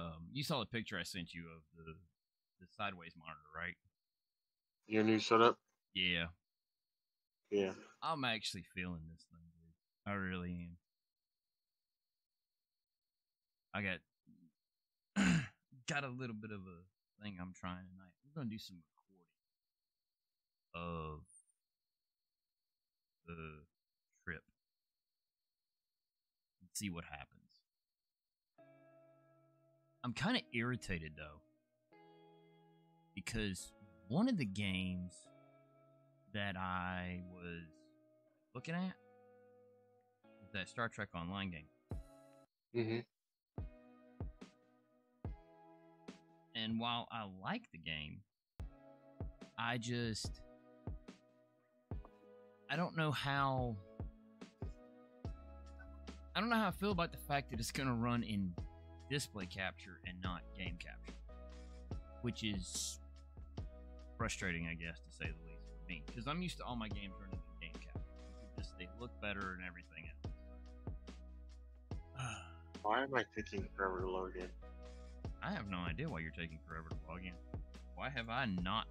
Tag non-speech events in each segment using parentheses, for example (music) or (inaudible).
you saw the um, you saw the picture I sent you of the the sideways monitor, right? Your new setup? Yeah, Yeah. I'm actually feeling this thing, dude. I really am. I got (clears throat) got a little bit of a thing I'm trying tonight. We're gonna do some recording of the trip and see what happens. I'm kind of irritated though because one of the games that I was looking at was that Star Trek Online game. Mm-hmm. And while I like the game, I just I don't know how I don't know how I feel about the fact that it's going to run in display capture and not game capture, which is frustrating, I guess, to say the least for me, because I'm used to all my games running in game capture. They just they look better and everything else. (sighs) Why am I taking forever to load in? I have no idea why you're taking forever to log in. Why have I not?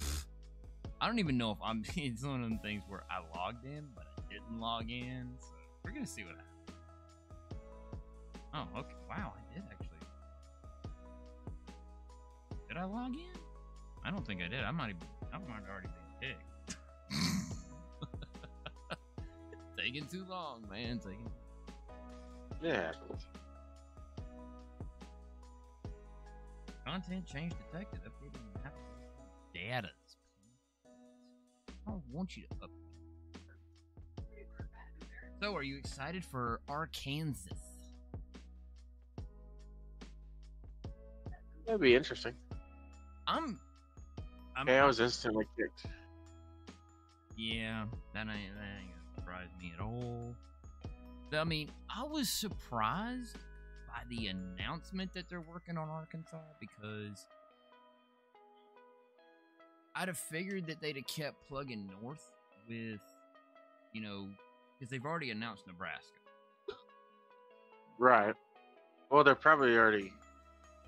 (sighs) I don't even know if I'm. (laughs) It's one of them things where I logged in, but I didn't log in. So we're gonna see what happens. Oh, okay. Wow, I did actually. Did I log in? I don't think I did. I might even. I might have already been kicked. (laughs) Taking too long, man. Taking. Yeah. Content change detected. Updating map. Data. I don't want you to update. So, are you excited for Arkansas? That'd be interesting. I'm. I'm Okay, I was instantly kicked. Yeah, that ain't, that ain't gonna surprise me at all. I mean, I was surprised by the announcement that they're working on Arkansas because I'd have figured that they'd have kept plugging north with, you know, because they've already announced Nebraska. Right. Well, they're probably already.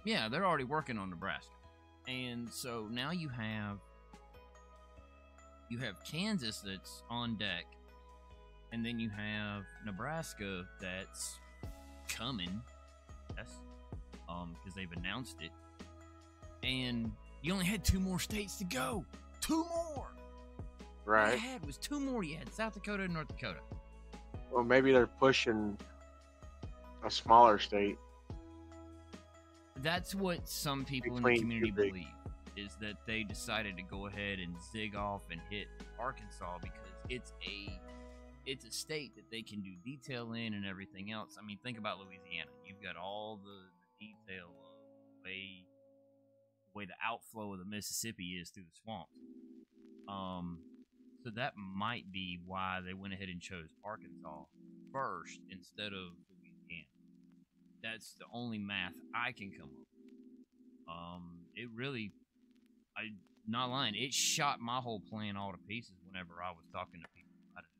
Yeah, they're already working on Nebraska. And so now you have you have Kansas that's on deck and then you have Nebraska that's coming. Yes. Um because they've announced it. And you only had two more states to go. Two more. All Right. you had was two more. You had South Dakota and North Dakota. Well, maybe they're pushing a smaller state. That's what some people in the community believe is that they decided to go ahead and zig off and hit Arkansas because it's a it's a state that they can do detail in and everything else. I mean, think about Louisiana. You've got all the, the detail of the way the way the outflow of the Mississippi is through the swamps. Um, so that might be why they went ahead and chose Arkansas first instead of. That's the only math I can come up. with. Um, it really, I not lying. It shot my whole plan all to pieces whenever I was talking to people about it.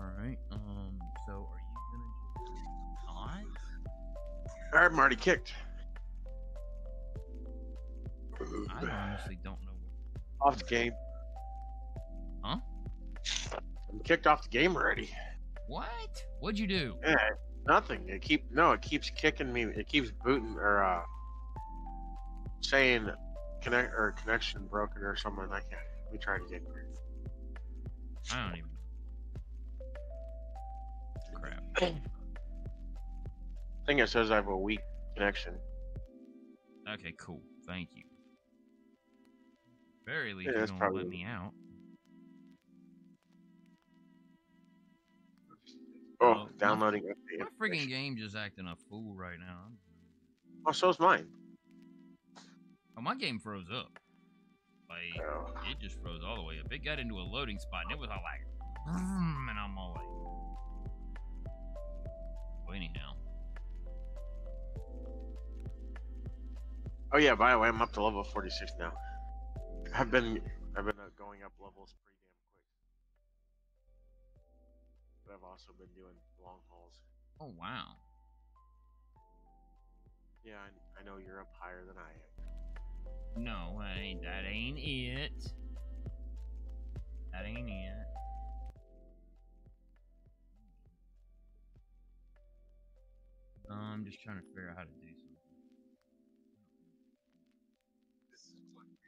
All right. Um. So, are you gonna just not? All right, I'm already kicked. I honestly don't know. Off the game. Huh? I'm kicked off the game already. What? What'd you do? Yeah, nothing. It keep no. It keeps kicking me. It keeps booting or uh, saying connect or connection broken or something like that. Let me try it again. I don't even. Crap. I think it says I have a weak connection. Okay. Cool. Thank you. Very least Yeah, you're gonna let me out. Oh, my- downloading. My update friggin' game just acting a fool right now. Oh, so's mine. Oh, my game froze up. Like Oh. it just froze all the way up. It got into a loading spot and it was all like, and I'm all like. Well, anyhow, Oh yeah. By the way, I'm up to level 46 now. I've been I've been uh, going up levels I've also been doing long hauls. oh wow, Yeah, I, I know you're up higher than I am. No, that ain't that ain't it. That ain't it. I'm just trying to figure out how to do something.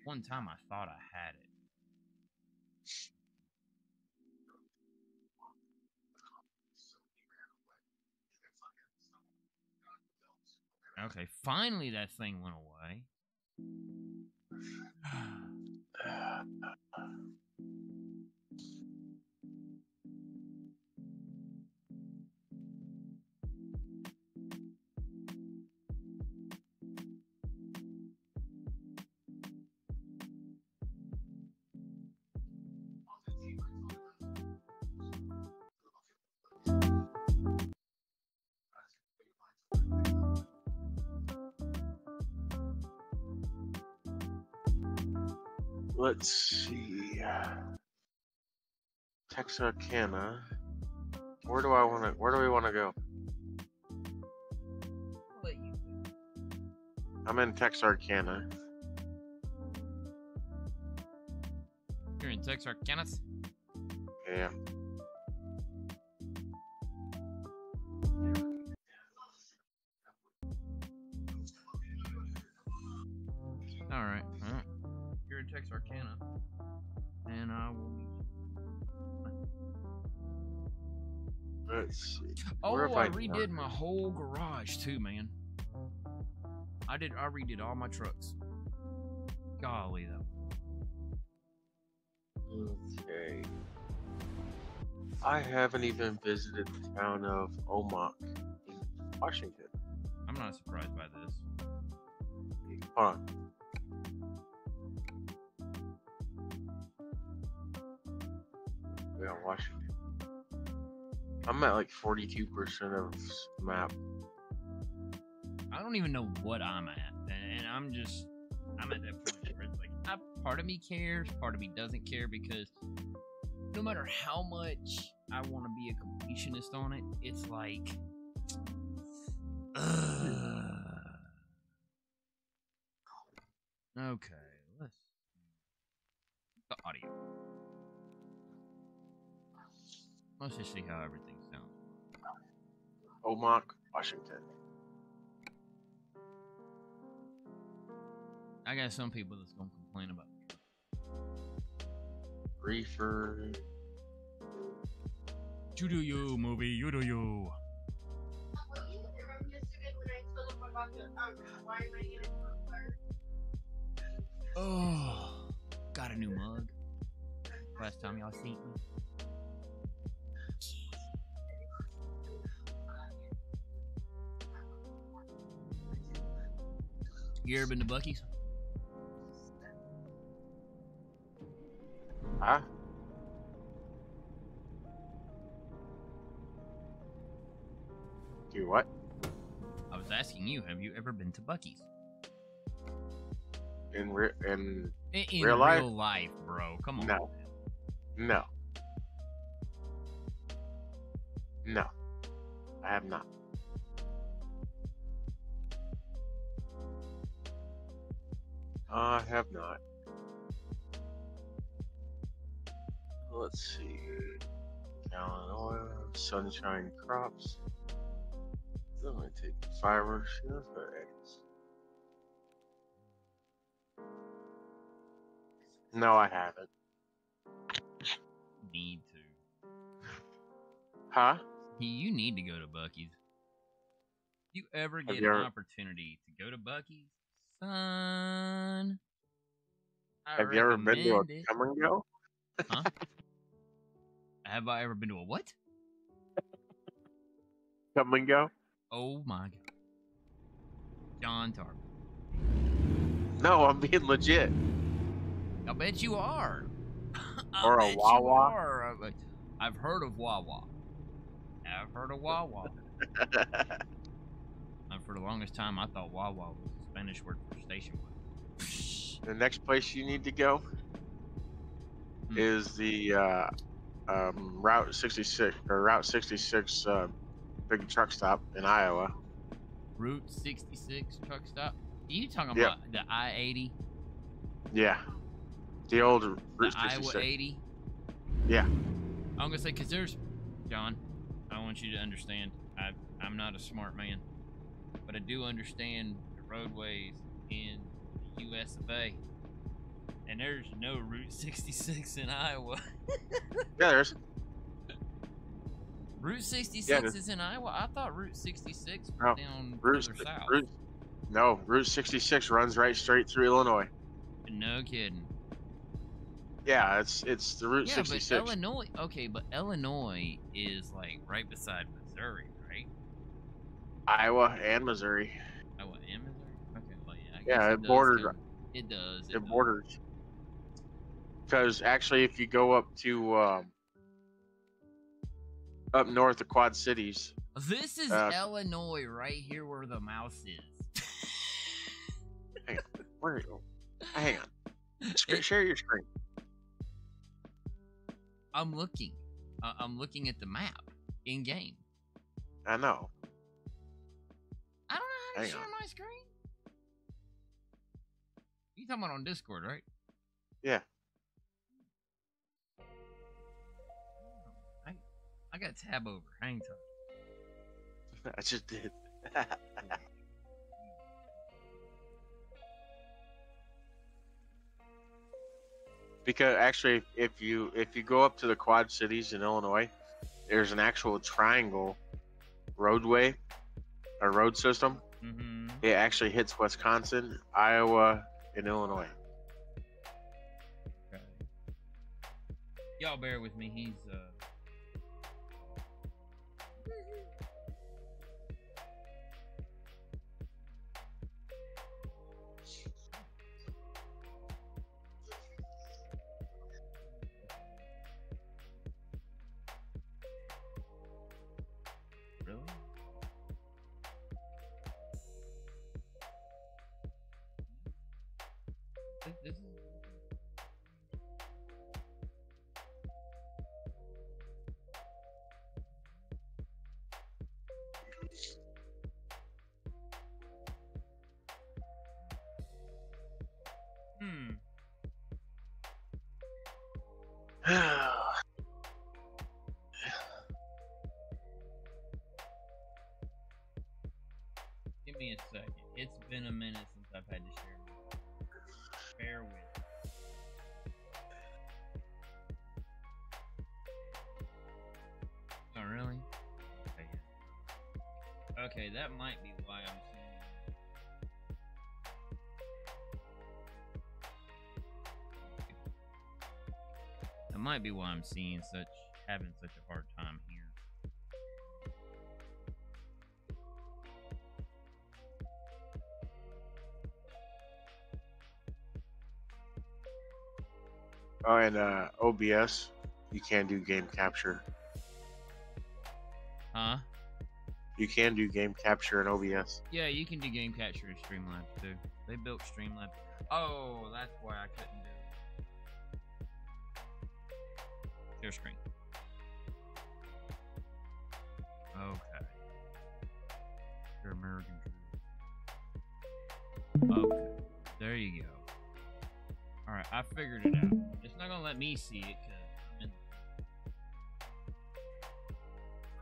One time I thought I had it. (laughs) Okay, finally that thing went away. Let's see. Texarkana. Where do I want to? Where do we want to go? I'm in Texarkana. You're in Texarkana? Yeah. I I redid my whole garage too, man. I did. I redid all my trucks. Golly, though. Okay. I haven't even visited the town of Omak in Washington. I'm not surprised by this. Hold on. Yeah, Washington. I'm at like 42% of map. I don't even know what I'm at, and, I'm just. I'm at that point where it's like, I, part of me cares, part of me doesn't care because no matter how much I want to be a completionist on it, it's like. Okay, let's the audio. Let's just see how everything sounds. Omak, Washington. I got some people that's gonna complain about. Reefer. You do you, movie. You do you. Well, you remember yesterday when I told him about the um, why am I in it Oh, got a new mug. Last time y'all seen me. You ever been to Buc-ee's? Huh? Do what? I was asking you, have you ever been to Buc-ee's? In re- in In, in Real real, life? life, bro. Come on. No. no. No. I have not. I have not. Let's see. Gallon oil, sunshine crops. I'm gonna take fireworks. Yeah, that's what it is. No, I haven't. Need to. Huh? You need to go to Buc-ee's. If you ever get you an ever- opportunity to go to Buc-ee's, son. I Have you ever been to a it. Kum & Go? Have I ever been to a what? Kum & Go? Oh my god. John Tarver. No, I'm being legit. I bet you are. (laughs) Or a Wawa? I've heard of Wawa. I've heard of Wawa. (laughs) and for the longest time, I thought Wawa was Spanish word for station wagon. the next place you need to go Hmm. is the uh, um, Route 66 or Route 66 uh, big truck stop in Iowa. Route 66 truck stop. you talking Yep. about the I 80, Yeah. The old the Route Iowa 66. 80? Yeah. I'm gonna say because there's John. I want you to understand. I I'm not a smart man, but I do understand the roadways in the U.S. of A. And there's no Route 66 in Iowa. (laughs) Yeah, there's. Route 66 there's- is in Iowa. I thought Route 66 was No, down Route, further south. Route, no, Route 66 runs right straight through Illinois. No kidding. Yeah, it's it's the Route Yeah, 66. but Illinois. Okay, but Illinois is like right beside Missouri, right? Iowa and Missouri. Iowa and Missouri. Okay, well yeah. I Yeah, guess it kinda- It does. It does. borders. Because actually, if you go up to um, up north of Quad Cities, This is Uh, Illinois, right here where the mouse is. where are you? Hang on, (laughs) Sc- It- share your screen. I'm looking. Uh, I'm looking at the map in game. I know. I don't know how to Hang share on. my screen. You talking about on Discord, right? Yeah. I I got tab over. Hang tight. (laughs) I just did. (laughs) because actually, if you if you go up to the Quad Cities in Illinois, there's an actual triangle roadway, a road system. Mm-hmm. It actually hits Wisconsin, Iowa, and Illinois. Okay. Y'all bear with me. He's uh. (sighs) Give me a second. It's been a minute since I've had to share. Bear with. Oh really? Okay. Okay, that might be might be why I'm seeing such having such a hard time here. Oh, and uh, OBS, you can do game capture. Huh? You can do game capture in OBS. Yeah, you can do game capture in Streamlabs too. They built Streamlabs. Oh, that's why I couldn't do Screen. Okay. Your American Drew. Okay. There you go. Alright, I figured it out. It's not gonna let me see it because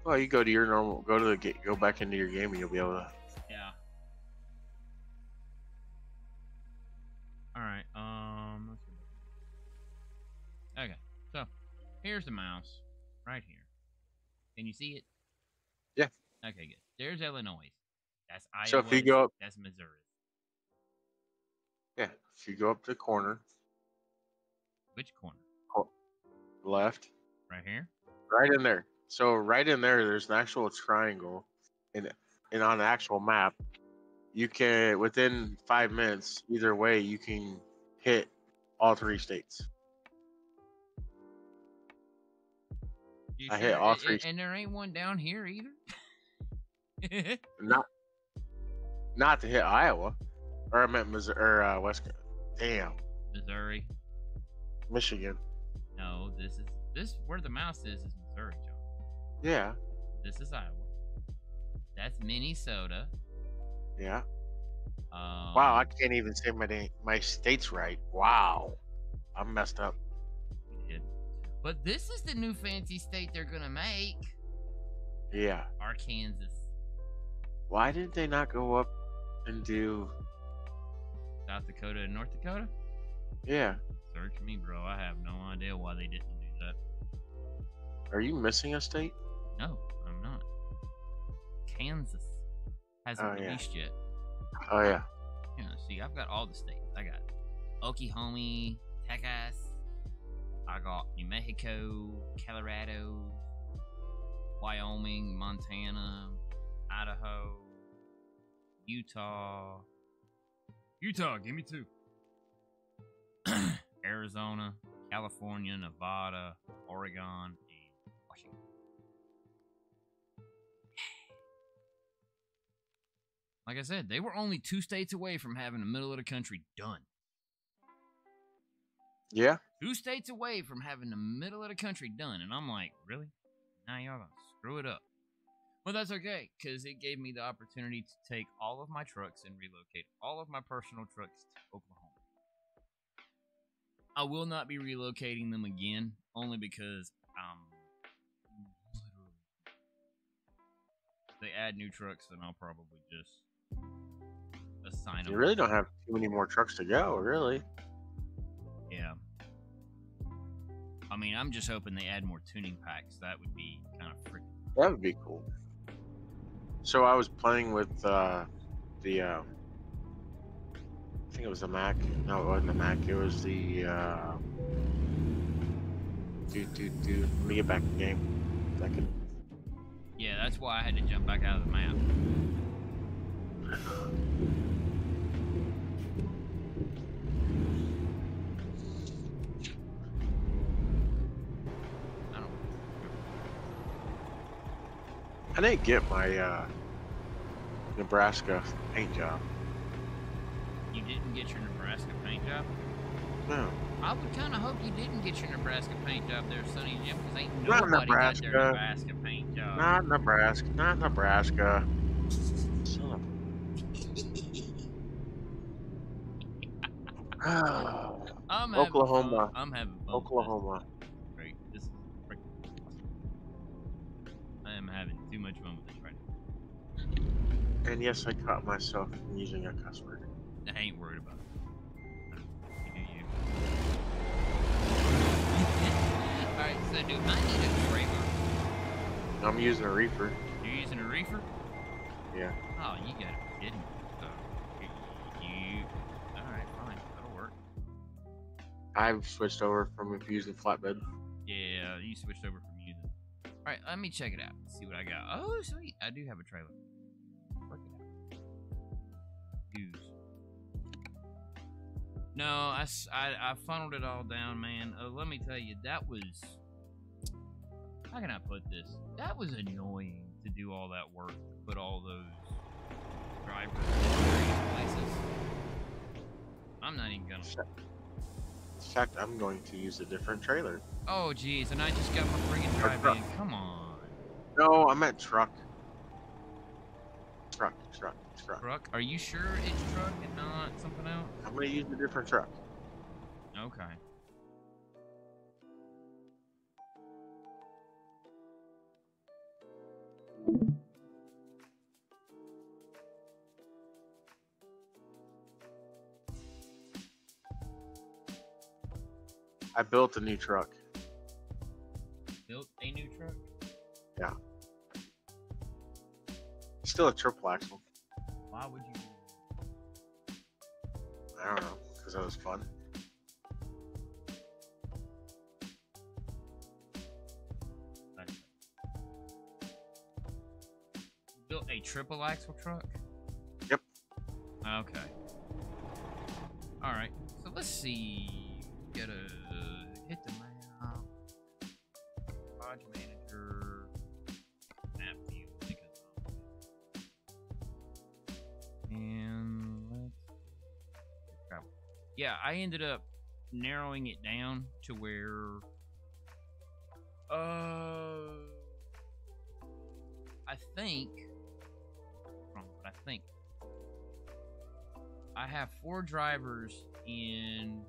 Well, you go to your normal, go to the go back into your game, and you'll be able to. Here's the mouse right here. Can you see it? Yeah. Okay. Good. There's Illinois. That's Iowa. So if you go up- That's Missouri. Yeah, if you go up the corner Which corner? left, Right here. right in there. So right in there, there's an actual triangle, and and on the actual map, you can within five minutes, either way, you can hit all three states. You I hit all three. And, and there ain't one down here either. (laughs) Not not to hit Iowa, or I meant Missouri, or uh, West. Damn, Missouri. Michigan. No, this is this where the mouse is is Missouri, John. Yeah, This is Iowa. That's Minnesota. Yeah. Um, Wow, I can't even say my name, my states right. Wow, I'm messed up. But this is the new fancy state they're gonna make. Yeah. Arkansas. Why didn't they not go up and do? South Dakota and North Dakota? Yeah. Search me, bro. I have no idea why they didn't do that. Are you missing a state? No, I'm not. Kansas hasn't Oh, yeah. released yet. Oh yeah. Yeah, see, I've got all the states. I got Oklahoma, Texas. I got New Mexico, Colorado, Wyoming, Montana, Idaho, Utah. Utah, give me two. (clears throat) Arizona, California, Nevada, Oregon, and Washington. Like I said, they were only two states away from having the middle of the country done. Yeah. Two states away from having the middle of the country done. And I'm like, really? Now y'all gonna screw it up. Well, that's okay, because it gave me the opportunity to take all of my trucks and relocate all of my personal trucks to Oklahoma. I will not be relocating them again, only because um literally if they add new trucks, then I'll probably just assign them. You really don't have too many more trucks to go, really. Yeah. I mean, I'm just hoping they add more tuning packs. That would be kind of freaking. That would be cool. So I was playing with uh, the, uh, I think it was the Mac. No, it wasn't the Mac. It was the. Uh, do do do. Let me get back in the game. Second. Yeah, that's why I had to jump back out of the map. (laughs) I didn't get my uh, Nebraska paint job. You didn't get your Nebraska paint job. No, I would kind of hope you didn't get your Nebraska paint job there, Sonny Jim, because ain't Not nobody got their Nebraska. Nebraska paint job. not Nebraska. Not Nebraska. Son of- (laughs) (sighs) I'm having Oklahoma. Fun. I'm having. Oklahoma. Awesome. I am having too much fun with this right now. And yes, I caught myself using a cuss word. I ain't worried about it. You do you. (laughs) Alright, so do I need a trailer? I'm using a reefer. You're using a reefer? Yeah. Oh, you gotta be kidding me. So, you. you Alright, fine. That'll work. I've switched over from using flatbed. Yeah, you switched over from using. Alright, let me check it out. See what I got. Oh, sweet. I do have a trailer. Work it out. Use. No, I I funneled it all down, man. Uh, let me tell you, that was. How can I put this? That was annoying to do all that work, put all those drivers in places. I'm not even gonna. In fact, I'm going to use a different trailer. Oh, jeez, and I just got my friggin' drive in. Come on. No, I meant truck. Truck, truck, truck. Truck? Are you sure it's truck and not something else? I'm going to use a different truck. Okay. I built a new truck. Built a new truck? Yeah. Still a triple axle. Why would you? I don't know, because that was fun. Built a triple axle truck? Yep. Okay. Alright, so let's see. I ended up narrowing it down to where uh I think I think I have four drivers in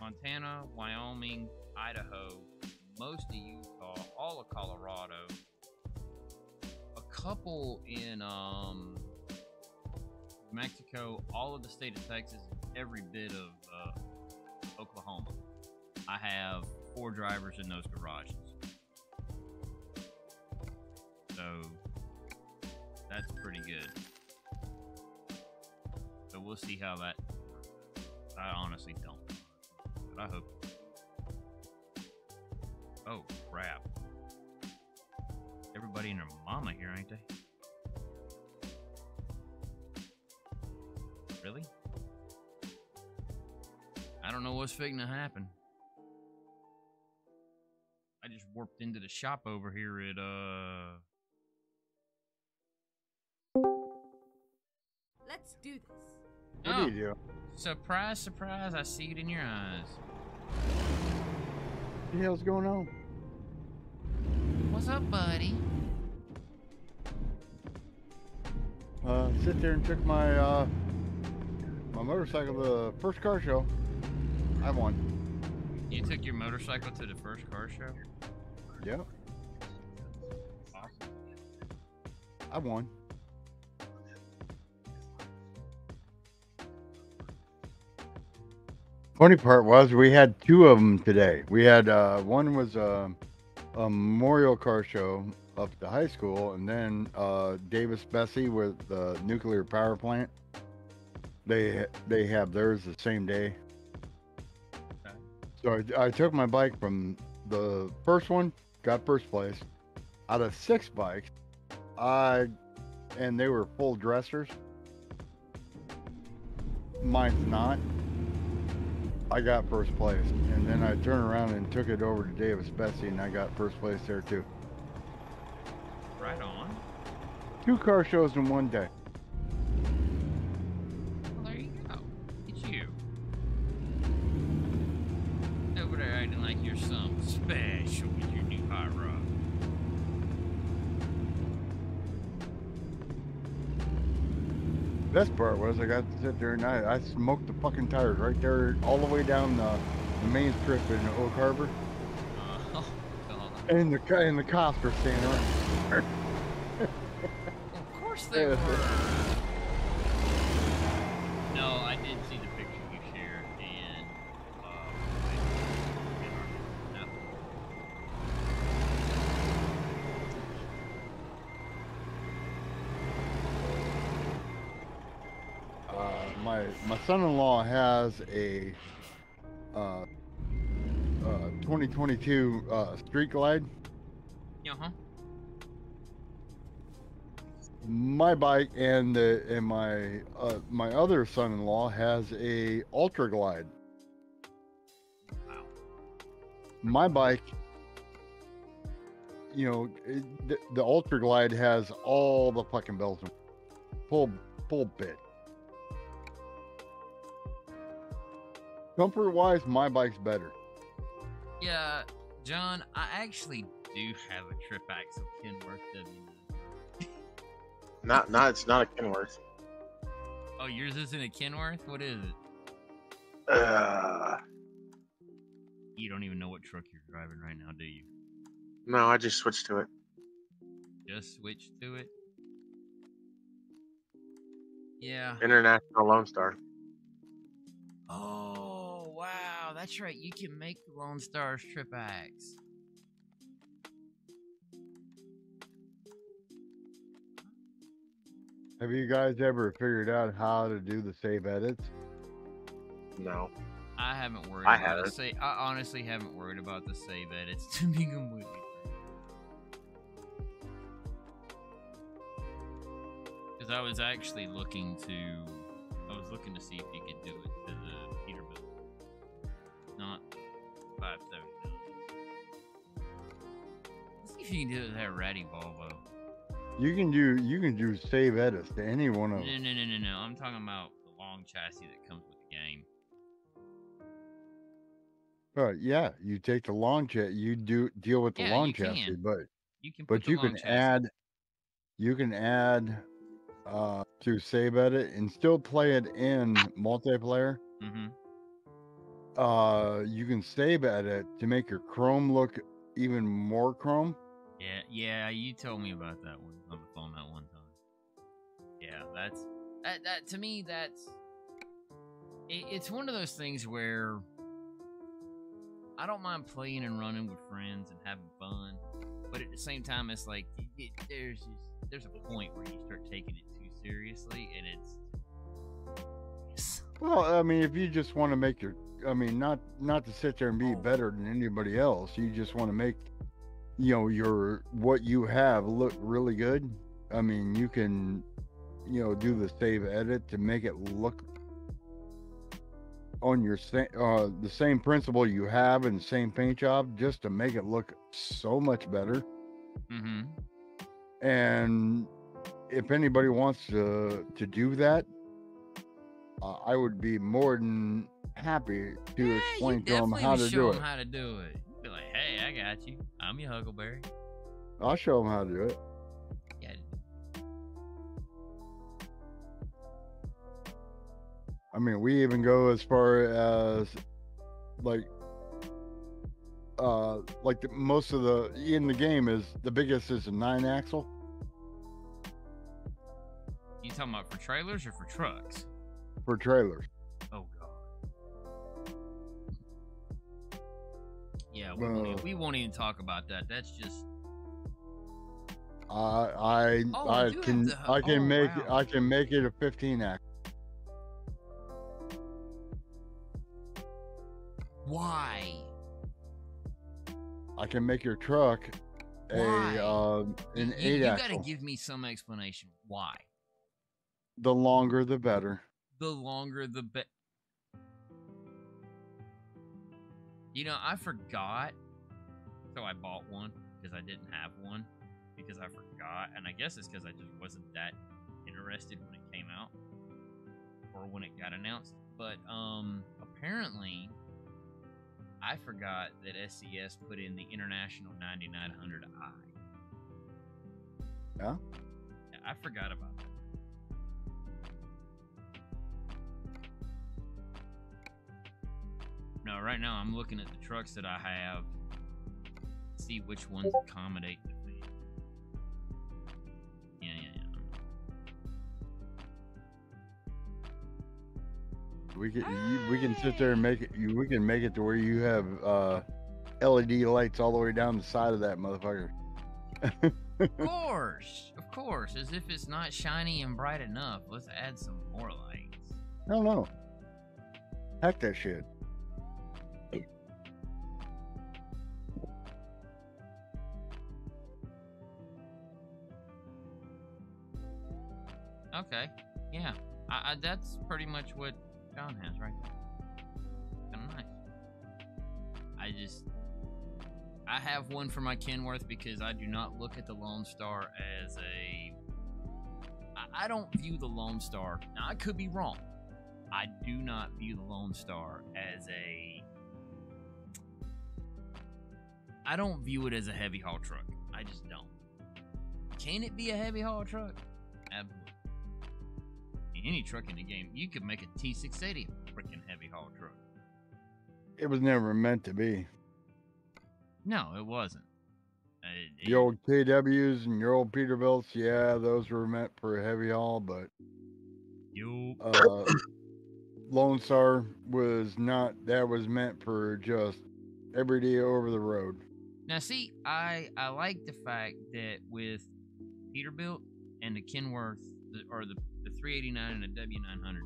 Montana, Wyoming, Idaho, most of Utah, all of Colorado, a couple in um, Mexico, all of the state of Texas, every bit of uh, Oklahoma. I have four drivers in those garages. So that's pretty good. So we'll see how that. I honestly don't. But I hope. Oh crap! Everybody and their mama here, ain't they? Really? I don't know what's fitting to happen. I just warped into the shop over here at uh Let's do this. What Oh, do you do? surprise, surprise! I see it in your eyes. What the hell's going on? What's up, buddy? Uh, sit there and took my uh, my motorcycle to the first car show. I won. You took your motorcycle to the first car show? Yep, Awesome. I won. Funny part was we had two of them today. We had uh, one was a, a memorial car show up at the high school, and then uh, Davis-Besse with the nuclear power plant. They they have theirs the same day. So I, I took my bike from the first one, got first place. Out of six bikes, I and they were full dressers. Mine's not. I got first place, and then I turned around and took it over to Davis-Besse, and I got first place there too. Right on. Two car shows in one day. Acting like you're something special with your new hot rod. Best part was I got to sit there and I, I smoked the fucking tires right there, all the way down the, the main strip in Oak Harbor, Uh, (laughs) oh, and the and the cops were standing around. Of course they (laughs) were. No, I did see the picture you shared, and uh, no. Uh, my my son-in-law has a uh, uh, 2022 uh, Street Glide. Yeah, huh? My bike and the and my uh, my other son-in-law has a Ultra Glide. Wow. My bike, you know, it, the, the Ultra Glide has all the fucking bells and full full bit. Comfort wise, my bike's better. Yeah, John, I actually do have a trip axle Kenworth W9. (laughs) Not, not. It's not a Kenworth. Oh, yours isn't a Kenworth? What is it? Uh, You don't even know what truck you're driving right now, do you? no, I just switched to it. Just switched to it. Yeah. International Lone Star. Oh, wow. That's right. You can make the Lone Stars trip axe. Have you guys ever figured out how to do the save edits? No. I haven't worried I about haven't. it. I honestly haven't worried about the save edits (laughs) to be completely Because I was actually looking to, I was looking to see if you could do it uh, 579. Let's see if you can do it with that ratty Volvo. You can do you can do save edits to any one No, of no, them. no, no, no. I'm talking about the long chassis that comes with the game. But yeah, you take the long chat, you do deal with the Yeah, long you chassis, can. but You can put but the you long can chassis. add you can add uh, to save edit and still play it in multiplayer, Mm-hmm. Uh, you can save edit to make your Chrome look even more Chrome. Yeah, yeah, you told me about that one on the phone that one time. Yeah, that's that. That to me, that's it, it's one of those things where I don't mind playing and running with friends and having fun, but at the same time, it's like it, it, there's just, there's a point where you start taking it too seriously, and it's. Well, I mean, if you just want to make your, I mean, not not to sit there and be Oh. better than anybody else, you just want to make, you know, your what you have look really good. I mean, you can, you know, do the save edit to make it look on your same uh the same principle you have and same paint job, just to make it look so much better. Mm-hmm. And if anybody wants to to do that, uh, I would be more than happy to yeah, explain to them how to do it. how to do it. Be like, hey, I got you. I'm your Huckleberry. I'll show them how to do it. Yeah, I mean, we even go as far as like uh like the, most of the in the game is the biggest is a nine axle. you talking about for trailers or for trucks? for trailers. Yeah, we, won't, even- we won't even talk about that. That's just I I Oh, I you do have can the- I can oh, make wow. I can make it a 15 act. why? I can make your truck Why? a um an you, eight you axle. gotta give me some explanation. Why? the longer the better. The longer the better. You know, I forgot, so I bought one because I didn't have one because I forgot, and I guess it's because I just wasn't that interested when it came out or when it got announced. But um, apparently, I forgot that SCS put in the International 9900i. Yeah? Yeah, I forgot about that. No, right now I'm looking at the trucks that I have. See which ones accommodate the fee. Yeah, yeah, yeah. We can you, we can sit there and make it. We can make it to where you have uh, LED lights all the way down the side of that motherfucker. Of (laughs) course, of course. As if it's not shiny and bright enough. Let's add some more lights. I don't know. Heck that shit. Okay, yeah. I, I, that's pretty much what John has right there. Kind of nice. I just, I have one for my Kenworth because I do not look at the Lone Star as a. I, I don't view the Lone Star. Now I could be wrong. I do not view the Lone Star as a. I don't view it as a heavy haul truck. I just don't. Can it be a heavy haul truck? Any truck in the game, you could make a T680 a freaking heavy haul truck. It was never meant to be. No, it wasn't. Uh, it- The old KWs and your old Peterbilts, yeah, those were meant for a heavy haul, but you uh, Lone Star was not. That was meant for just every day over the road. Now, see, I I like the fact that with Peterbilt and the Kenworth, the, or the 389 and the W900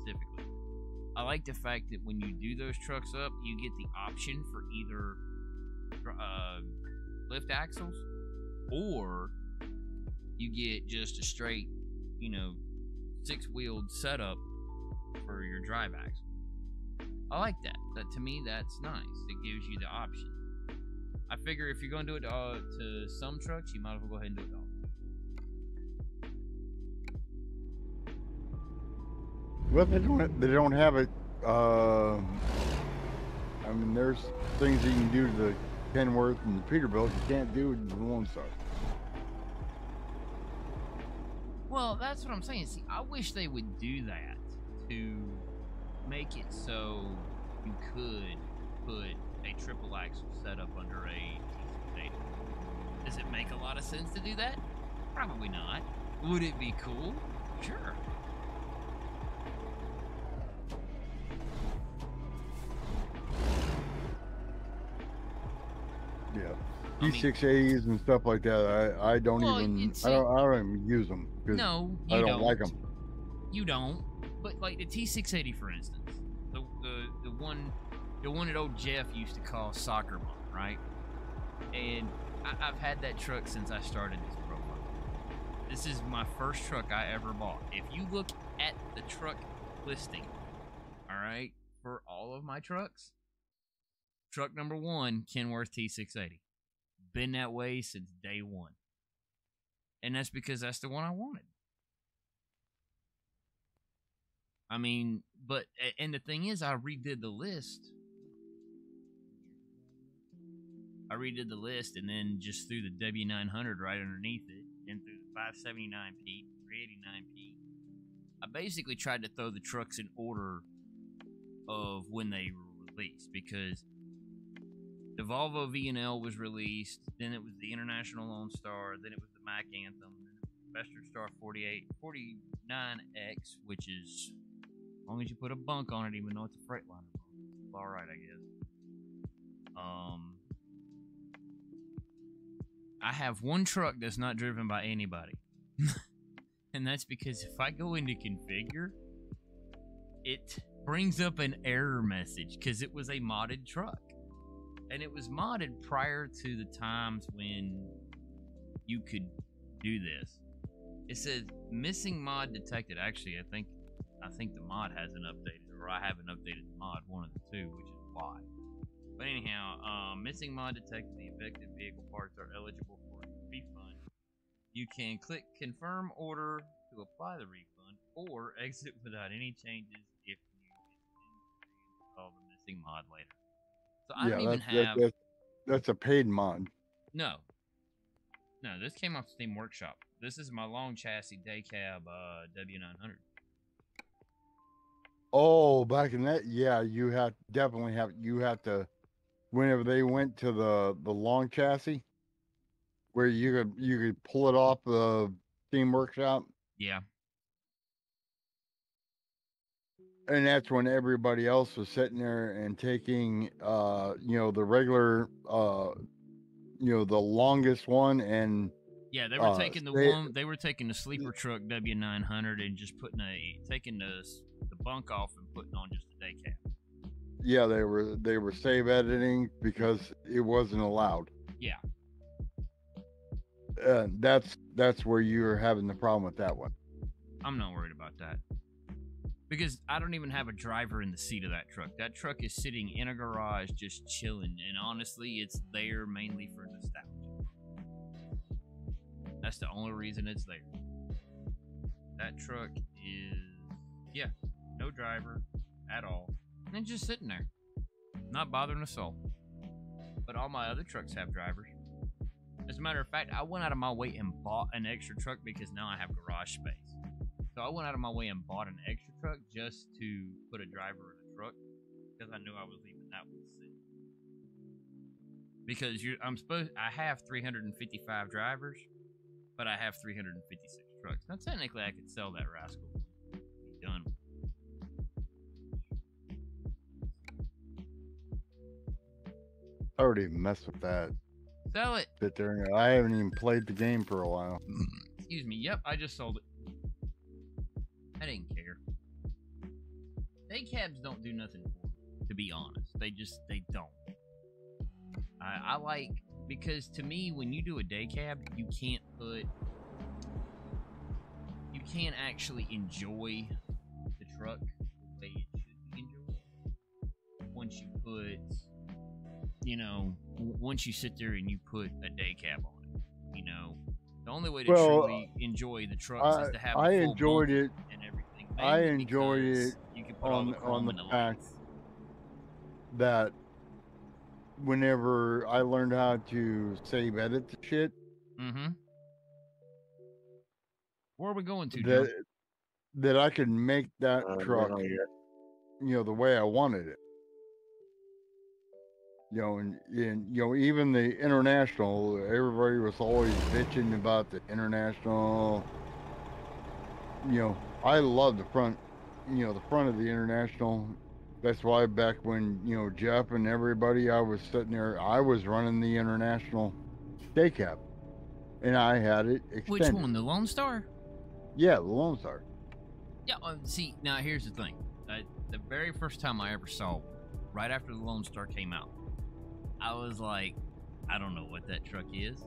specifically, I like the fact that when you do those trucks up, you get the option for either uh, lift axles or you get just a straight, you know, six wheeled setup for your drive axle. I like that. That to me, that's nice. It gives you the option. I figure if you're going to do it uh, to some trucks, you might as well go ahead and do it to all. Well, they don't. They don't have it. Uh, I mean, there's things you can do to the Kenworth and the Peterbilt you can't do with the Lone Star. Well, that's what I'm saying. See, I wish they would do that to make it so you could put a triple axle setup under a T680. Does it make a lot of sense to do that? Probably not. Would it be cool? Sure. Yeah. I mean- T680s and stuff like that. I, I don't Well, even I don't I don't even use them. No, you I don't, like them. You don't. But like the T680, for instance, the the the one the one that old Jeff used to call soccer mom, right? And I, I've had that truck since I started this program. This is my first truck I ever bought. If you look at the truck listing, all right, for all of my trucks, truck number one, Kenworth T680, been that way since day one, and that's because that's the one I wanted. I mean, but and the thing is, I redid the list. I redid the list and then just threw the W900 right underneath it, and threw the 579P, 389P. I basically tried to throw the trucks in order of when they were released because the Volvo VNL was released, then it was the International Lone Star, then it was the Mack Anthem, Western Star 48, 49X, which is as long as you put a bunk on it, even though it's a Freightliner bunk, all right, I guess. Um, I have one truck that's not driven by anybody, (laughs) and that's because if I go into configure, it brings up an error message because it was a modded truck, and it was modded prior to the times when you could do this. It says missing mod detected. Actually, I think I think the mod hasn't updated, or I haven't updated the mod, one of the two, which is why. But anyhow, um, missing mod detected. The affected vehicle parts are eligible for a refund. You can click confirm order to apply the refund, or (laughs) exit without any changes if you install the missing mod later. So I yeah, don't even that's, have that's that's a paid mod. no. No, this came off Steam Workshop. This is my long chassis day cab uh, W900. Oh, back in that, yeah, you have definitely have you have to. Whenever they went to the the long chassis, where you could you could pull it off the Steam Workshop, Yeah. And that's when everybody else was sitting there and taking, uh, you know, the regular, uh, you know, the longest one, and Yeah, they were Uh, taking the they- one. They were taking the sleeper truck W900 and just putting a taking the the bunk off and putting on just a day cab. yeah, they were they were save editing because it wasn't allowed. Yeah. Uh, that's that's where you're having the problem with that one. I'm not worried about that because I don't even have a driver in the seat of that truck. That truck is sitting in a garage just chilling, and honestly, it's there mainly for nostalgia. That's the only reason it's there. That truck is, yeah, no driver at all, and just sitting there, not bothering a soul. But all my other trucks have drivers. As a matter of fact, I went out of my way and bought an extra truck because now I have garage space. So I went out of my way and bought an extra truck just to put a driver in a truck because I knew I was leaving that one sitting. Because you, I'm supposed, I have 355 drivers, but I have 356 trucks. Now technically, I could sell that rascal. Be done. I already messed with that. Sell it. Sit there. I haven't even played the game for a while. Excuse me. Yep, I just sold it. I didn't care. Day cabs don't do nothing for me, to be honest. They just they don't. I, I like because to me, when you do a day cab, you can't put you can't actually enjoy the truck the way it should be enjoyed. Once you put, you know, once you sit there and you put a day cab on it, you know, the only way to Well, truly enjoy the trucks is I, to have. a I enjoyed it. I enjoy it you can put on- the on the the fact lights. that whenever I learned how to save edit the shit, Mm-hmm. Where are we going to, Joe? that that I could make that Uh, truck, no, you know, the way I wanted it. You know, and, and you know, even the international, everybody was always bitching about the international. You know, I love the front, you know, the front of the international. That's why back when you know Jeff and everybody, I was sitting there, I was running the international day cab, and I had it extended. Which one? The Lone Star? Yeah, the Lone Star. Yeah. Uh, see, now here's the thing. Uh, the very first time I ever saw, right after the Lone Star came out, I was like, I don't know what that truck is.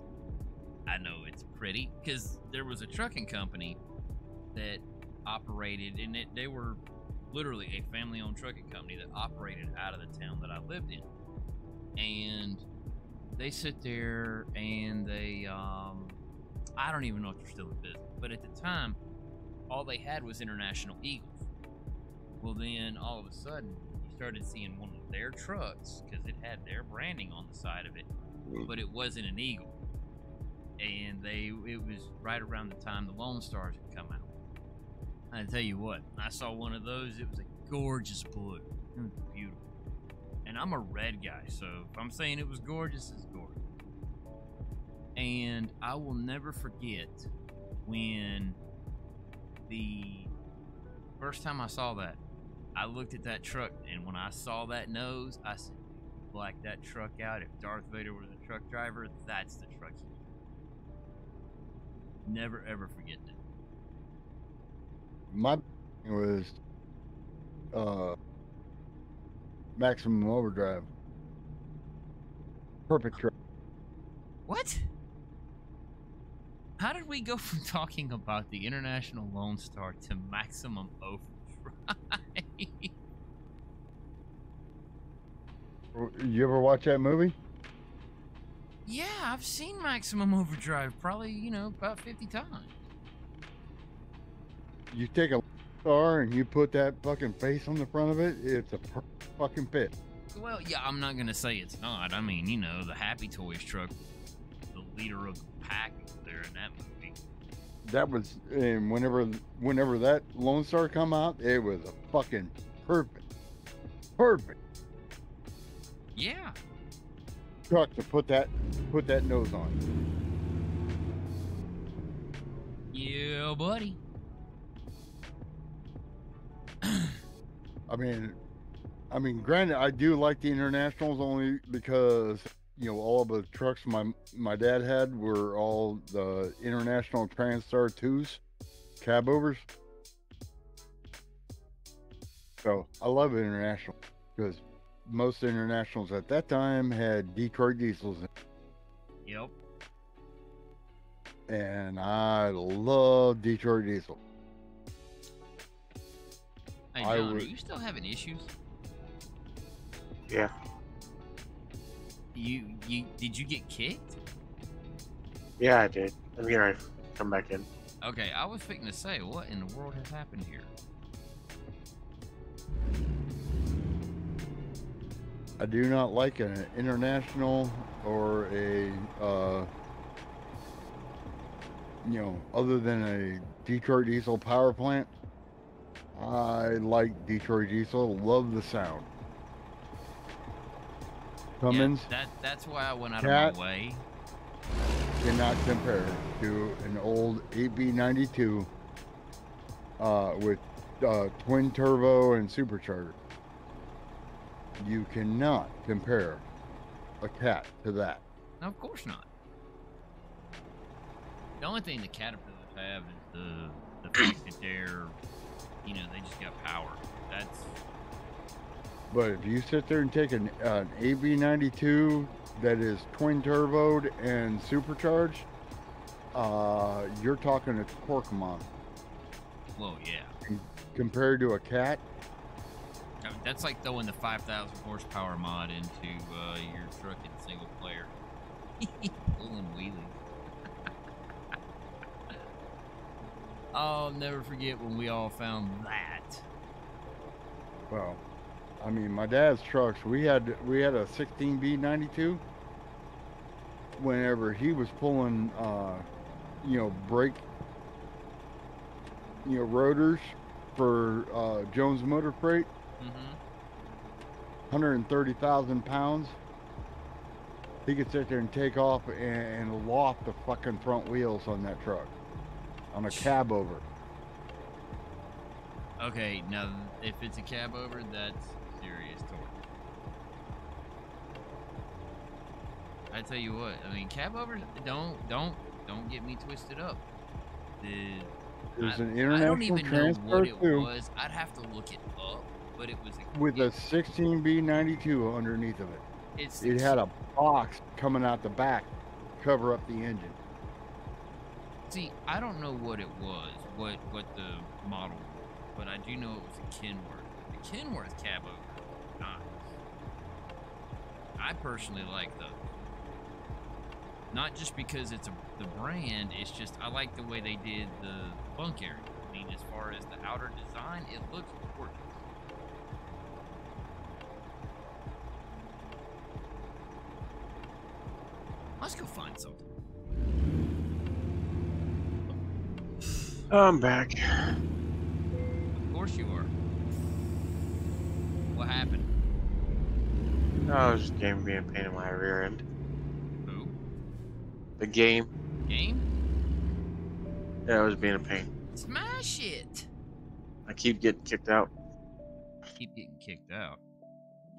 I know it's pretty because there was a trucking company that operated, and it, they were literally a family-owned trucking company that operated out of the town that I lived in, and they sit there and they, um, I don't even know if they're still in business, but at the time, all they had was International Eagles. Well, then all of a sudden, you started seeing one of their trucks because it had their branding on the side of it, but it wasn't an Eagle. And they, it was right around the time the Lone Stars had come out. I tell you what, I saw one of those. It was a gorgeous blue. It was beautiful. And I'm a red guy, so if I'm saying it was gorgeous, it's gorgeous. And I will never forget when the first time I saw that, I looked at that truck, and when I saw that nose, I said, "Black that truck out." If Darth Vader was a truck driver, that's the truck. Never ever forget that. My thing was uh maximum overdrive perfect truck What? How did we go (laughs) from talking about the International Lone Star to Maximum Overdrive? (laughs) you ever watch that movie yeah, I've seen Maximum Overdrive probably, you know, about 50 times. You take a star and you put that fucking face on the front of it it's a per- fucking fit Well, yeah, I'm not gonna say it's not. I mean, you know, the Happy Toys truck, the leader of the pack there in that movie. that was and whenever whenever that lone star come out it was a fucking perfect perfect Yeah, truck to put that put that nose on yeah, buddy. I mean, I mean, granted, I do like the internationals only because you know all of the trucks my my dad had were all the international Transtar twos, cab overs. So I love international because most internationals at that time had Detroit diesels, Yep. and I love Detroit diesel. Hey, I John, are you still having issues? Yeah. You, you, did you get kicked? Yeah, I did. I'm here. I come back in. Okay, I was fixing to say, what in the world has happened here? I do not like an international or a, uh, you know, other than a Detroit diesel power plant. I like Detroit diesel. Love the sound. Cummins Yeah, that, that's why I went out Cat. of my way. cannot compare to an old 8V92 uh, with uh, twin turbo and supercharger. You cannot compare a cat to that. No, of course not. The only thing the Caterpillars have is the the fact that they're, you know, they just got power. That's But if you sit there and take an, uh, an 8V92 that is twin turboed and supercharged, uh, you're talking a torque mod well, yeah. compared to a cat. I mean, that's like throwing the 5,000 horsepower mod into uh, your truck in single player. (laughs) Pulling wheelies. I'll never forget when we all found that. Well, I mean, my dad's trucks. We had we had a 16V92. Whenever he was pulling, uh, you know, brake you know, rotors for uh, Jones Motor Freight, Mm-hmm. 130,000 pounds. He could sit there and take off and, and loft the fucking front wheels on that truck on a cab over. Okay, now if it's a cab over, that's serious torque. I tell you what, I mean, cab overs don't don't don't get me twisted up. The There's I, an I don't international even know what transfer it too was. I'd have to look it up, but it was a, with a 16V92 underneath of it. it's It had a box coming out the back, to cover up the engine. See, I don't know what it was, what what the model was, but I do know it was a Kenworth. The Kenworth cab over, nice. I personally like those. Not just because it's a, the brand, it's just I like the way they did the bunk area. I mean, as far as the outer design, it looks gorgeous. Let's go find something. I'm back. Of course you are. What happened? Oh, this game being a pain in my rear end. Who? The game, Game? yeah, it was being a pain. Smash it! I keep getting kicked out. Keep getting kicked out.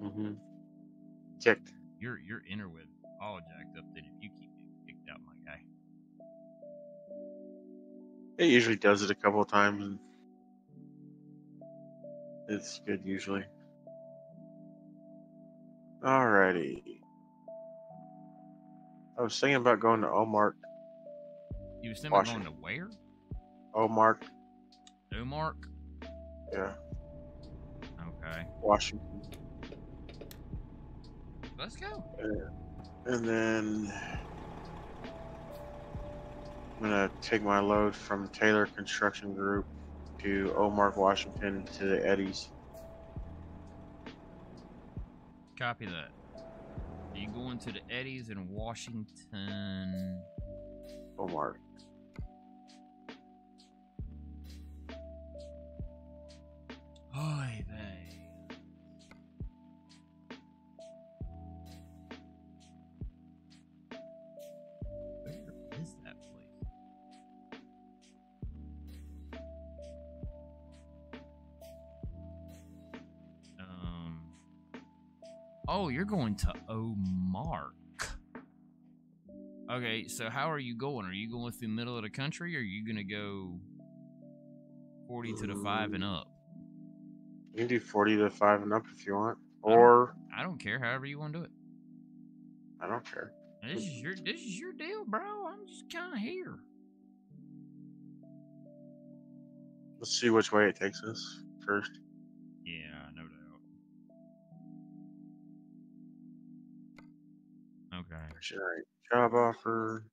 Mm-hmm. Kicked. Your your inner with all It usually does it a couple of times, and it's good usually. Alrighty. I was thinking about going to Omart. You was thinking about going to where? Omart, Omak? yeah, Okay. Washington. Let's go. And then I'm gonna take my load from Taylor Construction Group to Omar, Washington to the Eddies. Copy that. Are you going to the Eddies in Washington? Omar. Oy vey. Oh, you're going to Omak. Okay, so how are you going? Are you going through the middle of the country, or are you gonna go forty to the five and up? You can do 40 to 5 and up if you want. Or, I don't care. However you want to do it. I don't care. This is your this is your deal, bro. I'm just kind of here. Let's see which way it takes us first. Yeah, Okay. Alright, job offer.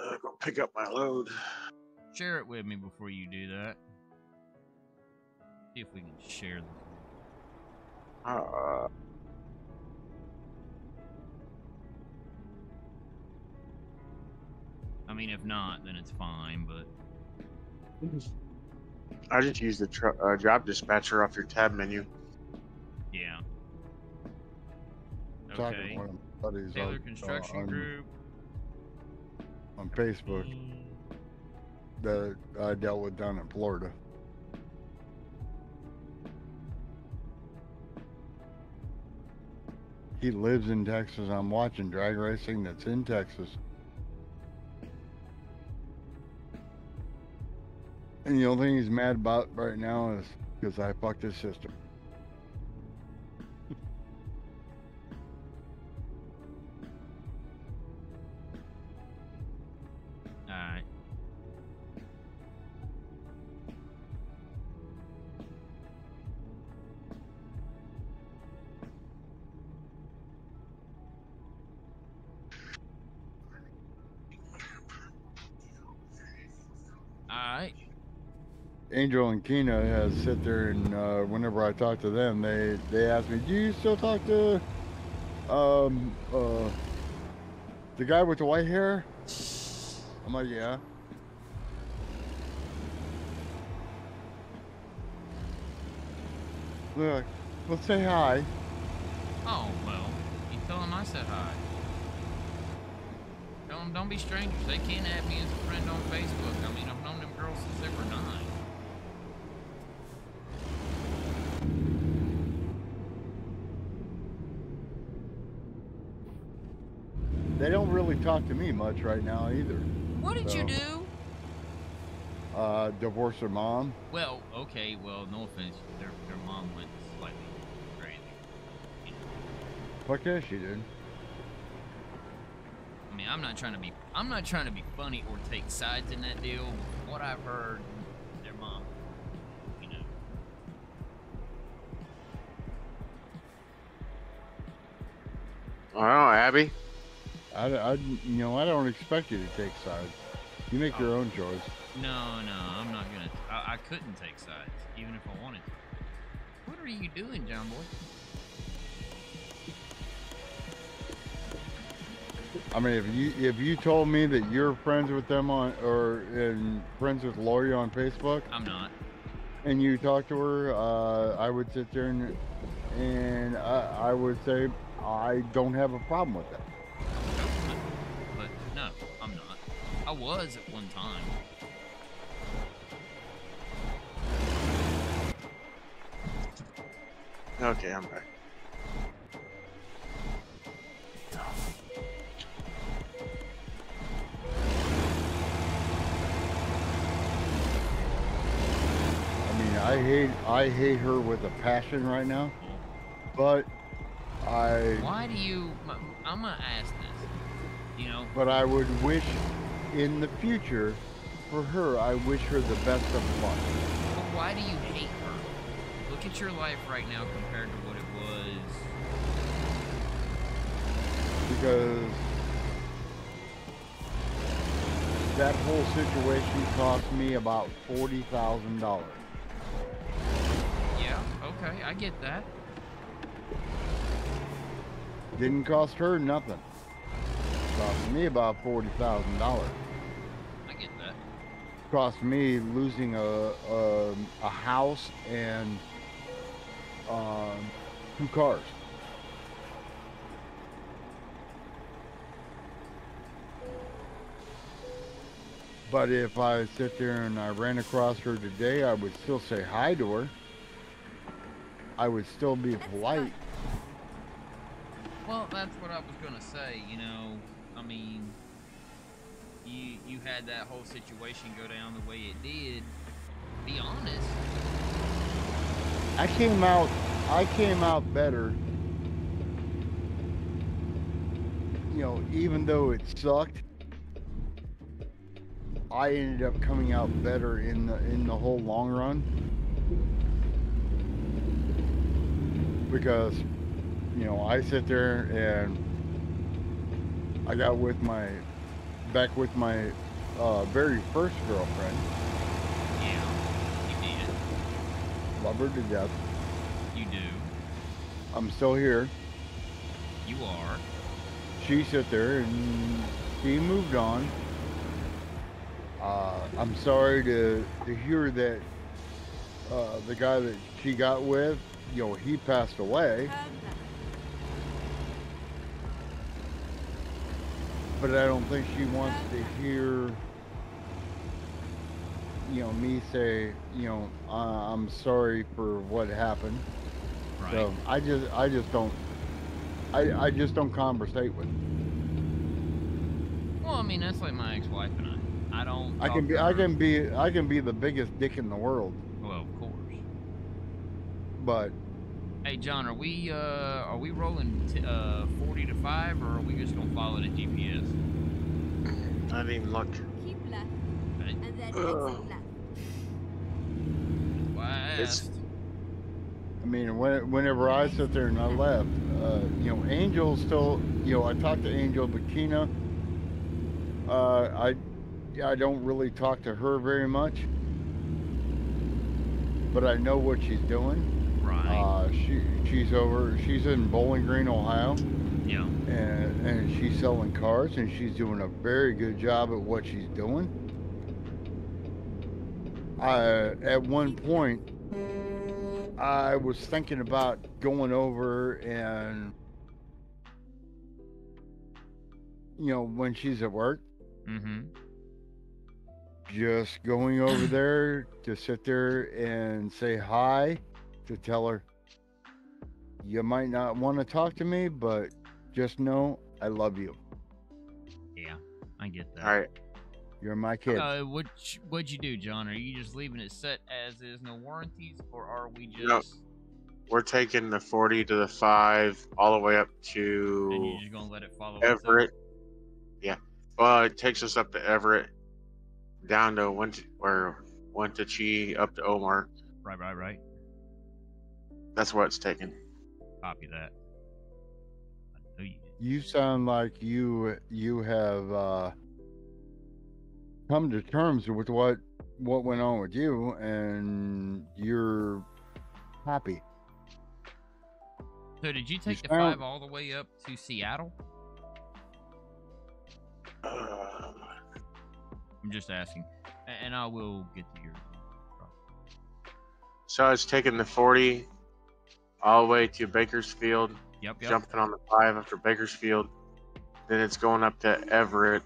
Uh, go pick up my load. Share it with me before you do that. See if we can share this. Uh, I mean, if not, then it's fine. But I just used the uh, job dispatcher off your tab menu. yeah. Talking to one of my buddies Taylor on, Construction uh, on, Group. on Facebook that I dealt with down in Florida. He lives in Texas. I'm watching drag racing that's in Texas. And the only thing he's mad about right now is because I fucked his sister. Angel and Kina has sit there and uh, whenever I talk to them, they they ask me, "Do you still talk to um uh the guy with the white hair?" I'm like, "Yeah." Look, let's say hi. Oh well, you tell him I said hi. Tell him don't be strangers. They can't add me as a friend on Facebook. I mean, I've known talk to me much right now either. What did you do? Uh, divorce her mom. Well, okay. Well, no offense. Their their mom went slightly crazy. You know, Fuck yeah, she did. I mean, I'm not trying to be I'm not trying to be funny or take sides in that deal. What I've heard, their mom, you know. I Abby. I, I, you know, I don't expect you to take sides. You make your own choice. No, no, I'm not gonna. I, I couldn't take sides, even if I wanted to. What are you doing, John Boy? I mean, if you if you told me that you're friends with them on or and friends with Lori on Facebook, I'm not. and you talk to her, uh, I would sit there and and I, I would say I don't have a problem with that. I was at one time. Okay, I'm back. I mean, I hate I hate her with a passion right now, but I Why do you? I'm gonna ask this. You know, but I would wish in the future for her. I wish her the best of luck. but why do you hate her? Look at your life right now compared to what it was. because that whole situation cost me about forty thousand dollars. Yeah, okay, I get that. Didn't cost her nothing. Cost me about forty thousand dollars. I get that. Cost me losing a a, a house and um, two cars. But if I sit there and I ran across her today, I would still say hi to her. I would still be polite. Well, that's what I was gonna say. You know, I mean, you you had that whole situation go down the way it did. Be honest. I came out I came out better. You know, even though it sucked, I ended up coming out better in the in the whole long run. Because you know, I sit there and I got with my back with my uh, very first girlfriend, Yeah, you did. love her to death. You do. I'm still here. You are. she sit there and she moved on. Uh, I'm sorry to, to hear that uh, the guy that she got with, you know, he passed away. But I don't think she wants to hear, you know, me say, you know, uh, I'm sorry for what happened. Right. So I just, I just don't, I, I just don't conversate with. her. Well, I mean, that's like my ex-wife and I. I don't. I can be I can be I can be the biggest dick in the world, Well, of course. but Hey, John, are we uh are we rolling t- uh 40 to five, or are we just gonna follow the GPS? I didn't even look. Keep left Okay. and then exit left. Well, I It's- I mean when, whenever I sit there and I left, uh, you know, Angel still you know I talked to Angel, but Kina, uh, I I don't really talk to her very much, but I know what she's doing. Right. Uh, she she's over she's in Bowling Green, Ohio, yeah. and and she's selling cars, and she's doing a very good job at what she's doing. I at one point I was thinking about going over and, you know, when she's at work, Mm-hmm. just going over there to sit there and say hi, to tell her, you might not want to talk to me, but just know I love you. Yeah, I get that. All right. You're my kid. Uh, what what'd you do, John? Are you just leaving it set as is, no warranties, or are we just? No. We're taking the 40 to the 5 all the way up And to you're just gonna let it follow itself? Everett. Yeah. Well, it takes us up to Everett, down to one or one to Chi, up to Omar. Right, right, right. That's where it's taken. Copy that. I know you did. you sound like you you have uh, come to terms with what what went on with you, and you're happy. So did you take the sound- five all the way up to Seattle? Uh, I'm just asking, and I will get to your. so I was taking the 40 all the way to Bakersfield, Yep, yep. jumping on the 5 after Bakersfield. Then it's going up to Everett.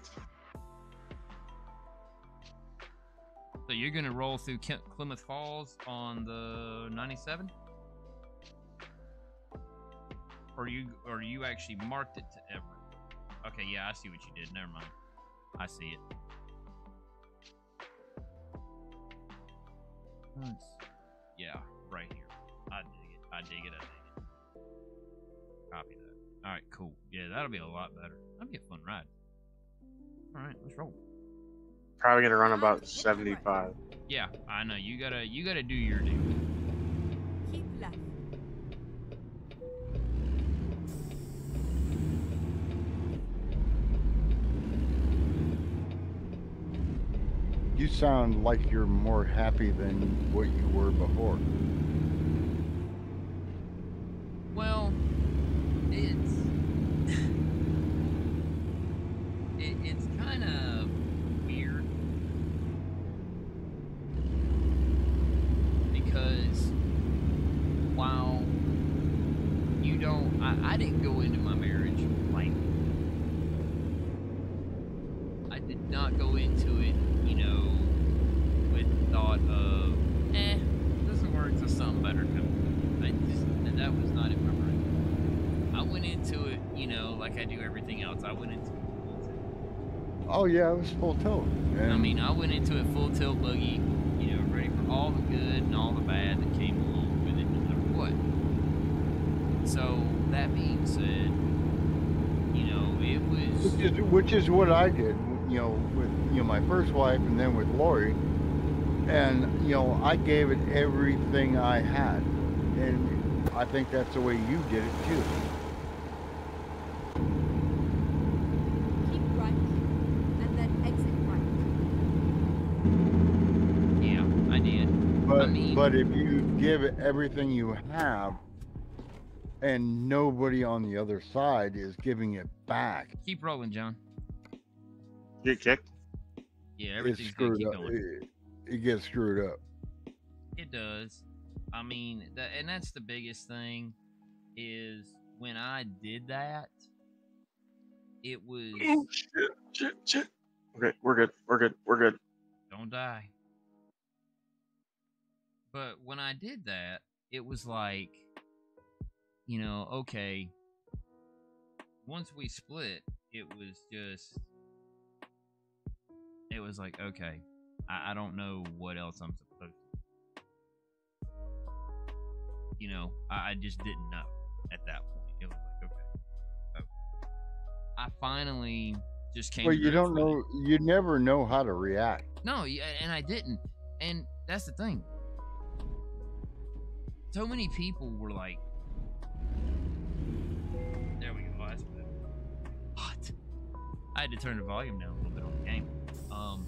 So you're gonna roll through Kent, Plymouth Falls on the 97, or you or you actually marked it to Everett? Okay, yeah, I see what you did. Never mind. I see it. Let's- yeah, right here. I it. I dig it. I dig it. Copy that. All right, cool. Yeah, that'll be a lot better. That'll be a fun ride. All right, let's roll. Probably going to run about 75. Yeah, I know. You gotta you gotta do your due. Keep left. You sound like you're more happy than what you were before. Well, it's it, it's kind of weird. Because while you don't, I, I didn't go into my marriage like I did not go into it, you know, with thought of, eh, this will work, so something better coming. I just that- that was not in my brain. I went into it, you know, like I do everything else. I went into it full tilt. Oh yeah, it was full tilt. And I mean, I went into it full tilt buggy, you know, ready for all the good and all the bad that came along with it, no matter what. So that being said, you know, it was which is, which is what I did, you know, with you know my first wife and then with Lori, and you know I gave it everything I had, and I think that's the way you did it too. Keep right. And then exit right. yeah, I did. But if you give everything you have, and nobody on the other side is giving it back, Keep rolling, John. Get kicked? Yeah, it's everything's gonna screwed keep up. going. It, it gets screwed up. It does. I mean, that, and that's the biggest thing is when I did that, it was Oh, shit, shit, shit. Okay, we're good. We're good. We're good. don't die. But when I did that, it was like, you know, okay. Once we split, it was just, it was like, okay, I, I don't know what else I'm supposed to. You know, I, I just didn't know at that point. It was like, okay, oh. I finally just came. Well, you don't with it. know. You never know how to react. No, yeah, and I didn't. And that's the thing. So many people were like, "There we go." That's better. I had to turn the volume down a little bit on the game. Um,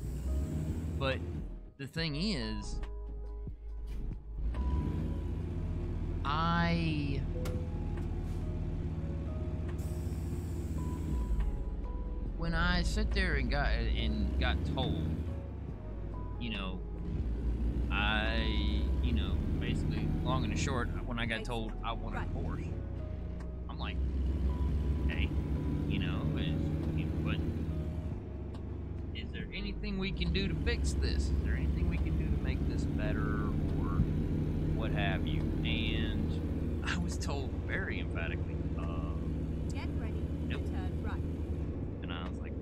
but the thing is, I when I sit there and got and got told, you know, I, basically, long and short, when I got told I want a divorce, I'm like, hey, you know, is, but is there anything we can do to fix this? Is there anything we can do to make this better or what have you? And (laughs) I was told very emphatically, uh, Get ready. Nope. Turn right. and I was like,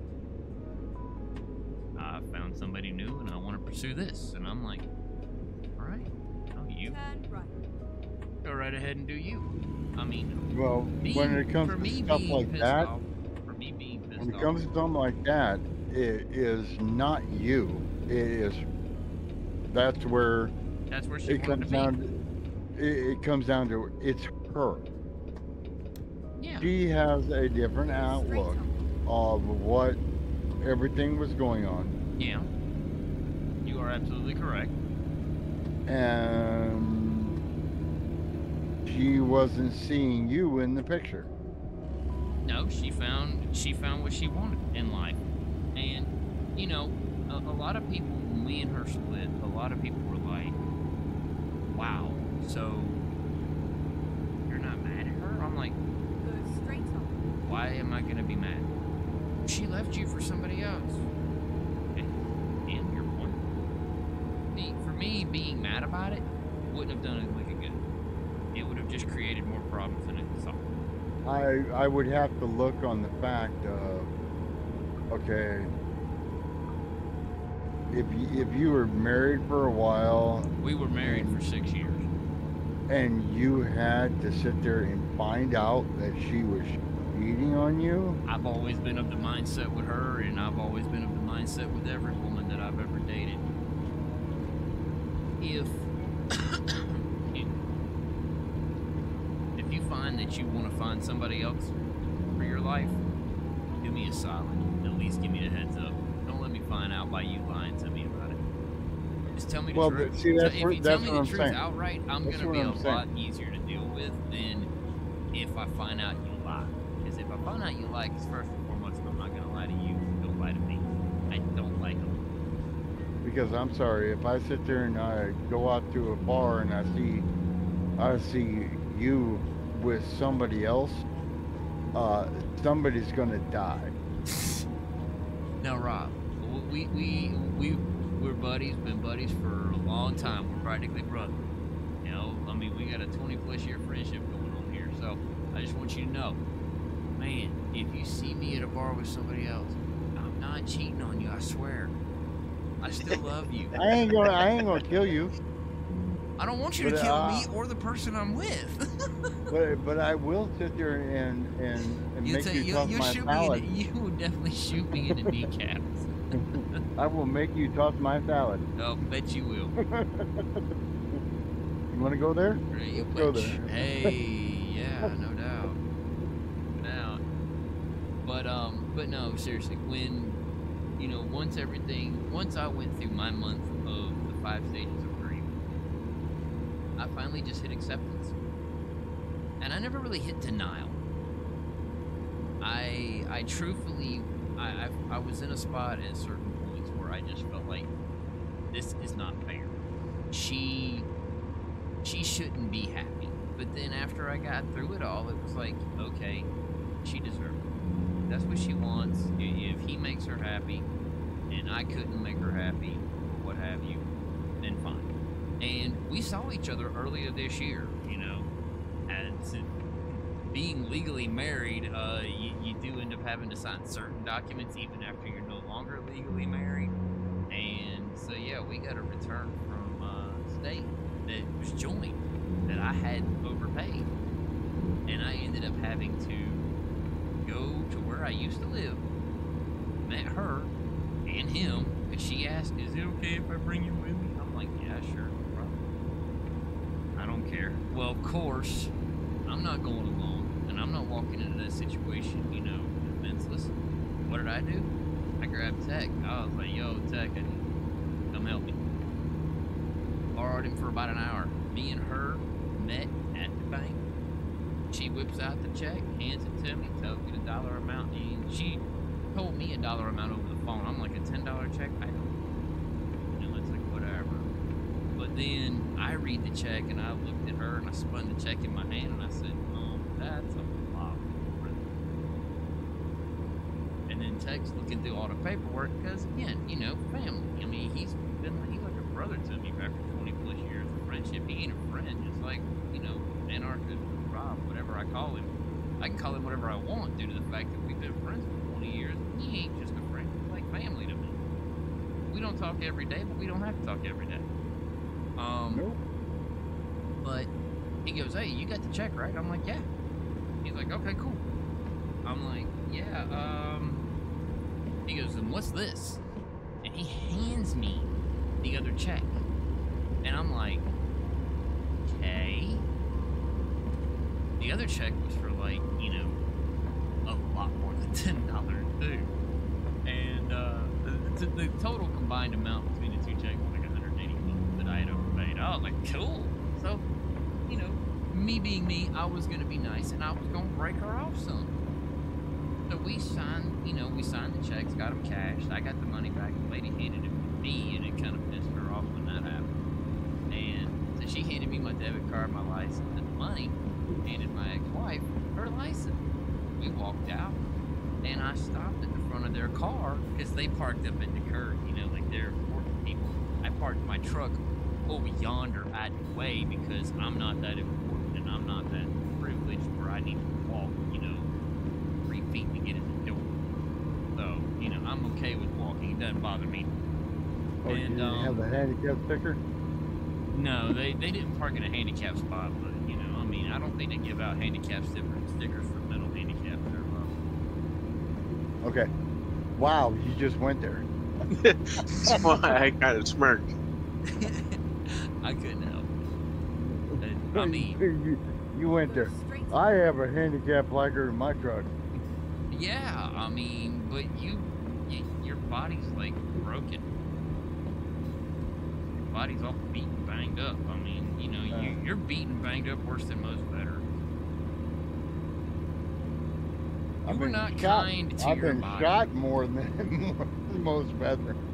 I found somebody new and I want to pursue this. And I'm like, all right, oh, you Turn right. go right ahead and do you. I mean, Well, being, when it comes to stuff like that, off, for me being when it off, comes to something like that, it is not you. It is. That's where that's where she it comes to down. To, it, it comes down to it's her. yeah, She has a different outlook of what everything was going on, yeah. You are absolutely correct. And she wasn't seeing you in the picture. No, she found she found what she wanted in life, and you know, a, a lot of people when me and her split, a lot of people were like, "Wow, so you're not mad at her?" I'm like, straight on. "Why am I gonna be mad?" She left you for somebody else. And, and your point. Me, being mad about it wouldn't have done it like a good. It would have just created more problems than it solved. I I would have to look on the fact of okay. If you, if you were married for a while We were married for six years. and you had to sit there and find out that she was cheating on you, I've always been of the mindset with her, and I've always been of the mindset with every woman that I've ever dated. If (coughs) if you find that you want to find somebody else for your life, do me a solid. At least give me a heads up. Don't let me find out by you lying to me about it. Just tell me the Well, truth. but see, So that's if you tell me the I'm truth saying. outright, I'm That's gonna be a I'm saying. lot easier to deal with than if I find out you lie. Because if I find out you lie, 'cause first and foremost, I'm not gonna lie to you. Don't lie to me. I don't like them. Because I'm sorry, if I sit there and I go out to a bar and I see I see you with somebody else, uh, somebody's gonna die. Now, Rob, we we we we're buddies. Been buddies for a long time. We're practically brothers. You know, I mean, we got a 20 plus year friendship going on here. So I just want you to know, man, if you see me at a bar with somebody else, I'm not cheating on you. I swear. I still love you. I ain't gonna I ain't gonna kill you, I don't want you to kill uh, me or the person I'm with. (laughs) but but I will sit there and and, and you make you you my shoot salad. me. In, you will definitely shoot me in the kneecaps. (laughs) I will make you toss my salad. (laughs) Oh, bet you will. You want to go there? You Let's go there. Hey, yeah, no doubt. No doubt. But um, but no, seriously, when you know, once everything, once I went through my month of the five stages of grief, I finally just hit acceptance, and I never really hit denial. I I truthfully, I I, I was in a spot at certain points where I just felt like this is not fair. She she shouldn't be happy. But then after I got through it all, it was like, okay, she deserves. That's what she wants. If he makes her happy, and I couldn't make her happy, what have you, then fine. And we saw each other earlier this year, you know, and being legally married, uh, you, you do end up having to sign certain documents even after you're no longer legally married. And so, yeah, we got a return from uh, state that was joined that I had overpaid. And I ended up having to go to where I used to live, met her and him, and she asked, Is it okay if I bring you with me? I'm like, Yeah, sure, no problem. I don't care. Well, of course, I'm not going alone, and I'm not walking into that situation, you know, defenseless. What did I do? I grabbed Tech. I was like, Yo, Tech, I need come help me borrowed him for about an hour. Me and her met at the bank. She whips out the check, hands it to me, tells me the dollar amount, and she told me a dollar amount over the phone. I'm like, a ten dollar check? I don't. You know, it's like whatever. But then I read the check and I looked at her and I spun the check in my hand and I said, "Oh, that's a lot." more." And then Tex looking through all the paperwork because again, you know, family. I mean, he's been he's like a brother to me after 20 plus years of friendship. He ain't a friend, just like you know, anarchist I call him. I can call him whatever I want due to the fact that we've been friends for 20 years. He ain't just a friend; he's like family to me. We don't talk every day, but we don't have to talk every day. Um, Nope. but he goes, "Hey, you got the check, right?" I'm like, "Yeah." He's like, "Okay, cool." I'm like, "Yeah." Um. He goes, "Then what's this?" And he hands me the other check, and I'm like, "Okay." The other check was for like, you know, a lot more than (laughs) ten dollars too, and uh, the, the total combined amount between the two checks was like 180 bucks that I had overpaid. I was like, "Cool." So, you know, me being me, I was gonna be nice and I was gonna break her off some. So we signed, you know, we signed the checks, got them cashed. I got the money back. The lady handed it to me, and it kind of pissed her off when that happened. And so she handed me my debit card, my license, and the money. Handed my ex-wife her license. We walked out, and I stopped at the front of their car because they parked up at the curb. You know, like they're important people. I parked my truck over yonder out the way because I'm not that important and I'm not that privileged where I need to walk, you know, three feet to get in the door. So, you know, I'm okay with walking. It doesn't bother me. Oh, you And, didn't um, have the handicap sticker? No, they, they didn't park in a handicap spot, but, you mean, I don't think they give out handicap stickers for mental handicap there, Okay. Wow, you just went there. (laughs) That's I kind of smirked. (laughs) I couldn't help it. I (laughs) mean, you, you went there. I have a handicap placard in my truck. Yeah, I mean, but you, you your body's like broken. Your body's all beat and banged up. I mean, you you're beaten, banged up worse than most veterans. You I've were not shot. kind to I've your been body. shot more than, (laughs) more than most veterans.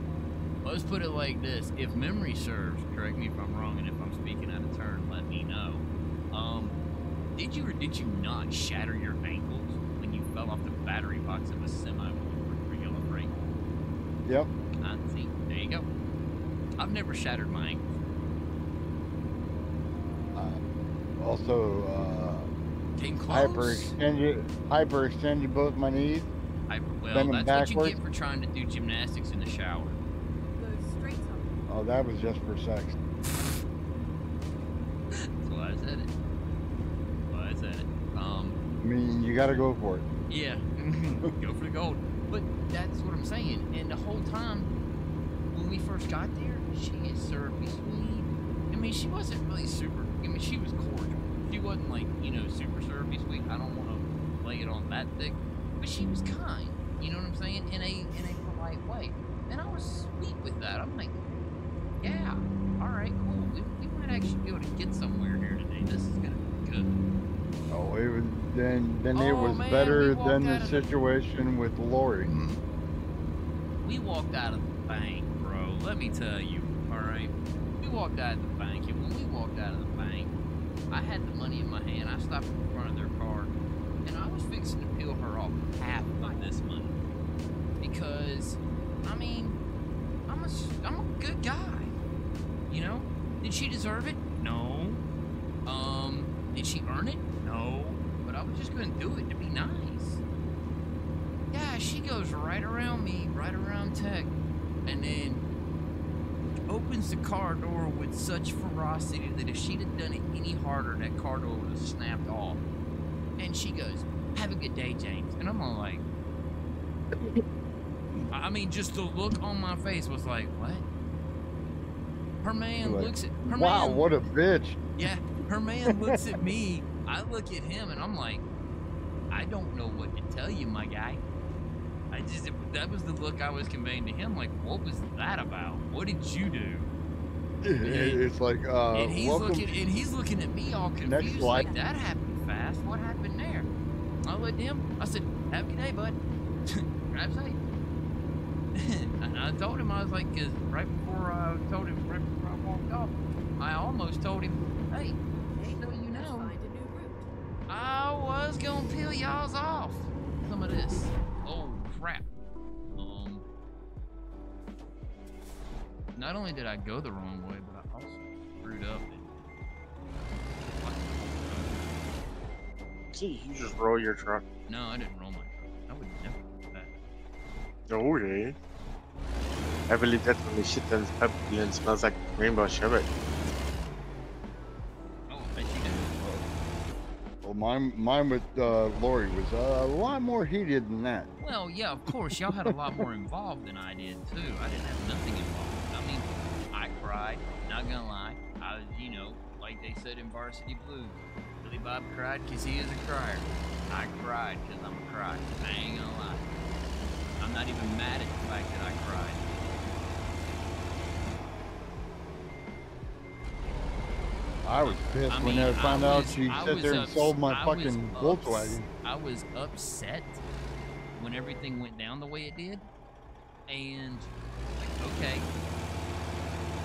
Let's put it like this: If memory serves, correct me if I'm wrong, and if I'm speaking out of turn, let me know. Um, did you or did you not shatter your ankles when you fell off the battery box of a semi when you were for Yellow Freight? Yep. Ah, see, there you go. I've never shattered my ankles. Uh, also, Came uh, close. hyperextended, hyperextended both my knees. Hyper, well, bend 'em that's what you backwards. get for trying to do gymnastics in the shower. Straight. Oh, that was just for sex. That's (laughs) why I said it. Why I said it. Um, I mean, you got to go for it. Yeah, (laughs) go for the gold. But that's what I'm saying. And the whole time, when we first got there, she is served me sweet. I mean, she wasn't really super. I mean, she was cordial. She wasn't like you know super serve me sweet. I don't want to lay it on that thick, but she was kind. You know what I'm saying? In a in a polite way. And I was sweet with that. I'm like, yeah, all right, cool. We, we might actually be able to get somewhere here today. This is gonna be good. Oh, it was then. Then it Oh, was man, better than the out of the- situation with Lori. Mm-hmm. We walked out of the bank, bro. Let me tell you, alright? We walked out of the bank, and when we walked out of the bank, I had the money in my hand. I stopped in front of their car, and I was fixing to peel her off half of this money. Because, I mean, I'm a, I'm a good guy. You know? Did she deserve it? No. Um, did she earn it? No. But I was just gonna do it to be nice. Yeah, she goes right around me, right around Tech, and then opens the car door with such ferocity that if she'd have done it any harder, that car door would have snapped off. And she goes, Have a good day, James. And I'm all like, (laughs) I mean, just the look on my face was like, What? Her man Like, looks at her Wow, man. what a bitch! Yeah, her man looks at me. I look at him, and I'm like, I don't know what to tell you, my guy. I just that was the look I was conveying to him. Like, what was that about? What did you do? It's like, uh, and he's welcome. looking, and he's looking at me all confused. slide. Like that happened fast. What happened there? I looked at him. I said, "Have a good day, bud. (laughs) Drive safe." (laughs) and I told him I was like, "Cause right before I told him, right before I walked off, I almost told him, hey, ain't no you know. find a new route. I was gonna peel y'all's off. Some of this. Crap. Um. Not only did I go the wrong way, but I also screwed up. See, you just roll your truck. no, I didn't roll my truck. I would never do that. Oh, yeah. I believe that's when the shit turns purple and smells like rainbow sherbet. Mine, mine with uh, Lori was uh, a lot more heated than that. Well, yeah, of course, y'all had a lot more involved than I did too. I didn't have nothing involved. I mean, I cried. Not gonna lie, I was, you know, like they said in Varsity Blues, Billy Bob cried 'cause he is a crier. I cried 'cause I'm a crier. I ain't gonna lie. I'm not even mad at the fact that I cried. I was pissed I when mean, I found out was- she I sat there and ups- sold my fucking Volkswagen. I was upset when everything went down the way it did, and like, okay,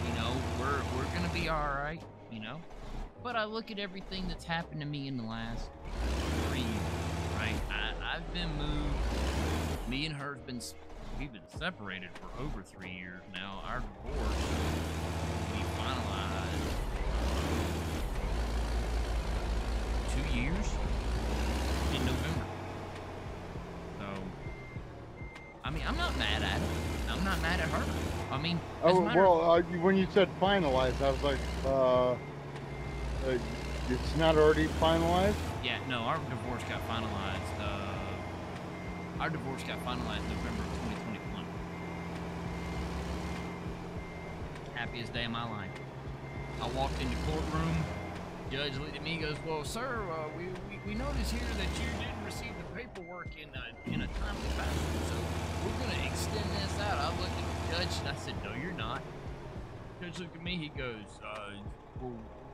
you know, we're we're gonna be all right, you know. But I look at everything that's happened to me in the last three years, right? I, I've been moved. Me and her's been we've been separated for over three years now. Our divorce we finalized two years in November. So, I mean, I'm not mad at it. I'm not mad at her. I mean, Oh well, uh, when you said finalized, I was like, uh, uh, it's not already finalized. yeah, no, our divorce got finalized. Uh, our divorce got finalized November of 2021. Happiest day of my life. I walked into the courtroom. Judge looked at me. Goes, "Well, sir, uh, we, we we notice here that you didn't receive the paperwork in a in a timely fashion, so we're gonna extend this out." I looked at the judge and I said, "No, you're not." Judge looked at me. He goes, uh, "Well,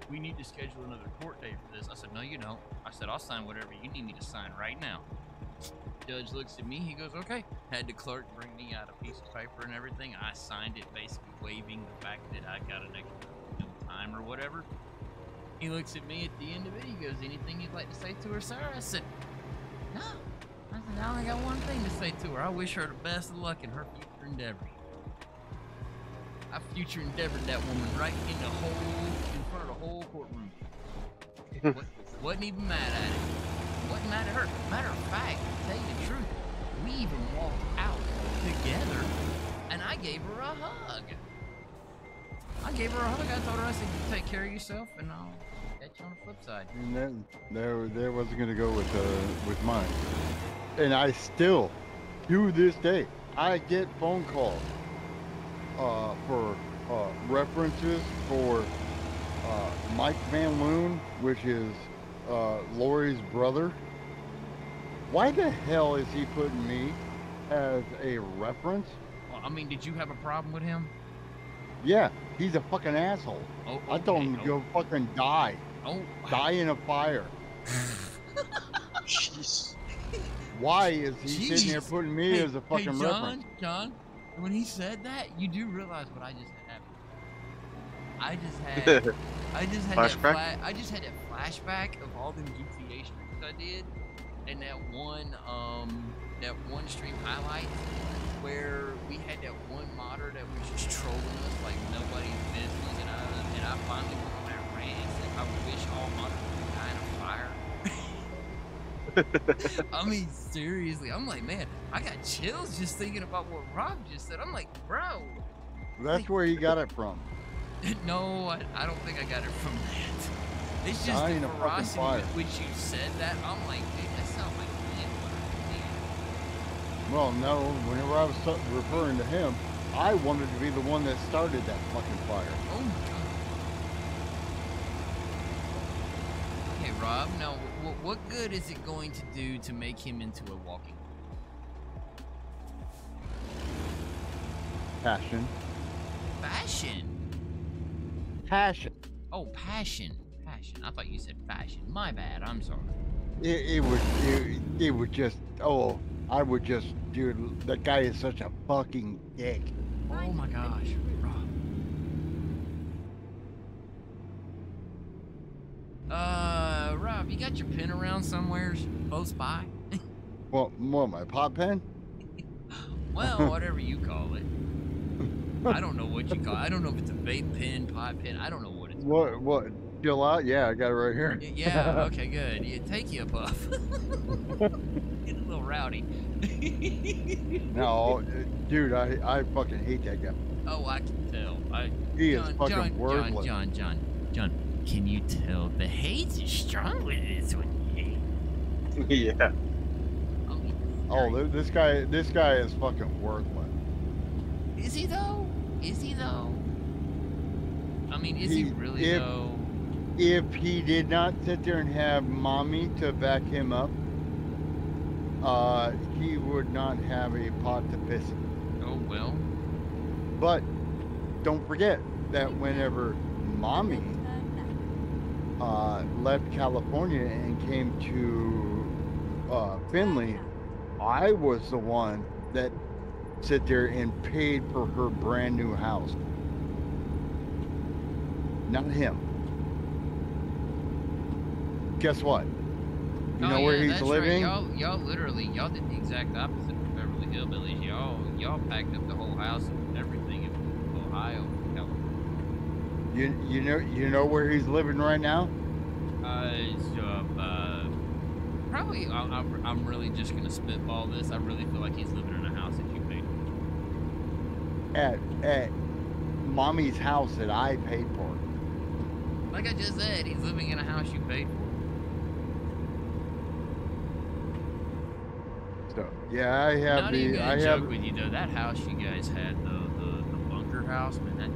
we need to schedule another court date for this." I said, "No, you don't." I said, "I'll sign whatever you need me to sign right now." Judge looks at me. He goes, "Okay." Had the clerk bring me out a piece of paper and everything. I signed it, basically waiving the fact that I got an extra time or whatever. He looks at me at the end of it. He goes, "Anything you'd like to say to her, sir?" I said, "No." I said, "I only got one thing to say to her. I wish her the best of luck in her future endeavors." I future endeavored that woman right in the whole, in front of the whole courtroom. (laughs) Wa- wasn't even mad at it. Wasn't mad at her. Matter of fact, to tell you the truth, we even walked out together, and I gave her a hug. I gave her a hug. I told her, I said, "You take care of yourself, and I'll you on the flip side." And then there, there wasn't gonna go with uh, with mine. And I still, to this day, I get phone calls uh, for uh, references for uh, Mike Van Loon, which is uh, Lori's brother. Why the hell is he putting me as a reference? Well, I mean, did you have a problem with him? Yeah, he's a fucking asshole. Oh, I told okay. him to go fucking die. Oh, Die in a fire. (laughs) Jeez. Why is he sitting here Jeez. putting me hey, as a fucking hey, John, reference? John, when he said that, you do realize what I just had. I just had, (laughs) I just had that Flashback? fla- I just had that flashback of all the GTA streams I did, and that one, um, that one stream highlight where we had that one modder that was just trolling us like nobody's business, and I, and I finally went on that rant and said, I wish all would die in a fire. (laughs) I mean, seriously, I'm like, man, I got chills just thinking about what Rob just said. I'm like, bro, That's where he got it (laughs) from. no, I, I don't think I got it from that. It's just Die the ferocity with which you said that. I'm like, dude, that sounds like man what I did. Well, no, whenever I was referring to him, I wanted to be the one that started that fucking fire. Oh my god. Okay, Rob. Now, what good is it going to do to make him into a walking Passion. fashion? Passion. Oh, passion, passion. I thought you said fashion. My bad. I'm sorry. It, it was it, it was just oh I would just dude that guy is such a fucking dick. Oh my gosh, Rob. Uh, Rob, you got your pen around somewhere close by? What? What? My pop pen? (laughs) Well, (laughs) whatever you call it. I don't know what you call. it. I don't know if it's a vape pen, pipe pen. I don't know what it's. What? What? Chill out. Yeah, I got it right here. Yeah. (laughs) Okay. Good. You take you a puff. Get a little rowdy. No, dude, I I fucking hate that guy. oh, I can tell. I, He is fucking John, worthless. John, John, John, John. Can you tell the hate is strong with this one? (laughs) yeah. I Oh, this guy, this guy is fucking worthless. is he though? Is he though? I mean, is he, He- really if- though? If he did not sit there and have mommy to back him up, uh, he would not have a pot to piss in. Oh well. But don't forget that whenever mommy uh, left California and came to uh, Findlay, I was the one that sit there and paid for her brand new house. Not him. Guess what? You oh, know where yeah, he's that's living? Right. Y'all, y'all literally, y'all did the exact opposite of Beverly Hillbillies. Y'all, y'all packed up the whole house and everything in Ohio. You you know you know where he's living right now? Uh, so, uh, probably. I, I'm, I'm really just gonna spitball this. I really feel like he's living in a house that you paid. for. At at mommy's house that I paid for. Like I just said, he's living in a house you paid for. So yeah, I have Not even the gonna I joke have with you though. That house you guys had, the the, the bunker house, man. That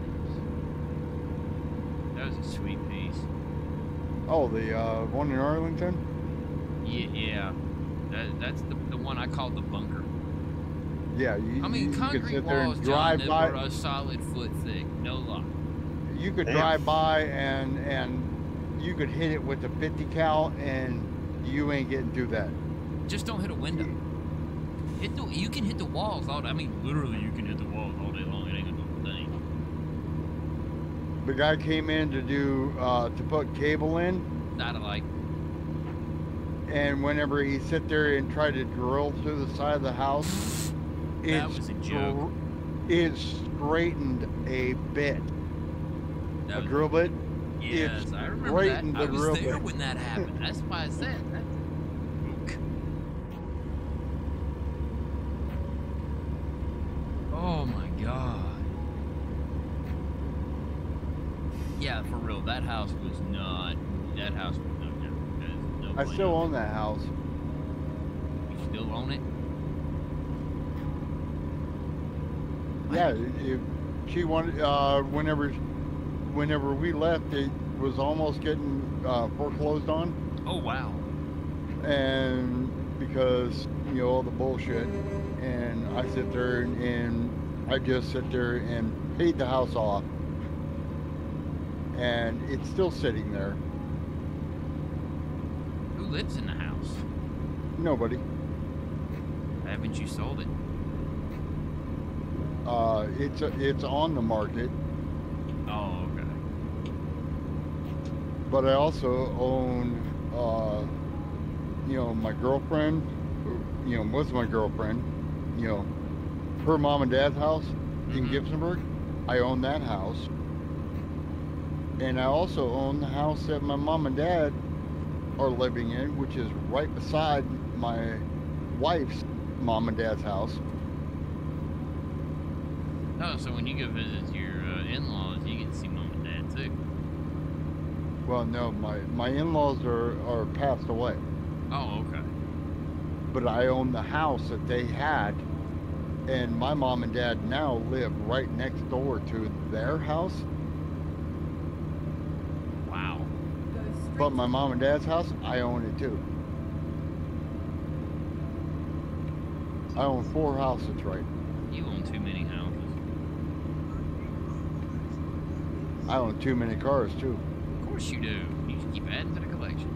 that was a sweet piece. oh the uh, one in Arlington. Yeah, yeah. That, that's the, the one I called the bunker. Yeah, you, I mean, you, you could concrete sit there walls, and John, drive that by. were a solid foot thick. No lie. You could Damn. drive by and and you could hit it with a 50 cal and you ain't getting through that. Just don't hit a window. Hit the. You can hit the walls all. I mean, literally, you can hit the walls all day long. It ain't gonna do a thing. The guy came in to do uh, to put cable in, Not like. and whenever he sit there and try to drill through the side of the house, That it's was a joke. It straightened a bit, That a was, drill bit. yes, I remember that. I was there bit. when that happened. That's why I said that. Ook. Oh my god. Yeah, for real. That house was not. That house was no different. There's no I still own that house. You still own it? Yeah, it, she wanted. Uh, whenever, whenever we left, it was almost getting uh, foreclosed on, Oh wow. and because you know all the bullshit, and I sit there and, and I just sit there and paid the house off, and it's still sitting there. Lives in the house? Nobody. Haven't you sold it? Uh, it's it's on the market, Oh, okay. but I also own, uh, you know, my girlfriend, you know, was my girlfriend, you know, her mom and dad's house in Mhm. Gibsonburg. I own that house. And I also own the house that my mom and dad are living in, which is right beside my wife's mom and dad's house. Oh, so when you go visit your uh, in-laws, you get to see mom and dad too. Well, no, my, my in-laws are, are passed away. Oh, okay. but I own the house that they had, and my mom and dad now live right next door to their house. Wow. But my mom and dad's house, I own it too. I own four houses right. You own too many houses. I own too many cars too. Of course you do. You should keep adding to the collection.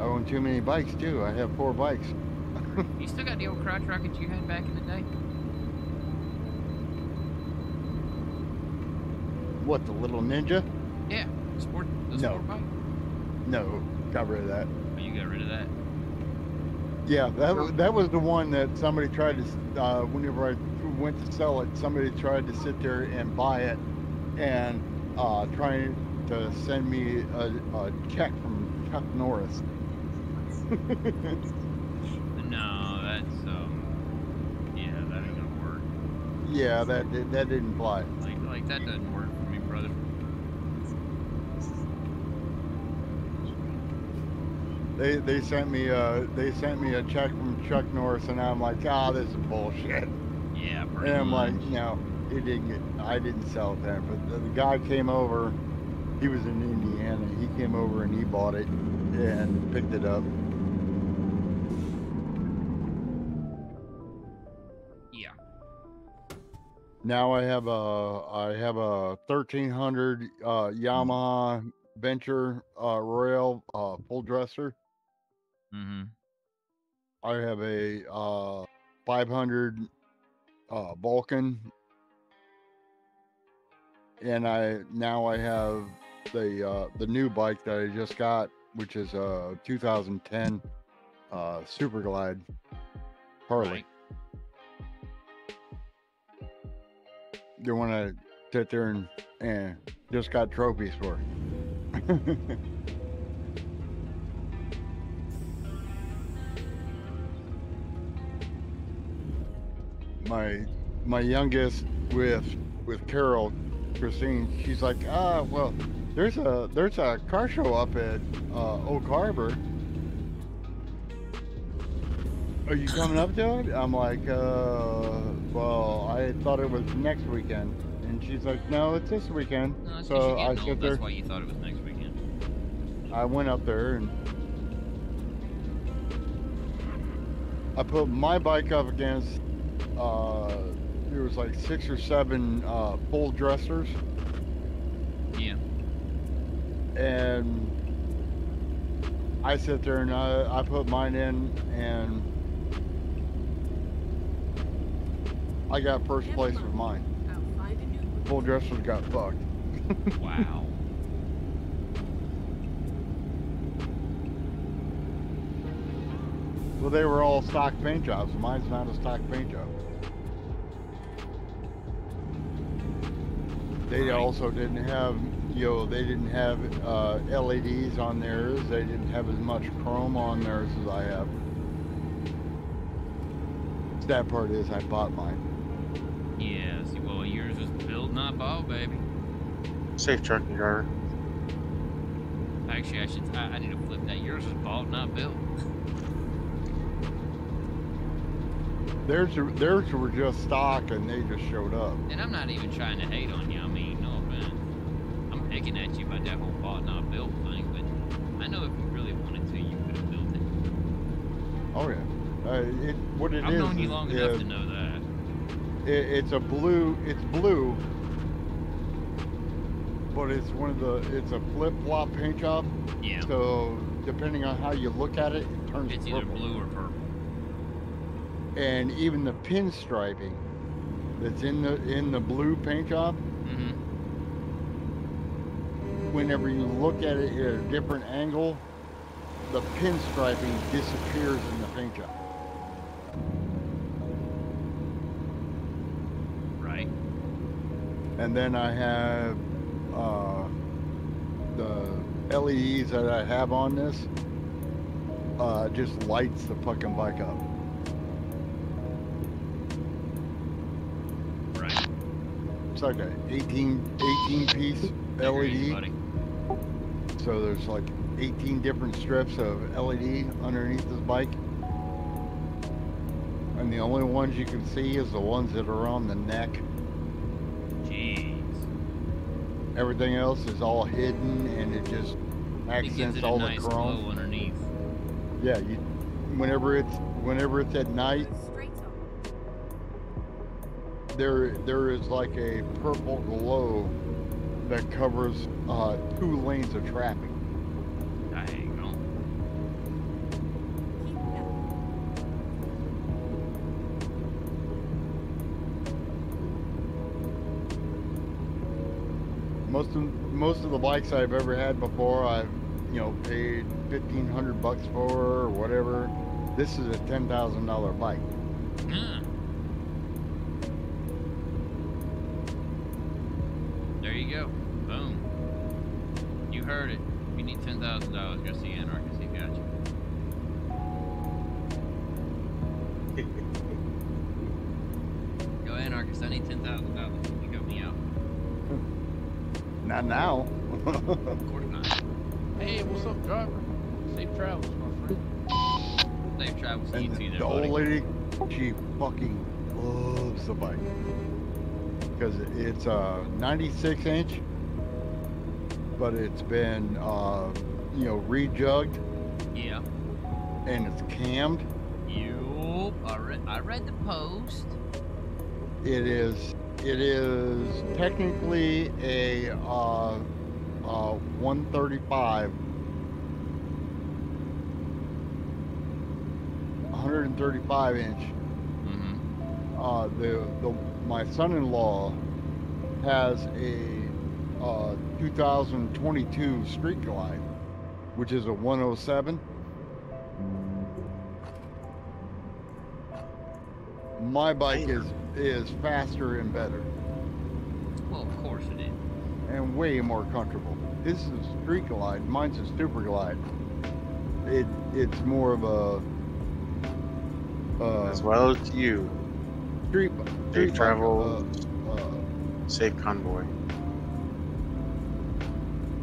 I own too many bikes too. I have four bikes. (laughs) You still got the old crotch rocket you had back in the day? What, the little ninja? Yeah. Sport. The No. sport bike. No, got rid of that. Oh, you got rid of that? Yeah, that wa- that was the one that somebody tried to. Uh, whenever I went to sell it, somebody tried to sit there and buy it, and uh, trying to send me a, a check from Chuck Norris. (laughs) No, that's um. Yeah, that ain't gonna work. yeah, that did- that didn't fly. Like, like that doesn't work for me, brother. They they sent me uh they sent me a check from Chuck Norris, and I'm like, ah, this is bullshit. Yeah, And I'm like, much. no, it didn't get. I didn't sell it then, but the, the guy came over. He was in Indiana. He came over and he bought it and picked it up. yeah. Now I have a I have a 1300 uh, Yamaha Venture uh, Royale uh, full dresser. Mm-hmm. I have a uh, 500 uh, Vulcan, and I now I have the uh, the new bike that I just got, which is a 2010 uh, Super Glide Harley. Right. The one I sit there and, and just got trophies for. (laughs) my my youngest with with Carol, Christine, she's like, ah, well, there's a there's a car show up at uh, Oak Harbor. Are you coming up to it? I'm like, uh, well, I thought it was next weekend, and she's like, no, it's this weekend. No, it's so I there. That's why you thought it was next weekend. I went up there and I put my bike up against uh there was like six or seven uh full dressers Yeah. and I sit there and I, I put mine in and I got first place with mine. I'll find a new one. Full dressers got fucked. (laughs) Wow. Well, they were all stock paint jobs. Mine's not a stock paint job. They Right. also didn't have, you know, they didn't have uh, LEDs on theirs. They didn't have as much chrome on theirs as I have. That part is I bought mine. yeah. See, well, yours was built, not bought, baby. Safe trucking driver. Actually, I should. I, I need to flip that. Yours was bought, not built. Theirs, theirs were just stock and they just showed up. And I'm not even trying to hate on you. I mean, no offense. I'm picking at you about that whole bought, not built thing, but I know if you really wanted to, you could have built it. Oh yeah. Uh, it, what it I've is known you long is- enough to know that. it, it's a blue it's blue but it's one of the it's a flip-flop paint job Yeah. so depending on how you look at it it turns It's either blue or purple. and even the pinstriping that's in the in the blue paint job. Whenever you look at it at a different angle the pinstriping disappears in the paint job Right. and then I have uh, the LEDs that I have on this uh, just lights the fucking bike up. Right. It's like a 18, 18 piece I hear you, LED. So there's like 18 different strips of LED underneath this bike. And the only ones you can see is the ones that are on the neck. Jeez. Everything else is all hidden and it just accents it all nice the chrome. glow underneath. Yeah, you whenever it's whenever it's at night, Go straight on. there there is like a purple glow that covers uh, two lanes of traffic. There you go. Keep that. Most of most of the bikes I've ever had before, I've you know, paid fifteen hundred bucks for or whatever. This is a ten thousand dollar bike. Fucking loves the bike because it's a 96 inch, but it's been, uh, you know, rejugged Yeah. and it's cammed. Yup. I read. I read the post. It is. It is technically a uh, uh, 135, 135 inch. Uh, the the my son-in-law has a uh, 2022 Street Glide, which is a 107. My bike is is faster and better. Well, of course it is. and way more comfortable. This is a street glide. Mine's a super glide. It it's more of a uh, As well as you, street safe street bike, travel, Uh, uh, safe convoy.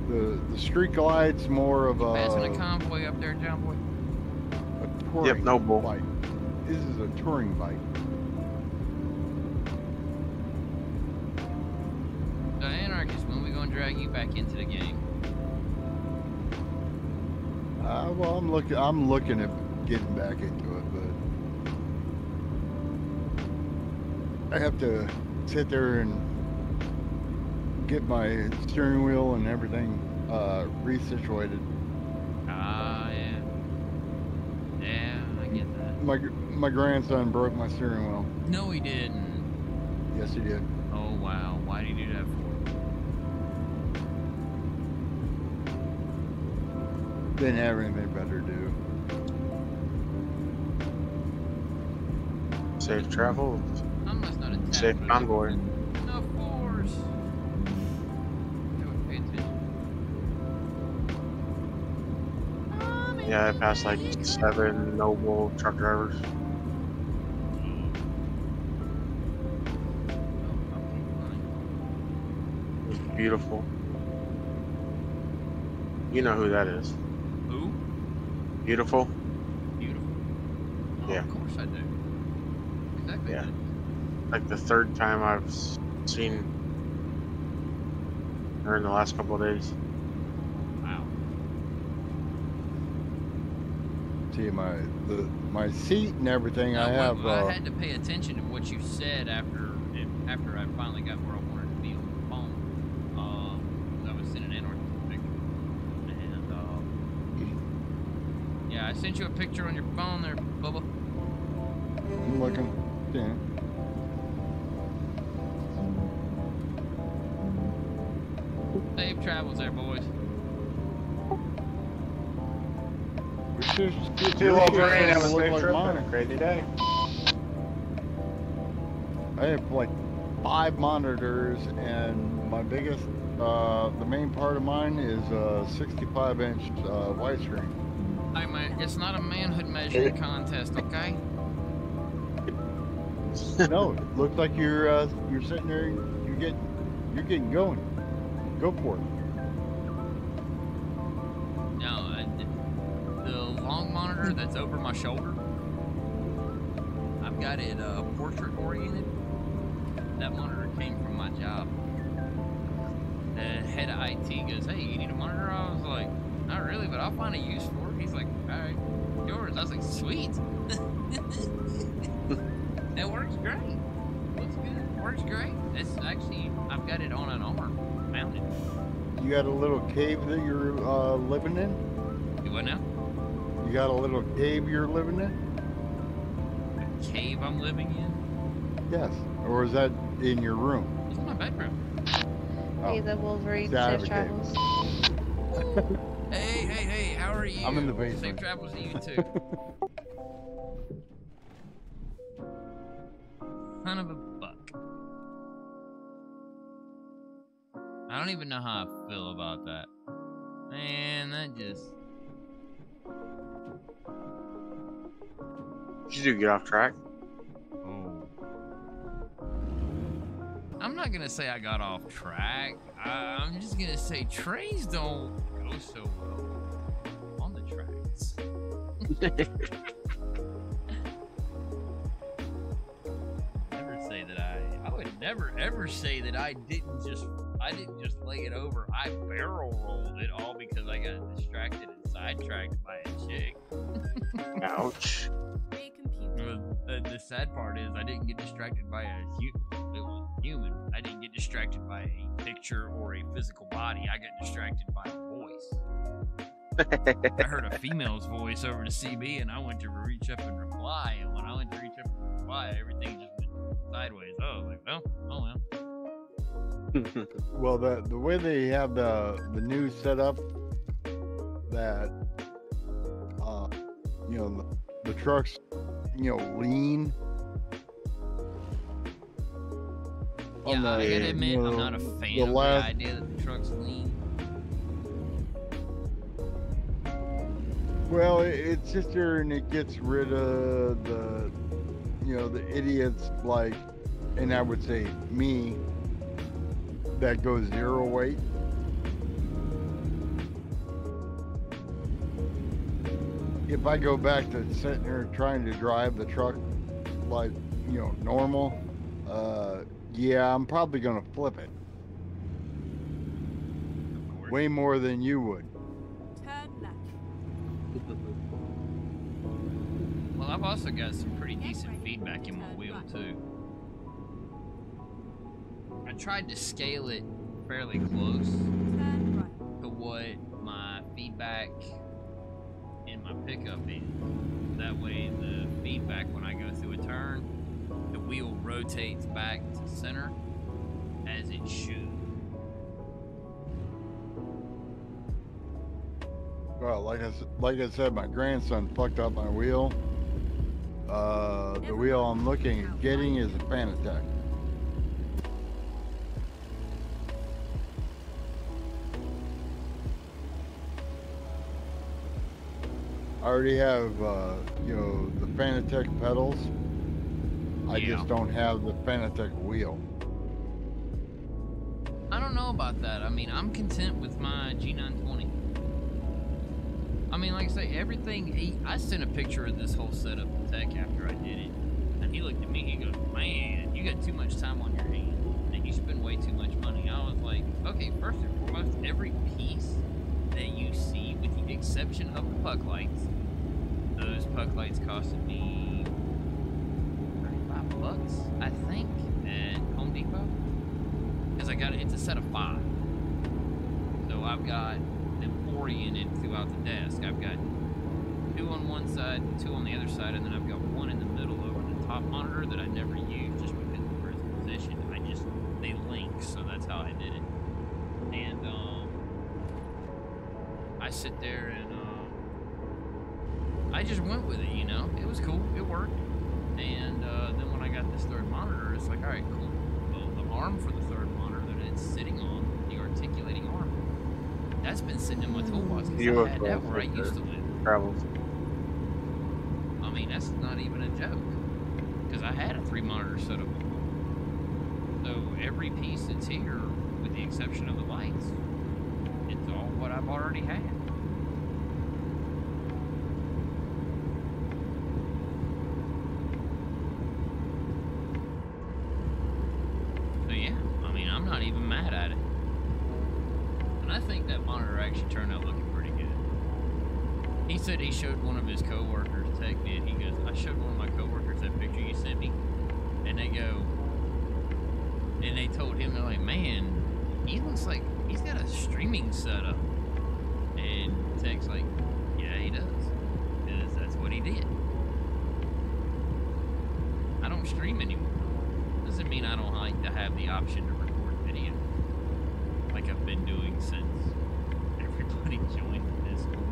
the the street glide's more of a, Passing a convoy up there, John Boy. a touring Yep, noble. bike. This is a touring bike. So, Anarchist, when we gonna drag you back into the game? Uh, well, I'm looking. I'm looking at getting back into it, I have to sit there and get my steering wheel and everything uh, resituated. Ah, yeah. Yeah, I get that. My my grandson broke my steering wheel. No, he didn't. Yes, he did. Oh, wow. Why did he do that for? Didn't have anything better to do. Safe travel. I must not attack. Safe convoy. No force. I would pay attention. Yeah, I passed like seven noble truck drivers. It was beautiful. You know who that is. Who? Beautiful. Beautiful. Oh, Yeah. Of course I do. Exactly. Yeah. That. Like the third time I've seen her in the last couple of days. Wow. See my the my seat and everything. I No, have. well, Uh, I had to pay attention to what you said after after I finally got where I wanted to be on the phone. Um, 'cause I was sending Anarchist a picture, and uh, yeah, I sent you a picture on your phone there, Bubba. I'm looking. Yeah. Safe travels there, boys. It's just, You it's too, really Wolverine. Have a safe like trip mine. and a crazy day. I have like five monitors, and my biggest, uh, the main part of mine is a 65 inch uh, widescreen. Hey man, it's not a manhood measuring (laughs) contest, okay? no, it looks like you're uh, you're sitting there, you're getting you're getting going. Go for it. No, uh, the- long monitor that's over my shoulder, I've got it uh, portrait oriented. That monitor came from my job. The head of IT goes, "Hey, you need a monitor?" I was like, "Not really, but I'll find a use for it." He's like, "All right, yours." I was like, "Sweet." (laughs) it works great. Looks good. Works great. It's actually I've got it on an arm mounted. You got a little cave that you're uh, living in. Do what now? You got a little cave you're living in. The cave I'm living in. Yes, or is that in your room? It's in my bedroom. Oh. Hey, the Wolverine It's out of safe a (laughs) hey, travels. Hey, how are you? I'm in the Safe basement. travels to you too. (laughs) Son of a I don't even know how I feel about that. Man, that just. Did you get off track? Oh. I'm not gonna say I got off track. I, I'm just gonna say trains don't go so well on the tracks. (laughs) never say that I. Never ever say that I didn't just. I didn't just lay it over. I barrel rolled it all because I got distracted and sidetracked by a chick. Ouch. The, the sad part is I didn't get distracted by a hu- it was human. I didn't get distracted by a picture or a physical body. I got distracted by a voice. (laughs) I heard a female's voice over the CB, and I went to reach up and reply. And when I went to reach up and reply, everything just sideways. I was like, well, oh well. (laughs) Well, the the way they have the the new setup, that uh, you know, the, the trucks, you know, lean. Yeah, on I gotta admit, you I'm not a fan the of last- the idea that the truck's lean. Well, it, it sits there and it gets rid of the, you know, the idiots like, and I would say me, that goes zero weight. If I go back to sitting there trying to drive the truck like, you know, normal, uh, yeah, I'm probably gonna flip it way more than you would. Turn left. (laughs) I've also got some pretty decent feedback in my wheel too. I tried to scale it fairly close to what my feedback in my pickup is. That way, the feedback when I go through a turn, the wheel rotates back to center as it should. Well, like I, like I said, my grandson fucked up my wheel. Uh, the wheel I'm looking at getting is a Fanatec. I already have, uh, you know, the Fanatec pedals. I Yeah. just don't have the Fanatec wheel. I don't know about that. I mean, I'm content with my G920. I mean, like I say, everything. He, I sent a picture of this whole setup to Tech after I did it, and he looked at me. He goes, "Man, you got too much time on your hands, and you spend way too much money." I was like, "Okay, first and foremost, every piece that you see, with the exception of the puck lights, those puck lights costed me thirty-five bucks, I think, at Home Depot." because I got it. It's a set of five. So I've got oriented throughout the desk. I've got two on one side, two on the other side, and then I've got one in the middle over the top monitor that I never use just because of where it's positioned. I just they link, so that's how I did it. And um, I sit there and um, I just went with it. You know, it was cool. It worked. And uh, then when I got this third monitor, it's like, all right, cool. Well, the arm for the third monitor that it's sitting on, the articulating arm, that's been sitting in my hmm. toolbox because I had that where I used to live. Travels. I mean, that's not even a joke because I had a three monitor setup before. So every piece that's here, with the exception of the lights, it's all what I've already had. So yeah, I mean, I'm not even mad at it. And I think that monitor actually turned out looking pretty good. He said he showed one of his coworkers, Tech did. He goes, I showed one of my coworkers that picture you sent me. And they go, and they told him, they're like, man, he looks like he's got a streaming setup. And Tech's like, yeah, he does. Because that's what he did. I don't stream anymore. Doesn't mean I don't like to have the option to record video. Like I've been doing since (laughs) everybody joined the Discord.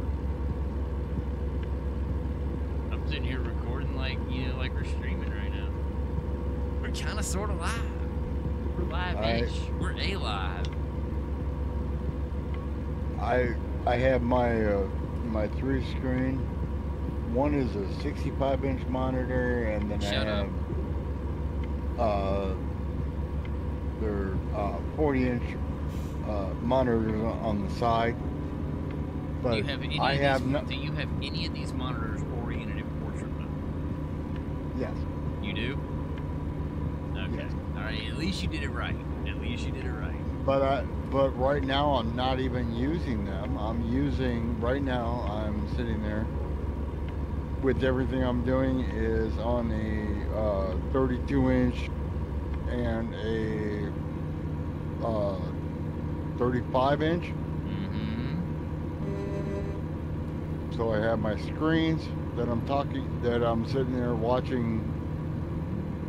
Sitting here recording like you know, like we're streaming right now. We're kind of sort of live. We're live-ish. We're a live. I I have my uh, my three screen. One is a 65 inch monitor, and then Shut I up. have uh, they're uh, 40 inch uh, monitors on- on the side. But do you have any? I of have these, no. Do you have any of these monitors oriented in portrait mode? Yes. You do. Okay. Yes. All right. At least you did it right. At least you did it right. But I, but right now I'm not even using them. I'm using right now. I'm sitting there with everything I'm doing is on a uh, 32 inch and a uh, 35 inch. Mm-hmm. So I have my screens that I'm talking that I'm sitting there watching.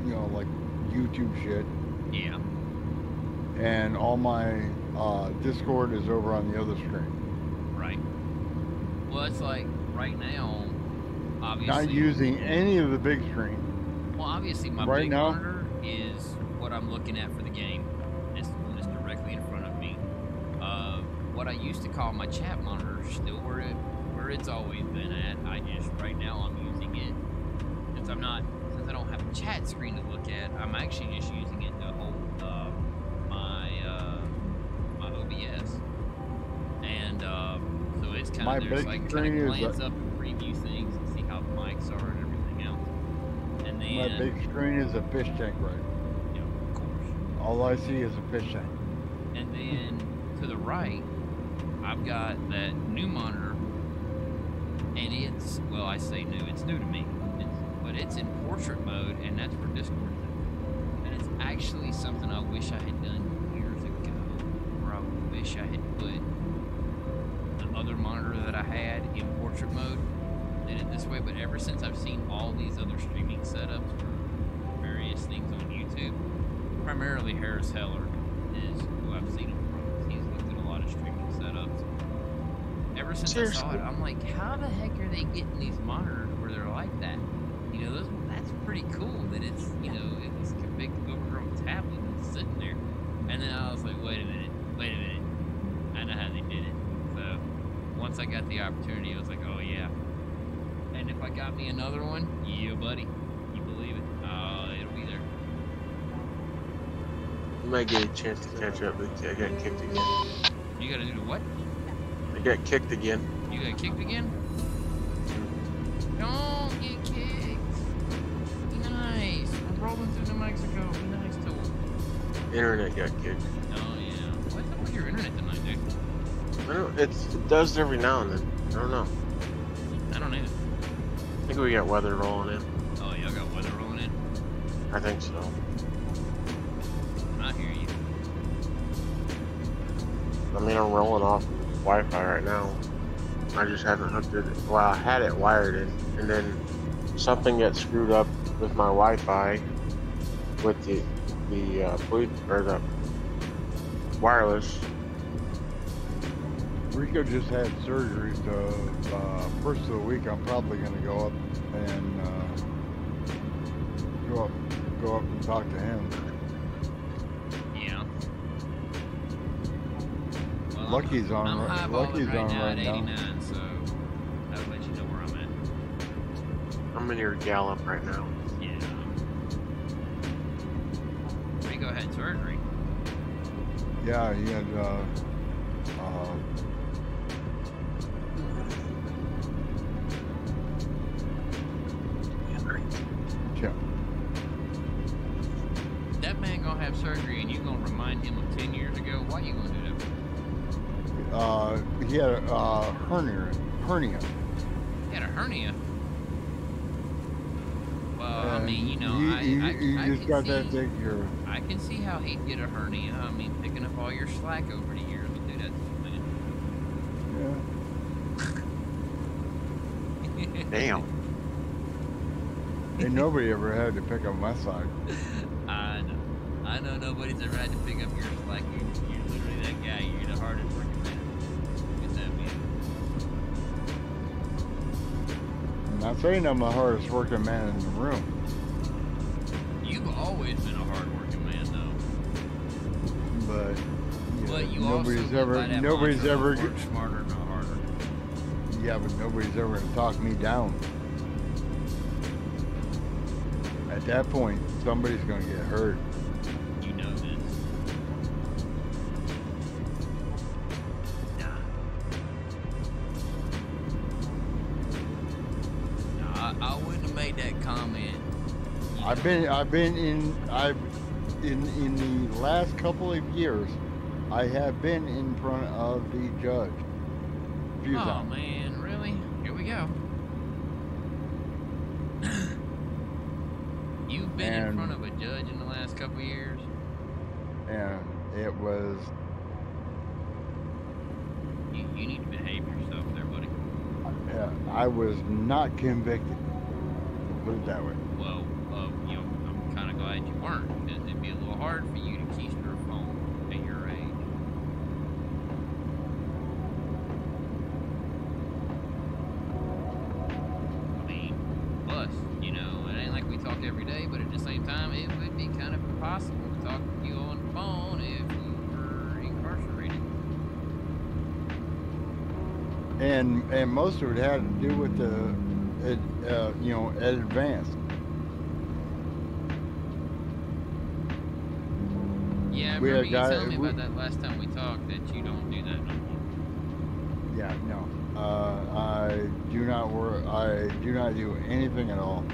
You know, like YouTube shit, Yeah. and all my uh, Discord is over on the other screen. Right. Well, it's like right now. Obviously. Not using any of the big screen. Well, obviously, my Right big now? monitor is what I'm looking at for the game. It's that's directly in front of me. Uh, what I used to call my chat monitor is still where it where it's always been at. I just right now I'm using it since I'm not chat screen to look at. I'm actually just using it to hold uh, my uh, my OBS, and uh, so it's kind My of there's like kind of glance up and preview things and see how the mics are and everything else. And then My big screen is a fish tank, right? yeah, of course. All I see is a fish tank. And then to the right, I've got that new monitor, and it's well, I say new. It's new to me, but it's in portrait mode, and that's where Discord's at. And it's actually something I wish I had done years ago, where I wish I had put the other monitor that I had in portrait mode, did it this way. But ever since I've seen all these other streaming setups for various things on YouTube, primarily Harris Heller is who I've seen him from. He's looked at a lot of streaming setups. Ever since I saw it, I'm like, how the heck are they getting these monitors where they're like that? You know, those, that's pretty cool that it's, you know, it's a big overgrown tablet that's sitting there. And then I was like, wait a minute, wait a minute. I know how they did it. So once I got the opportunity, I was like, oh yeah. And if I got me another one, yeah, buddy. You believe it? Oh, it'll be there. You might get a chance to catch up, but I got kicked again. You gotta do the what? I got kicked again. You got kicked again? Internet got kicked. Oh yeah. What's up with your internet tonight, dude? I don't, it's, it does every now and then. I don't know. I don't either. I think we got weather rolling in. Oh, y'all got weather rolling in. I think so. I'm not hear you. I mean, I'm rolling off Wi-Fi right now. I just haven't hooked it. Well, I had it wired in, and then something got screwed up with my Wi-Fi with the the uh, Bluetooth or the wireless. Rico just had surgery, so uh, first of the week I'm probably going to go up and uh, go up, go up and talk to him. Yeah. Well, Lucky's I'm, on I'm right- highballing Lucky's right on now right at now. 89, so that'll let you know where I'm at. I'm in your Gallup right now. Had surgery. Yeah, he had. Uh, uh, yeah, That man gonna have surgery, and you gonna remind him of 10 years ago? Why you gonna do that? uh, he had a uh, hernia. Hernia. He had a hernia. Well, I mean, you know, he, I, he, I, he I just got see, that of. I can see how he'd get a hernia. I mean, picking up all your slack over the years would do that to a man. Yeah. Damn. Ain't nobody ever had to pick up my slack. (laughs) I know. I know nobody's ever had to pick up your slack. You, you're literally that guy. You're the hardest working man. Look at that man. Not saying I'm the hardest working man in the room, nobody's ever nobody's ever work smarter, not harder. yeah, but nobody's ever gonna talk me down. At that point, somebody's gonna get hurt. You know this. Nah. Nah, I, I wouldn't have made that comment. I've been I've been in I've in in the last couple of years, I have been in front of the judge. a Few Oh times. man, really? Here we go. (coughs) You've been in front of a judge in the last couple years. and it was You, you need to behave yourself there, buddy. uh, I was not convicted. Put it that way. Well, uh, you know, I'm kind of glad you weren't, because it'd be a little hard for you to keister a phone at your age. I mean, plus, you know, it ain't like we talk every day, but at the same time, it would be kind of impossible to talk to you on the phone if you were incarcerated. And most of it had to do with the, it, uh, you know, at advanced. Yeah, I We remember you telling me we- about that last time we talked that you don't do that no more. Yeah, no. Uh, I do not work. I do not do anything at all.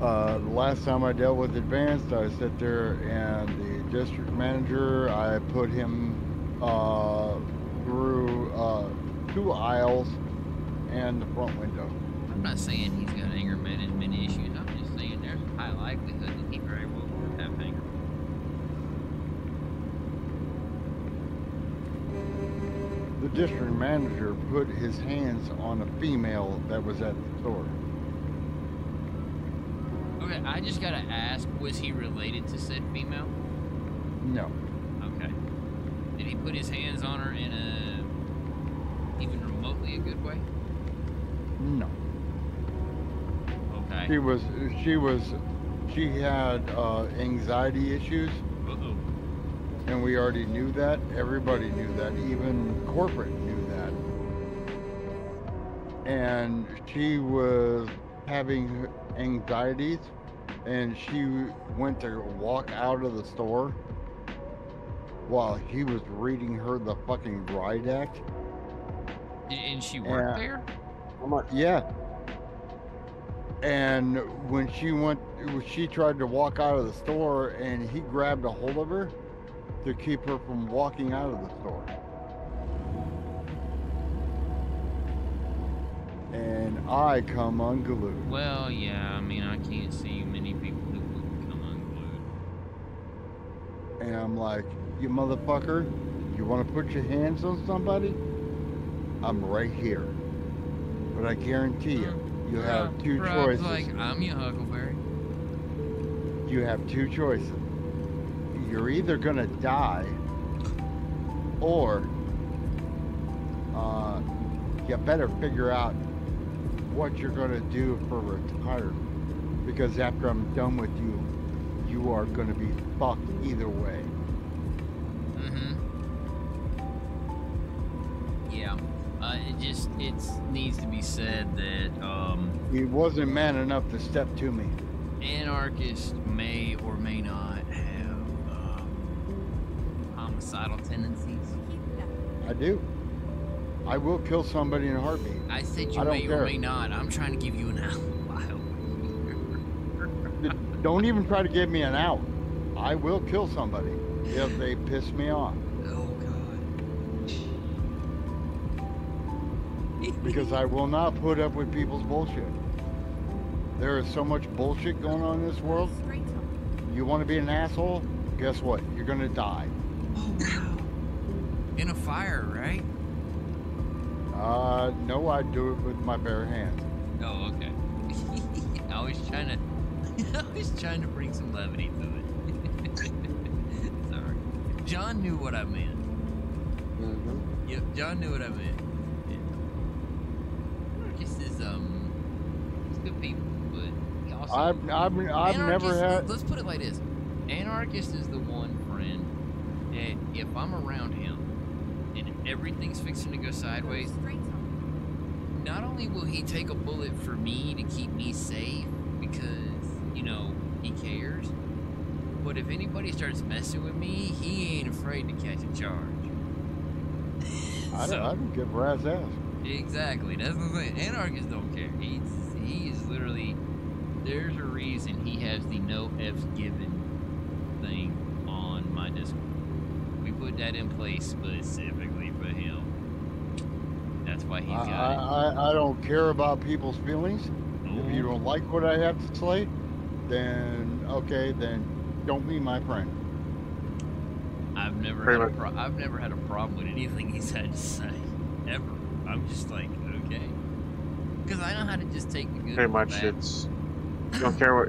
Uh, the last time I dealt with advanced, I sat there and the district manager, I put him uh, through uh, two aisles and the front window. I'm not saying he's got anger management issues. I'm just saying there's a high likelihood that he very well could have anger. The district manager put his hands on a female that was at the store. Okay, I just gotta ask: Was he related to said female? No, Okay. Did he put his hands on her in a even remotely a good way? no. Okay. She was, she was, she had uh, anxiety issues. Uh-oh. And we already knew that. Everybody knew that. Even corporate knew that. And she was having anxieties, and she went to walk out of the store while he was reading her the fucking riot act. And- And she worked Yeah. there. Yeah. And when she went, when she tried to walk out of the store, and he grabbed a hold of her to keep her from walking out of the store. And I come unglued. Well, yeah. I mean, I can't see many people who would become unglued. And I'm like, you motherfucker, you want to put your hands on somebody? I'm right here. But I guarantee you, you have two Rob's choices. like, I'm your Huckleberry. you have two choices. You're either gonna die, or uh, you better figure out what you're gonna do for retirement. Because after I'm done with you, you are gonna be fucked either way. Mm-hmm. Yeah. Uh, it just it needs to be said that um, He wasn't man enough to step to me. anarchists may or may not have um, homicidal tendencies. I do. I will kill somebody in a heartbeat. I said you I may or may not. I'm trying to give you an (laughs) out. Don't even try to give me an out. I will kill somebody if they piss me off. Because I will not put up with people's bullshit. There is so much bullshit going on in this world. You want to be an asshole? Guess what? You're gonna die. Oh wow. In a fire, right? Uh, no, I do it with my bare hands. Oh, okay. (laughs) I was trying to, (laughs) I was trying to bring some levity to it. (laughs) Sorry. John knew what I meant. Mm-hmm. Yep, John knew what I meant. Yeah. This is um, I've I've, I've never had. Let's put it like this: Anarchist is the one friend that if I'm around him and everything's fixing to go sideways, not only will he take a bullet for me to keep me safe because you know he cares, but if anybody starts messing with me, he ain't afraid to catch a charge. I So- (laughs) don't, I don't give a rat's ass. Exactly. That's what I'm saying. Anarchists don't care. He's he is literally there's a reason he has the no F's given thing on my Discord. We put that in place specifically for him. That's why he's got I, I, I don't care about people's feelings. it. If you don't like what I have to say, then okay, then don't be my friend. I've never Pretty had a much. pro- I've never had a problem with anything he's had to say ever. I'm just like okay, because I know how to just take the good. Pretty much, bad. it's you don't care what.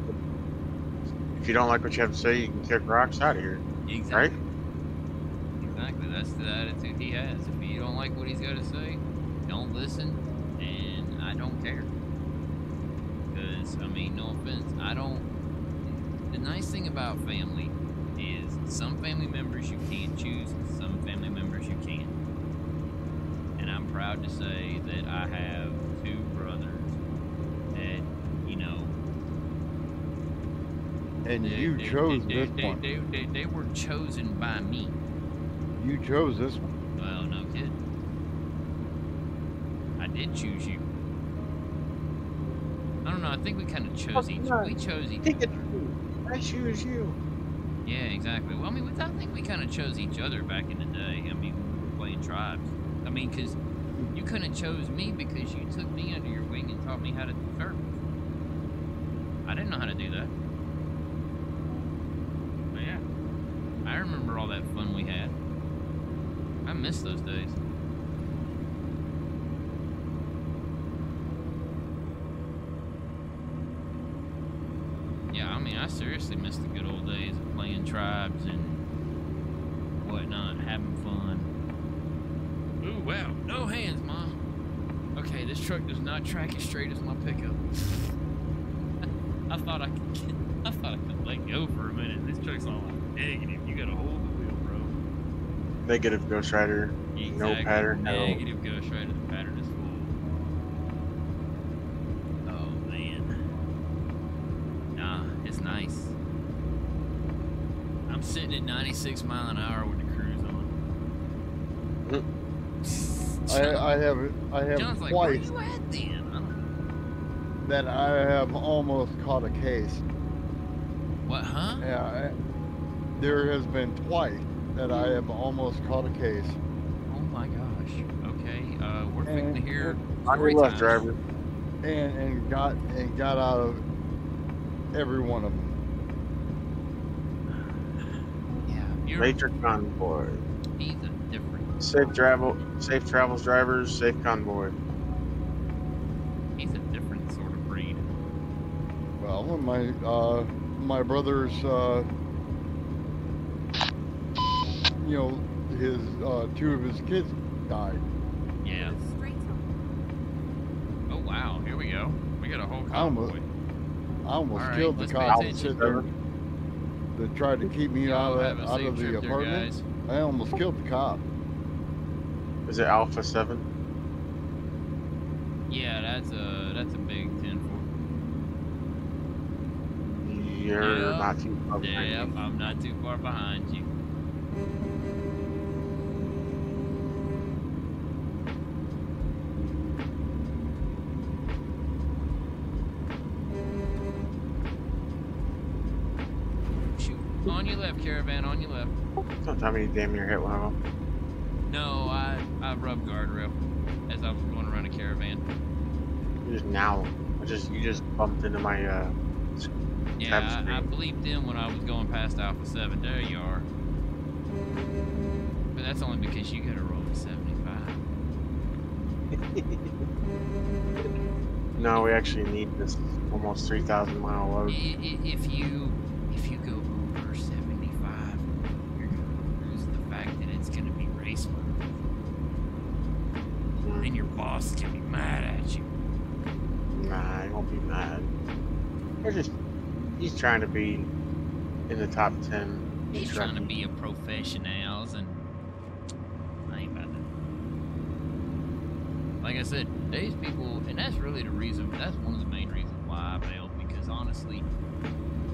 If you don't like what you have to say, you can kick rocks out of here. Exactly. Exactly. That's the attitude he has. If you don't like what he's got to say, don't listen, and I don't care. Because I mean, no offense, I don't. The nice thing about family is some family members you can choose, some family members you can't. And I'm proud to say that I have two brothers that, you know, And they, you they- chose they, this they, one. They, they, they were chosen by me. You chose this one. Well, no kid. I did choose you. I don't know. I think we kind of chose each. We chose each other. I choose you. Yeah, exactly. Well, I mean, I think we kind of chose each other back in the day. I mean, we were playing tribes. I mean, because you couldn't have chose me because you took me under your wing and taught me how to do service. I didn't know how to do that. But yeah, I remember all that fun we had. I miss those days. Yeah, I mean, I seriously miss the good old days of playing tribes and whatnot, having fun. Ooh, wow. No hands, Mom. Okay, this truck does not track as straight as my pickup. (laughs) I thought I could I thought I could let go for a minute. This truck's all like negative. You gotta hold the wheel, bro. Negative Ghost Rider. Exactly. pattern, no. Negative Ghost Rider. The pattern is full. Oh man. Nah, it's nice. I'm sitting at 96 mile an hour with the cruise on. I, I have I have John's like, where twice you at then? That I have almost caught a case. What, huh? Yeah, I, there has been twice that I have almost caught a case. Oh my gosh. Okay, uh, we're fixing to And- hear On story left, driver. and and got and got out of every one of them. Yeah, you're Major convoy. he's a different Safe travel. Safe travels, drivers. Safe convoy. he's a different sort of breed. Well, my uh, my brother's uh, you know his uh, two of his kids died. Yeah. Straight on. Oh wow, here we go. We got a whole I almost- convoy. I almost All right, killed the cop that sit there that tried to keep me out Y'all have of a out of the trip apartment. guys. I almost killed the cop. Is it Alpha Seven? Yeah, that's a that's a big ten You're Yeah. not too far behind Yep. I'm not too far behind you. Caravan, on your left. Don't tell me you damn near hit one of them. No, I I rubbed guardrail as I was going around a caravan. You just now. I just you just bumped into my uh. Yeah, I, I bleeped in when I was going past Alpha 7. There you are. But that's only because you got a roll of 75. (laughs) No, we actually need this almost three thousand mile I- load. If you if you go over 75, you're gonna lose the fact that it's gonna be race month. Boss can be mad at you. Nah, I won't be mad. They're just he's trying to be in the top ten. He's trying to be a professional, and I ain't about that. Like I said, these people, and that's really the reason. That's one of the main reasons why I bailed. Because honestly,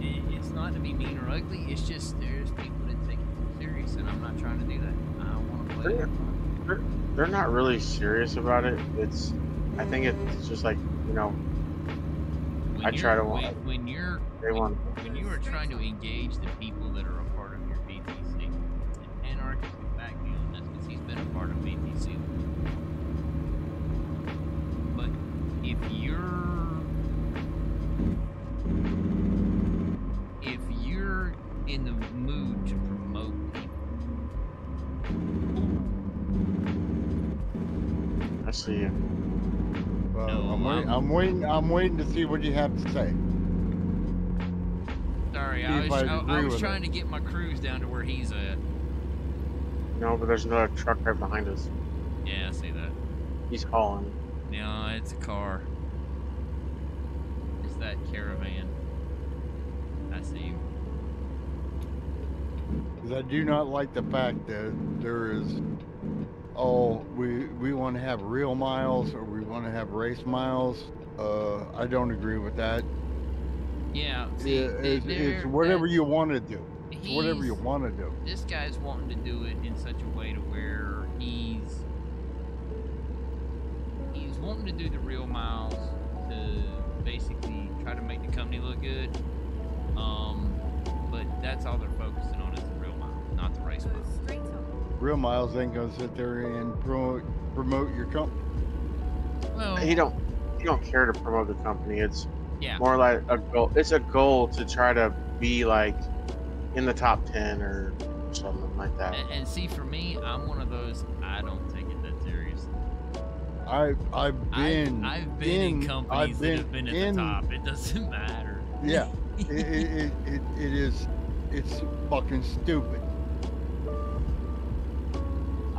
it, it's not to be mean or ugly. It's just there's people that take it too serious, and I'm not trying to do that. I want to play. Sure. It. They're not really serious about it. It's I think it's just like you know When I try to when, when you're they want when you are trying to engage the people that are a part of your BTC, and Anarchist can back me on this because he's been a part of BTC. But if you're if you're in the mood to promote I see you. Well, No, I'm, waiting, I'm- I'm waiting. I'm waiting to see what you have to say. sorry, See I was, I I, I was trying it. to get my cruise down to where he's at. No, but there's another truck right behind us. Yeah, I see that. He's hauling. No, it's a car. It's that caravan. I see you. Because I do not like the fact that there is, oh, we we want to have real miles or we want to have race miles. Uh, I don't agree with that. Yeah, see, It- they- it's, it's whatever you want to do. It's whatever you want to do. This guy's wanting to do it in such a way to where he's he's wanting to do the real miles to basically try to make the company look good. Um, but that's all they're focusing on is the real mile, not the race mile. Straight up. Real miles ain't gonna sit there and promote promote your company. Well, He don't he don't care to promote the company. It's yeah, more like a goal. It's a goal to try to be like in the top ten or something like that. and, and see, for me, I'm one of those. I don't take it that seriously. I I've been I've, I've been in, in- companies I've that have been been at in- the top. It doesn't (laughs) matter. yeah. (laughs) it, it, it, it, it is it's fucking stupid.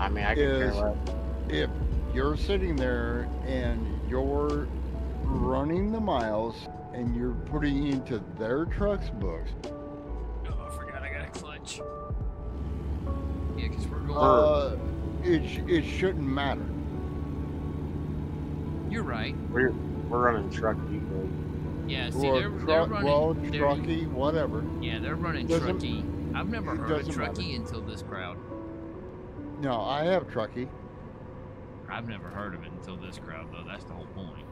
I mean, I could care Is- less. if you're sitting there and you're running the miles and you're putting into their trucks books, Oh, I forgot I got a clutch. Yeah, because we're going. uh, it it shouldn't matter. You're right. We're we're running truck equally. Yeah, see, they're, they're running. well, they're- trucky, whatever. Yeah, they're running Doesn't- trucky. I've never heard of doesn't matter. trucky until this crowd. No, I have trucky. I've never heard of it until this crowd, though. That's the whole point.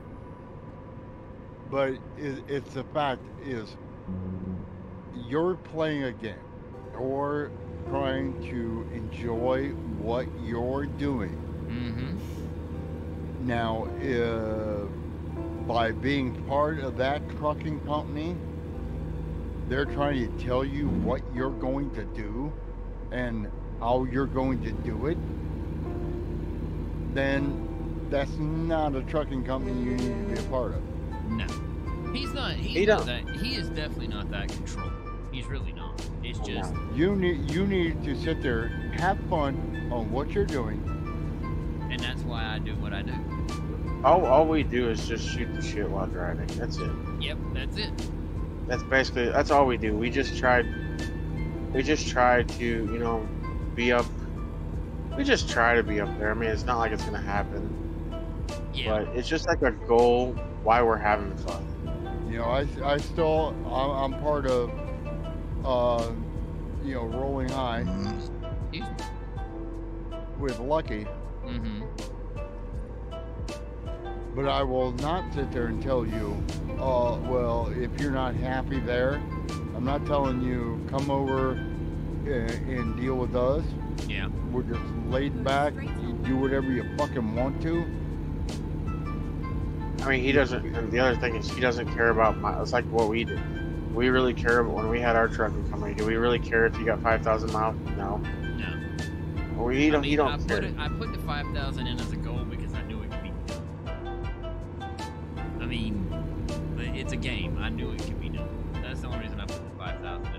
But it, it's the fact is, you're playing a game. You're trying to enjoy what you're doing. Mm-hmm. Now, uh, by being part of that trucking company, they're trying to tell you what you're going to do and how you're going to do it. Then that's not a trucking company you need to be a part of. No, he's not. He's He not don't- that. He is definitely not that controlled. He's really not. It's just You need you need to sit there, have fun on what you're doing. and that's why I do what I do. All all we do is just shoot the shit while driving. That's it. Yep, that's it. That's basically that's all we do. We just tried. We just try to you know be up. We just try to be up there. I mean, it's not like it's gonna happen, Yeah, but it's just like a goal. Why we're having fun. You know, I, I still I'm, I'm part of, uh, you know, rolling high Excuse me. with Lucky, Mm-hmm. but I will not sit there and tell you, uh, well, if you're not happy there, I'm not telling you come over and, and deal with us. Yeah. We're just laid back. You do whatever you fucking want to. I mean, he doesn't. And the other thing is, he doesn't care about my. It's like what we do. We really care about when we had our trucking company. Do we really care if you got five thousand miles? No. No. We don't. I mean, he don't I care. put it. I put the five thousand in as a goal because I knew it could be done. I mean, it's a game. I knew it could be done. That's the only reason I put the five thousand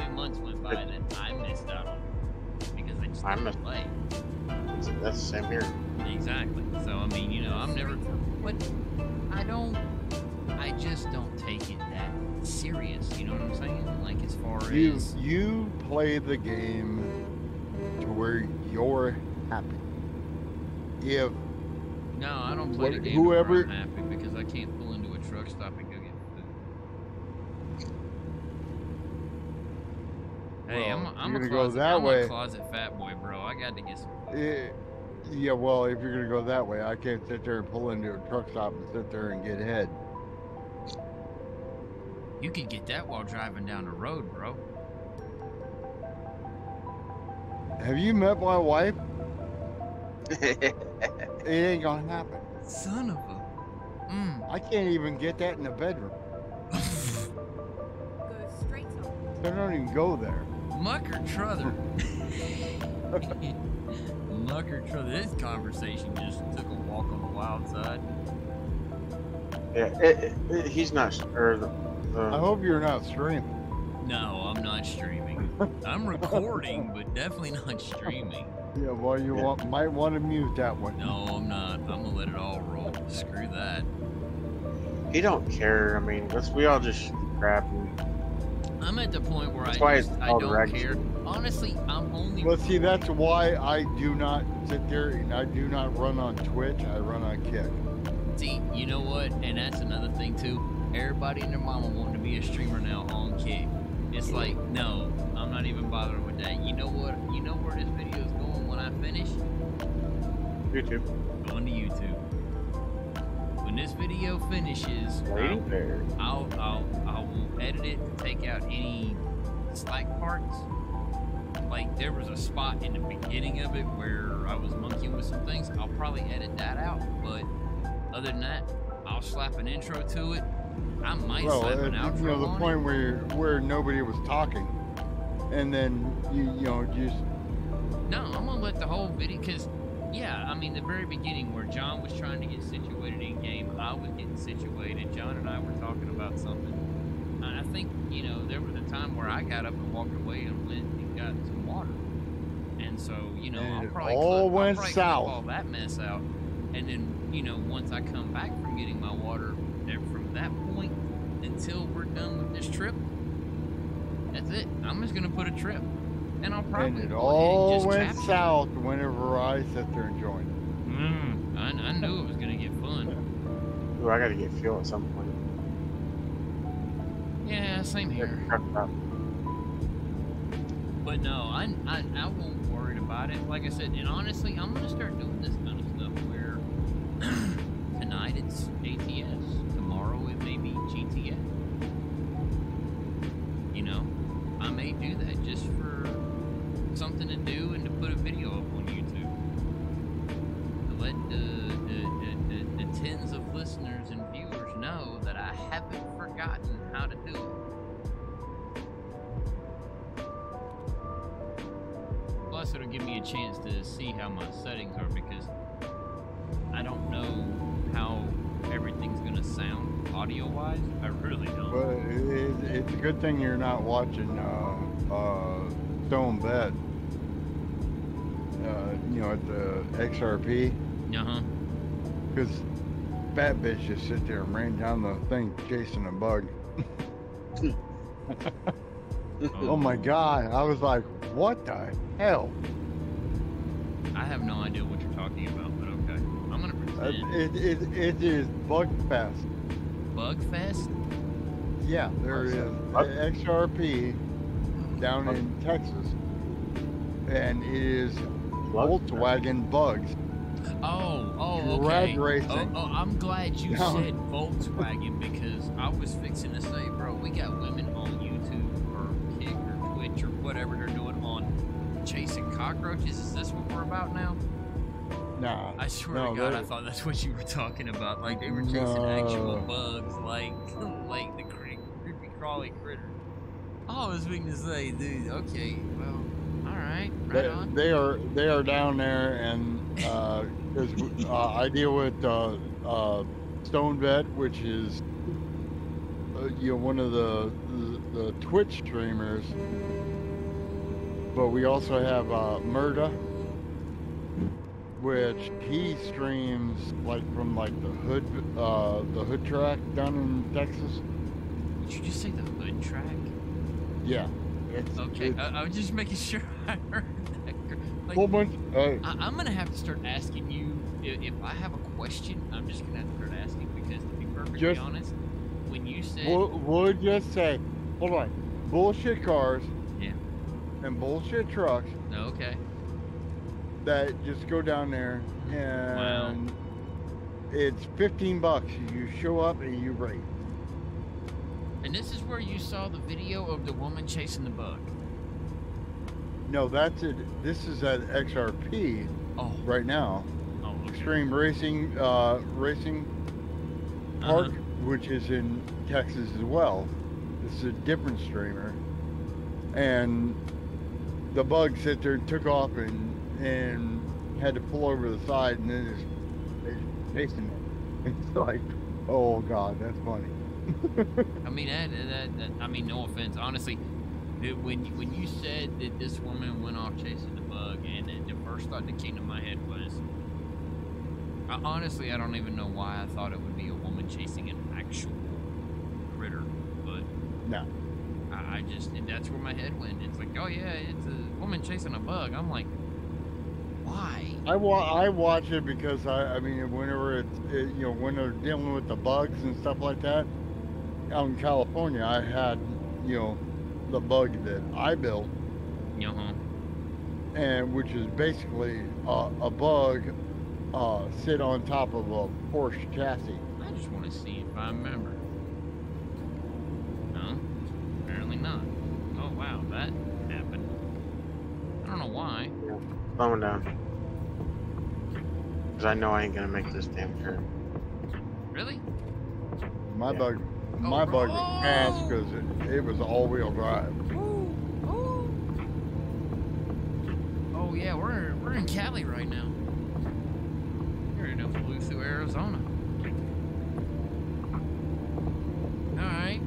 many months went by that I missed out on because I just I didn't play? That's the same here. Exactly. So I mean, you know, I'm never. But I don't. I just don't take it that serious. You know what I'm saying? Like as far You as you play the game to where you're happy. If no, I don't play the What- game to where whoever- I'm happy because I can't pull into a truck stop and go get food. Hey, I'm, I'm you're a gonna go closet, that I'm way. a closet fat boy, bro. I got to get some. eh, yeah, well, if you're gonna go that way, I can't sit there and pull into a truck stop and sit there and get head. You could get that while driving down the road, bro. Have you met my wife? (laughs) It ain't gonna happen. Son of a. Mm. I can't even get that in the bedroom. (laughs) Go straight to I don't even go there. Mucker Truther. (laughs) Mucker Truther. This conversation just took a walk on the wild side. yeah, it, it, he's not. s- Or the, I hope you're not streaming. No, I'm not streaming. I'm (laughs) recording, but definitely not streaming. Yeah, well, you want, might want to mute that one. No, I'm not. I'm gonna let it all roll. Screw that. he don't care. I mean, let's we all just crap. And, I'm at the point where That's I just, I called don't reg- care. Honestly, I'm only. Well, see, that's why I do not sit there and I do not run on Twitch. I run on Kick. See, you know what? And that's another thing too. Everybody and their mama wanting to be a streamer now on Kick. It's like, no, I'm not even bothering with that. You know what? You know where this video is going when I finish? YouTube. Going to YouTube. When this video finishes, I'll, I'll, I'll, I will edit it to take out any slack parts. Like there was a spot in the beginning of it where I was monkeying with some things. I'll probably edit that out. But other than that, I'll slap an intro to it. I might Well, slap uh, an outro you know the on point it. where where nobody was talking, and then you you know just No, I'm gonna let the whole video because, yeah, I mean the very beginning where John was trying to get situated in game, I was getting situated. John and I were talking about something. And I think you know there was a time where I got up and walked away and went and got some water. And so you know And I'll probably all clip, I'll went probably south. all that mess out. And then you know once I come back from getting my water, then from that point until we're done with this trip, that's it. I'm just gonna put a trip. And I'll probably and it go ahead and all just went capture it. south whenever I sat there and joined. Mm, I, I knew it was gonna get fun. Ooh, I gotta get fuel at some point. Yeah, same here. But no, I, I I won't worry about it. Like I said, and honestly, I'm gonna start doing this kind forgotten how to do it. Plus, it'll give me a chance to see how my settings are because I don't know how everything's gonna sound audio wise. I really don't. But it, it, it's a good thing you're not watching uh, uh, Stone Bed. Uh, you know, at the XRP, Uh huh. because fat bitch just sit there and ran down the thing chasing a bug. Oh my god! I was like, what the hell? I have no idea what you're talking about, but okay. I'm gonna Uh, pretend. it, it, it is bug fest. Bugfest? Yeah, there is What? XRP down in Texas, and it is Volkswagen bugs. Oh, oh, Drag okay. racing. Oh, oh, I'm glad you (laughs) No. said Volkswagen because I was fixing to say, bro, we got women on YouTube or Kick or Twitch or whatever they're doing on chasing cockroaches. Is this what we're about now? Nah, I swear No, to God, I thought that's what you were talking about. Like they were chasing actual bugs, like (laughs) like the cre- creepy crawly critter. All I was thinking to say, dude. Okay, well, all right, right they, on. they are they are down there, and uh, 'cause, uh, I deal with uh, uh, Stone Vet, which is uh, you know one of the, the the Twitch streamers, but we also have uh, Murda, which he streams like from like the hood, uh, the hood track down in Texas. Did you just say the hood track? Yeah, it's Okay, it's I, I was just making (laughs) sure I heard that. cor- Like, whole bunch. I, I'm gonna have to start asking you if, if I have a question. I'm just gonna have to start asking because, to be perfectly Just- honest, when you said we'll just say, hold on, bullshit cars. Yeah. And bullshit trucks okay, that just go down there mm-hmm. Wow. and it's 15 bucks. You show up and you rate. and this is where you saw the video of the woman chasing the bug. No, that's it. This is at XRP Oh, right now. oh, okay. Extreme Racing uh, Racing Park, Uh-huh. which is in Texas as well. This is a different streamer, and the bug sit there and took off and and had to pull over the side, and then it's, it's chasing it. (laughs) It's like, oh god, that's funny. (laughs) I mean, that, that, that, I mean, no offense. Honestly, when you- when you said that this woman went off chasing the bug, and it, the first thought that came to my head was, I, honestly, I don't even know why I thought it would be a woman chasing an actual critter, but No. I, I just and that's where my head went. It's like, oh yeah, it's a woman chasing a bug. I'm like, why? I wa- I watch it because I I mean whenever it's it, you know when they're dealing with the bugs and stuff like that out in California I had you know the bug that I built You know, and which is basically a, a bug uh, sit on top of a Porsche chassis. I just want to see if I remember. No, apparently not. Oh wow, that happened. I don't know why. Slowing down. Because I know I ain't gonna make this damn turn. Really? My Yeah. bug, my bug was fast Oh. because oh. it, it was all-wheel drive. Oh yeah, we're we're in Cali right now. You're in flew through Arizona. All right.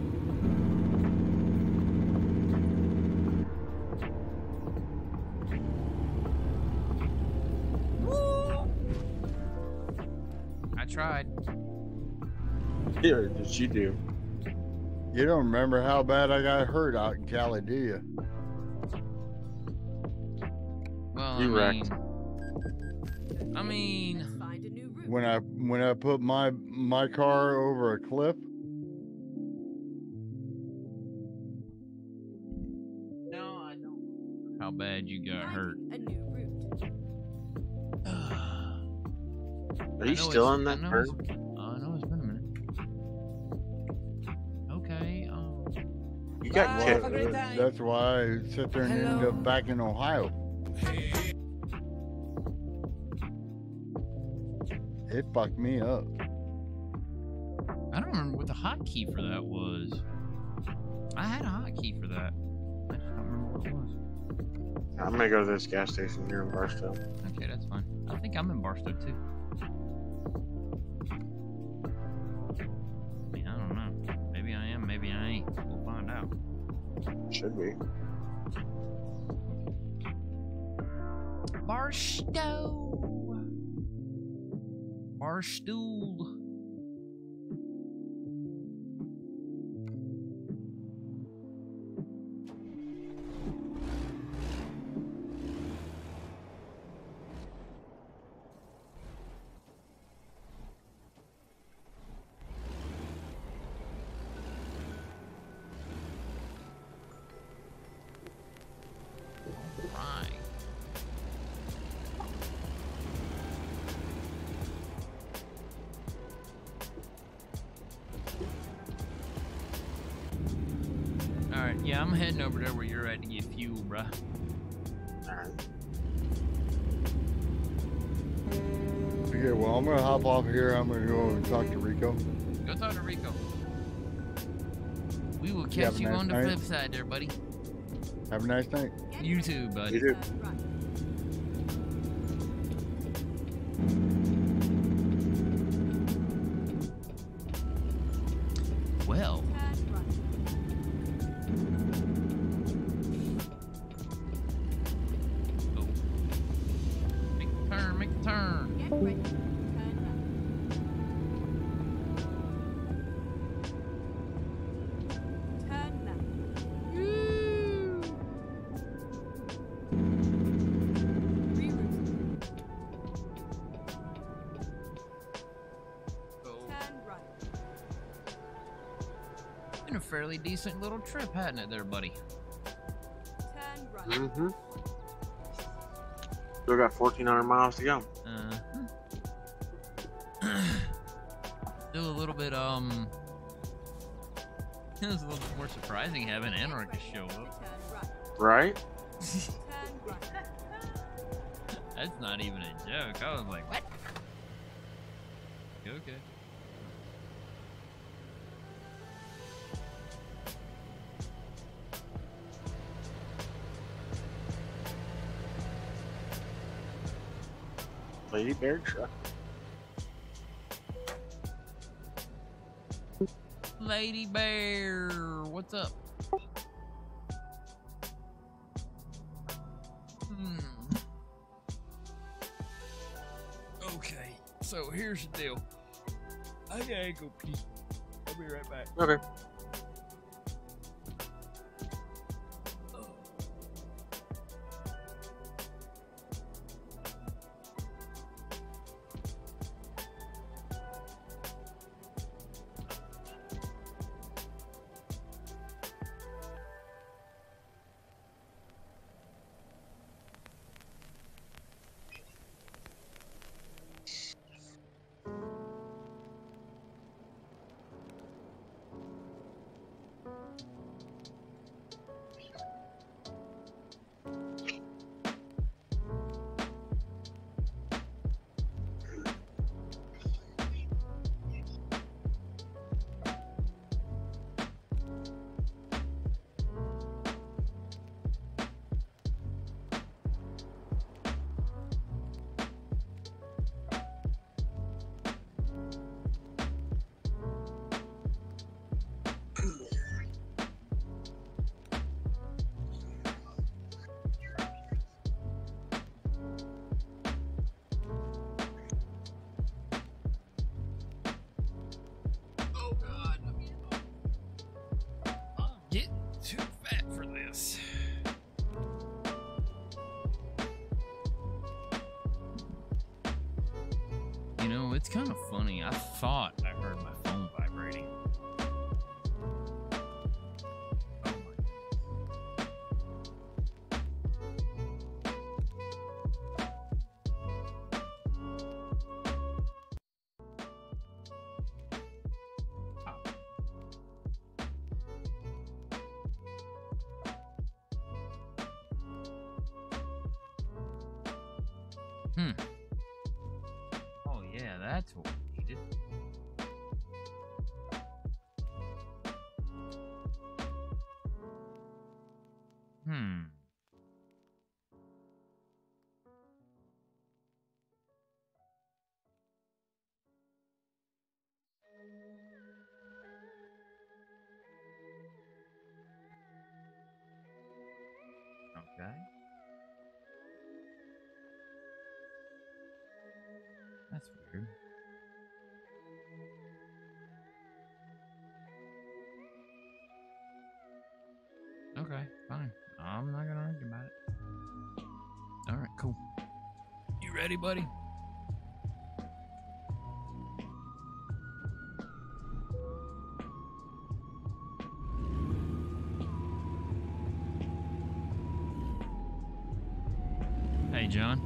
Woo! I tried. Yeah, did you do? You don't remember how bad I got hurt out in Cali, do you? Well, You I wrecked. mean, I mean, Find a new route. When I when I put my my car over a cliff, no, I don't. How bad you got hurt? A new route. (sighs) Are you still on that I got Bye, kicked. have a great time. that's why I sit there and ended Hello. up back in Ohio. It fucked me up. I don't remember what the hotkey for that was. I had a hotkey for that. I just don't remember what it was. I'm gonna go to this gas station here in Barstow. Okay, that's fine. I think I'm in Barstow too. I mean, I don't know. Maybe I am, maybe I ain't. Out. Should be. Barstow. Barstool. Yeah, I'm heading over there where you're at to get fuel, bruh. Alright. Okay, well I'm gonna hop off here. I'm gonna go and talk to Rico. Go talk to Rico. We will catch a you nice on the night. flip side there, buddy. Have a nice night. You too, buddy. You do. Fairly little trip, hadn't it, there, buddy? Turn right. Mm-hmm. Still got 1,400 miles to go. Uh, (clears throat) still a little bit, um. (laughs) It was a little bit more surprising having Get Anarchist ready show up. Turn right. Right? (laughs) Turn right. That's not even a joke. I was like, what? Bear truck. Lady Bear, what's up? Hmm. Okay, so here's the deal. I gotta go pee. I'll be right back. Okay. Okay, fine. I'm not gonna argue about it. Alright, cool. You ready, buddy? Hey, John.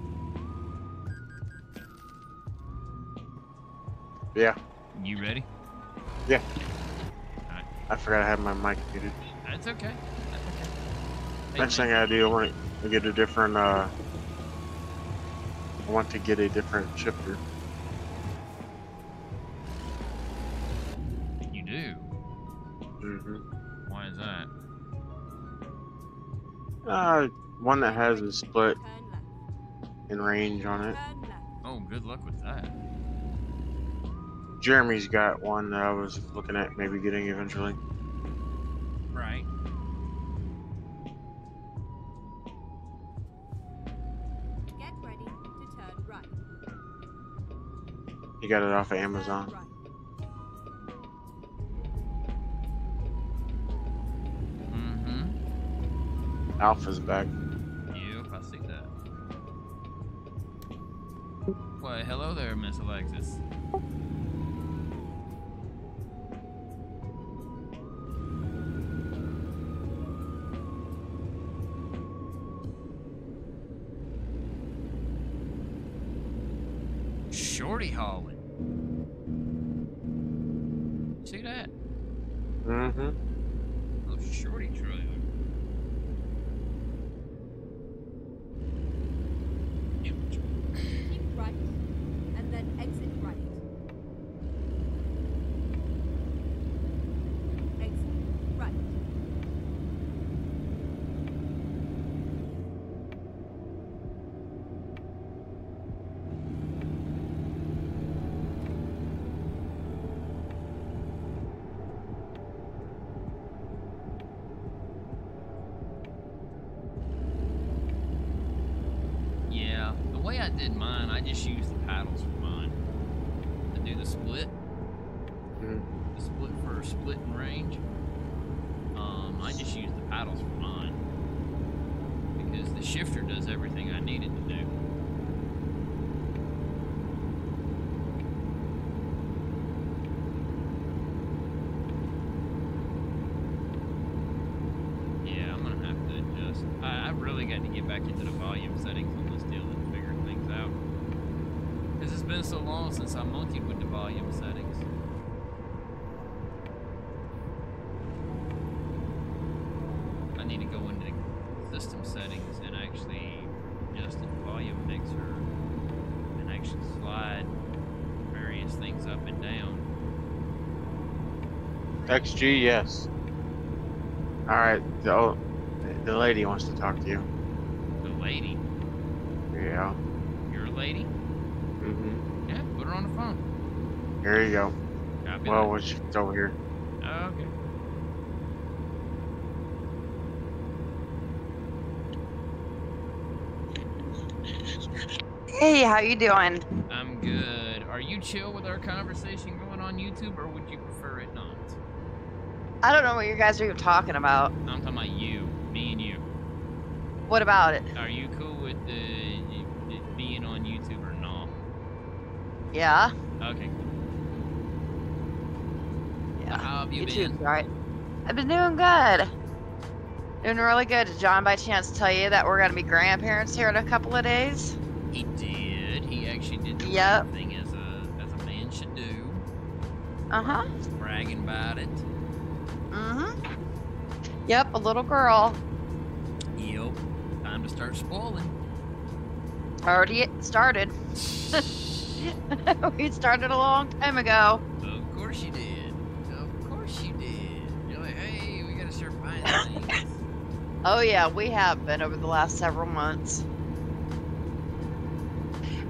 Yeah. You ready? Yeah. I forgot I had my mic muted. That's okay. Next thing I do, I want to get a different, uh, I want to get a different shifter. You do? hmm Why is that? Uh, one that has a split in range on it. Oh, good luck with that. Jeremy's got one that I was looking at maybe getting eventually. He got it off of Amazon. Mm-hmm. Alpha's back. Just used the paddles for mine to do the split. Mhm. The split for split and range. Um, I just use the paddles for mine because the shifter does everything I needed to do. Yeah, I'm gonna have to adjust. I, I really got to get back into the volume settings on this deal and figure things out. Because it's been so long since I monkeyed with the volume settings. I need to go into the system settings and actually adjust the volume mixer and actually slide various things up and down. XG, yes. All right. The the lady wants to talk to you. The lady, Yeah. you're a lady? Mm-hmm. Yeah, put her on the phone. Here you go. Copy Well, that. when she's over here. Okay. Hey, how you doing? I'm good. Are you chill with our conversation going on YouTube, or would you prefer it not? I don't know what you guys are even talking about. I'm talking about you, me and you. What about it? Are you cool with the it being on YouTube or not? Yeah. Okay. Yeah. How have you YouTube's been? right. I've been doing good. Doing really good. Did John by chance tell you that we're gonna be grandparents here in a couple of days? He did. He actually did the Yep. right thing as a as a man should do. Uh huh. He's bragging about it. Mm hmm. Yep, a little girl. Yep. Time to start spoiling. Already started. (laughs) (laughs) we started a long time ago. Of course you did. (laughs) Oh yeah, we have been over the last several months.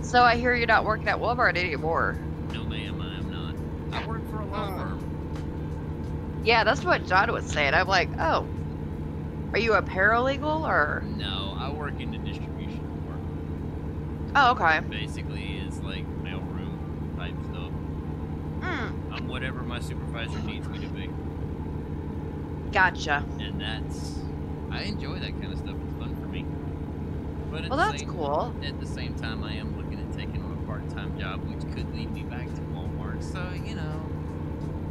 So I hear you're not working at Walmart anymore. no, ma'am, I am not. I work for a law Oh. firm. Yeah, that's what John was saying. I'm like, oh, are you a paralegal or? No, I work in the distribution department. Oh, okay. Basically, it's like mailroom type stuff. Hmm, I'm whatever my supervisor needs me to be, gotcha. and that's I enjoy that kind of stuff. It's fun for me. But Well, that's same, cool. At the same time, I am looking at taking on a part-time job, which could lead me back to Walmart. So you know,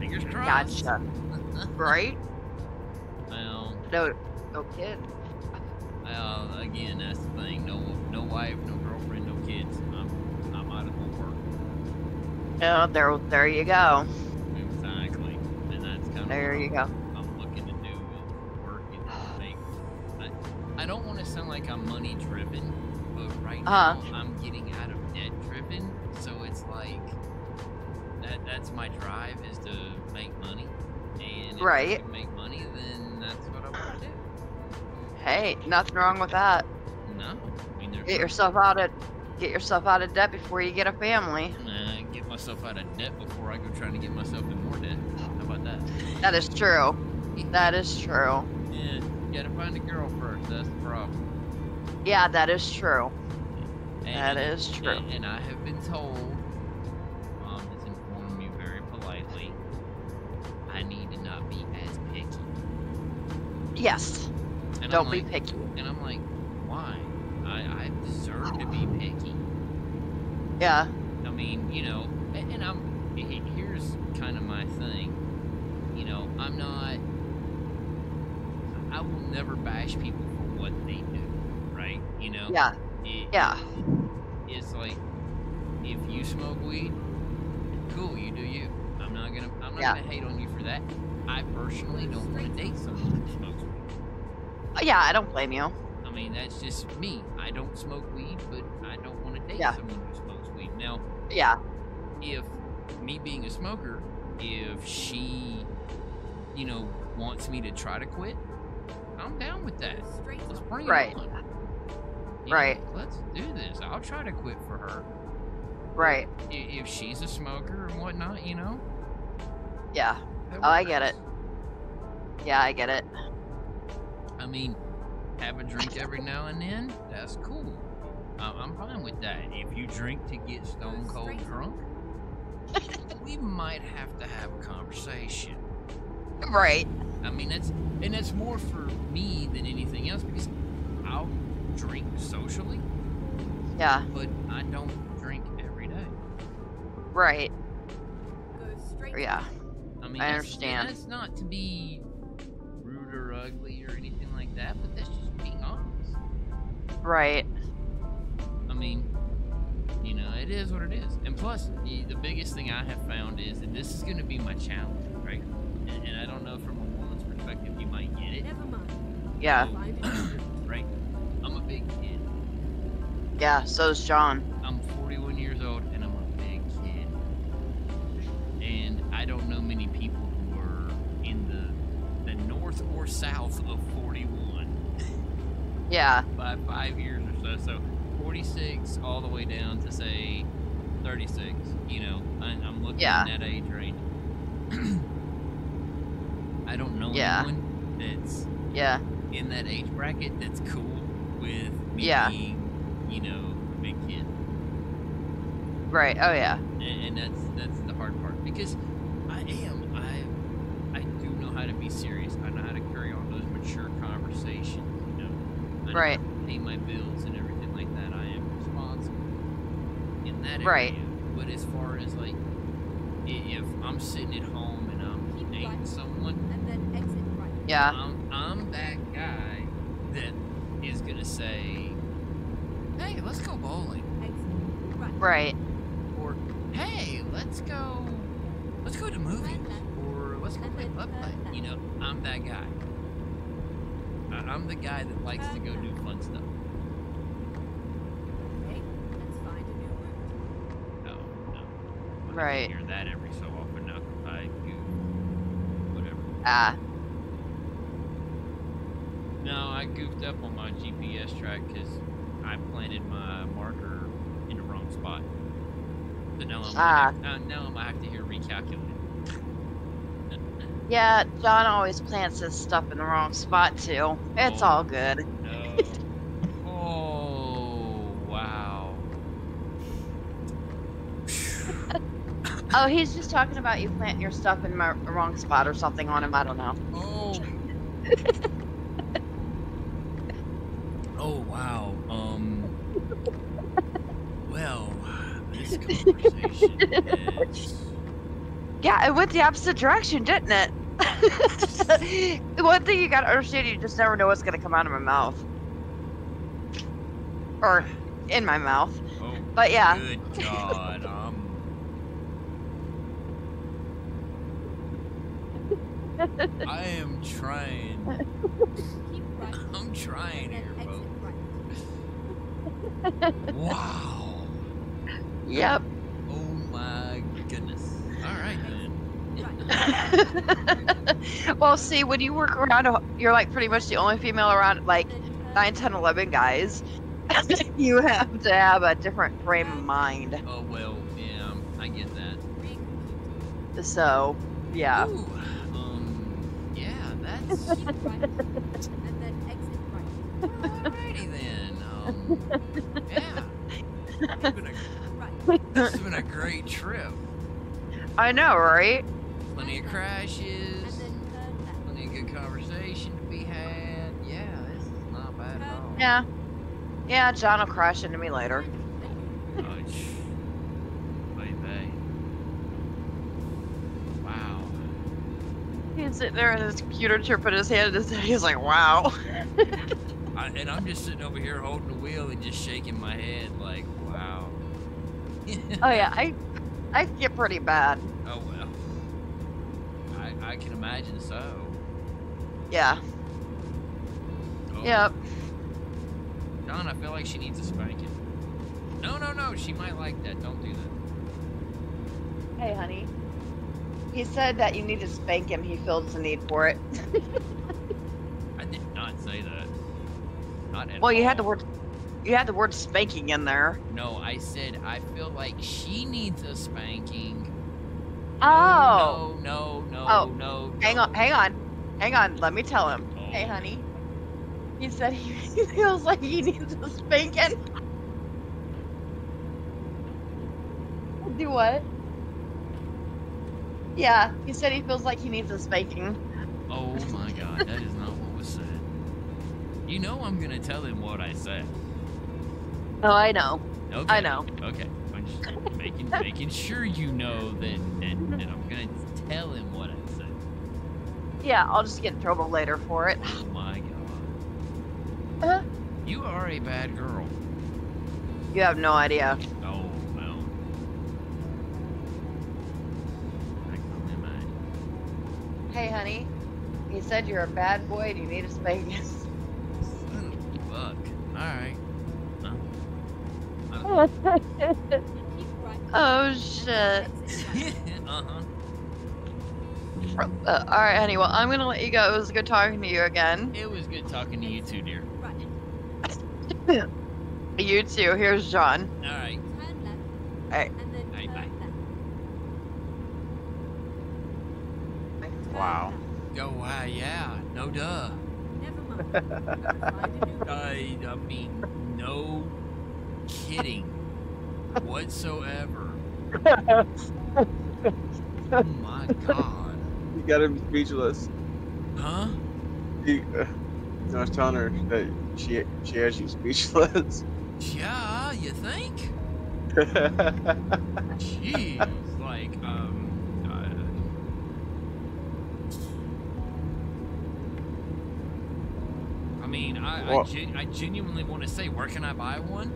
fingers crossed. Gotcha. (laughs) Right? well, No, no kid. well, again, that's the thing. No, no wife, no girlfriend, no kids. I'm, I might as well work. Oh, there, there you go. Exactly, and that's kind of There you go. I, I don't want to sound like I'm money driven, but right Uh-huh. now I'm getting out of debt driven. So it's like that. That's my drive is to make money, and if I Right. can make money, then that's what I want to do. Hey, nothing wrong with that. No, I mean Get yourself out of, get yourself out of debt before you get a family. Uh, get myself out of debt before I go trying to get myself in more debt. How about that? That is true. That is true. Yeah, gotta find a girl first. That's the problem. Yeah, that is true. And, that is true. And, and, I have been told, um, mom has informed me very politely, I need to not be as picky. Yes. And Don't be picky. And I'm like, why? I, I deserve to be picky. Yeah. I mean, you know, and, and I'm, here's kind of my thing. You know, I'm not I will never bash people for what they do, right? You know. Yeah. It- Yeah. It's like if you smoke weed, cool, you do you. I'm not gonna. I'm not Yeah. gonna hate on you for that. I personally don't want to date someone who smokes weed. Uh, yeah, I don't blame you. I mean, that's just me. I don't smoke weed, but I don't want to date Yeah. someone who smokes weed. Now, Yeah. if me being a smoker, if she, you know, wants me to try to quit, I'm down with that. Let's bring Right. it on. You know, Right. let's do this. I'll try to quit for her. Right. If she's a smoker and whatnot, you know. Yeah. Oh, I get it. Yeah, I get it. I mean, have a drink every now and then. That's cool. I'm fine with that. If you drink to get stone cold drunk, (laughs) we might have to have a conversation. Right. I mean, that's and that's more for me than anything else because I'll drink socially, Yeah. but I don't drink every day. Right. Go straight. Yeah. I mean, I understand. That's not to be rude or ugly or anything like that, but that's just being honest. Right. I mean, you know, it is what it is. And plus, the, the biggest thing I have found is that this is going to be my challenge, right? And, and I don't know from a woman's perspective, you might get it, Never mind. Yeah. Find (clears throat) right? I'm a big kid. Yeah. So's John. I'm 41 years old and I'm a big kid. And I don't know many people who are in the the north or south of 41 Yeah. by five years or so. So 46 all the way down to say 36. You know, I, I'm looking Yeah. in that age range. (clears throat) I don't know Yeah. anyone that's Yeah. in that age bracket that's cool with me Yeah. being, you know, a big kid. Right. Oh yeah. and, and that's that's the hard part because I am I I do know how to be serious. I know how to carry on those mature conversations. You know, I know Right. how to pay my bills and everything like that. I am responsible in that area. Right. But as far as like if I'm sitting at home and dating someone, And then exit right. Yeah. I'm I'm that guy that is gonna say, "Hey, let's go bowling." Exit right. Right. or hey, let's go, let's go to movies, or let's go play putt putt. You know, I'm that guy. I- I'm the guy that likes to go do fun stuff. Okay. Let's find a new route. No, no. I can Right. Hear that every so often now. 'cause I goof, whatever. Ah. No, I goofed up on my GPS track because I planted my marker in the wrong spot. So now I'm Ah. gonna have, now, now I'm gonna have to here recalculate. (laughs) Yeah. John always plants his stuff in the wrong spot too. It's Oh. all good. No. (laughs) oh wow. Oh, he's just talking about you planting your stuff in my wrong spot or something on him. I don't know. Oh. (laughs) oh wow. Um. Well, this (laughs) conversation is. Yeah, it went the opposite direction, didn't it? (laughs) One thing you gotta understand, you just never know what's gonna come out of my mouth. Or in my mouth. Oh. But yeah. Good God. Um. I am trying. (laughs) Keep (laughs) right. I'm trying And here, then folks. (laughs) Wow. Yep. Oh my goodness. All right then. well, see, when you work around, you're like pretty much the only female around like Then uh, 9, 10, 11 guys. you have to have a different frame of mind. Oh well, yeah, I get that. So, yeah. Ooh, And then exit right. alrighty then. Um, yeah, it's been a, Right. this has been a great trip. I know, right? Plenty of crashes, then turn left. plenty of good conversation to be had. Yeah, this is not bad at all. Yeah. Yeah, John will crash into me later. Oh, sh- baby. Wow. He's sitting there in his computer tripping his hand. and (laughs) He's like, wow. I, and I'm just sitting over here holding the wheel and just shaking my head like, wow. (laughs) Oh yeah, I I get pretty bad. Oh well. I I can imagine so. Yeah. Oh, Yep. Don, I feel like she needs a spanking. No, no, no. She might like that. Don't do that. Hey, honey. He said that you need to spank him. He feels the need for it. I did not say that. Not at well, you had the word you had the word spanking in there. No, I said I feel like she needs a spanking. Oh. No, no, no, Oh, no. Hang on, hang on, hang on. Let me tell him. Oh. Hey, Oh. honey. He said (laughs) he feels like he needs a spanking. (laughs) Do what? Yeah, he said he feels like he needs a spanking. Oh my god, that is not what was said. You know I'm gonna tell him what I said. Oh, I know. Okay. I know. Okay. I'm just making making sure you know that, that, that I'm gonna tell him what I said. Yeah, I'll just get in trouble later for it. Oh my god. Uh. You are a bad girl. You have no idea. Oh Hey, honey. He said you're a bad boy and you need a spanking. (laughs) Son Fuck. Alright. (laughs) Well, oh shit. then exit right. uh-huh. Uh, all right, honey. Well, I'm gonna let you go. It was good talking to you again. It was good talking to you too, dear. (laughs) You too. Here's John. Alright. Turn left. Hey. And then Hey, turn bye. Left. Turn Wow. left. Go, uh, yeah. No duh. Never mind. Find a new route. I, I mean, no kidding whatsoever. Oh my god. You got him speechless. Huh? He, uh, I was telling her that she she has you speechless. Yeah, you think? (laughs) Jeez, like, um, uh, I mean, I, I, gen- I genuinely want to say, where can I buy one?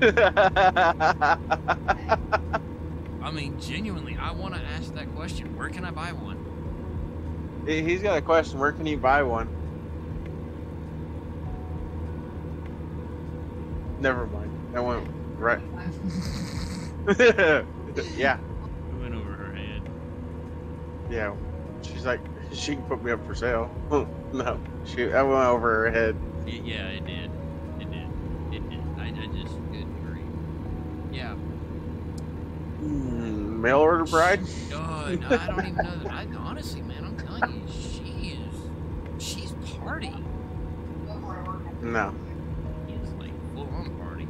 (laughs) I mean, genuinely, I want to ask that question. Where can I buy one? He- He's got a question. Where can he buy one? Never mind. That went right. (laughs) yeah, It went over her head. yeah. She's like, she can put me up for sale. (laughs) no, she that went over her head. Y- yeah, it did. It did. It did. I, I just good grief. Yeah. Mm, mail order bride. No, I don't even know. That. I honestly, man, I'm telling you, she is. She's party. No, She's like full on party.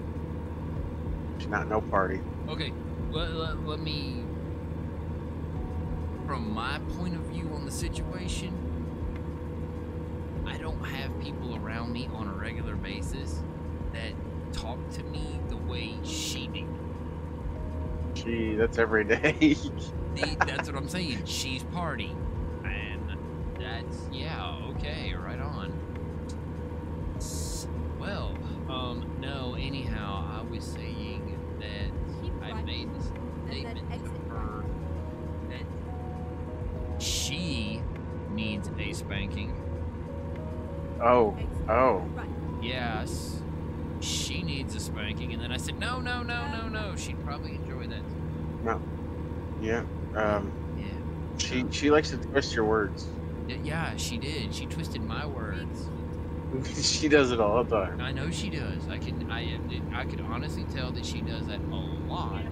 she's not no party. Okay, let, let, let me. From my point of view on the situation, I don't have people around me on a regular basis that talk to me the way she did. Gee, that's every day. (laughs) That's what I'm saying. She's party. And that's, yeah, okay, right on. Well, um, no, anyhow, I was saying that I made this statement then to her that she needs a spanking. Oh, oh. Yes, she needs a spanking. And then I said, no, no, no, no, no. She'd probably enjoy that. No. Yeah. Um, Yeah. she she likes to twist your words. Yeah, she did. She twisted my words. (laughs) she does it all the time. I know she does. I can. I. I could honestly tell that she does that a lot,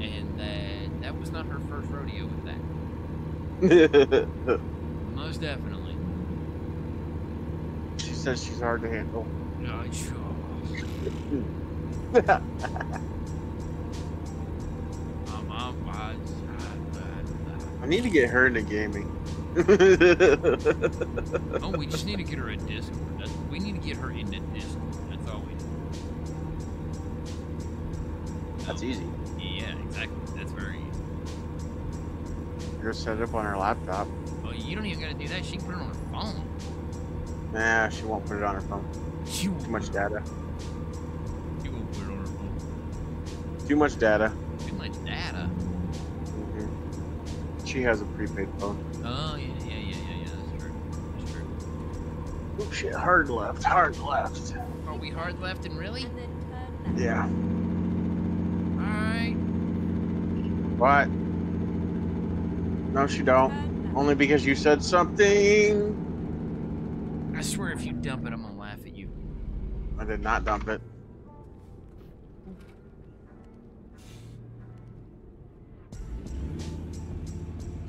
and that that was not her first rodeo with that. (laughs) Most definitely. Says she's hard to handle. No, sure. Um, um, I, need to get her into gaming. oh, we just need to get her a Discord. That's, we need to get her into this. That's all we need. That's easy. Yeah, exactly. That's very easy. You're set up on her laptop. Well, you don't even got to do that. She can put it on her phone. Nah, she won't put it on her phone. She won't, Too much data. She won't put it on her phone. Too much data. Too much data. hmm She has a prepaid phone. Oh yeah, yeah, yeah, yeah, yeah. That's true. That's true. Oh shit, hard left, hard left. Are we hard left and really? And then turn left. Yeah. All right. What? No, she don't. Only because you said something. I swear, if you dump it, I'm gonna laugh at you. I did not dump it.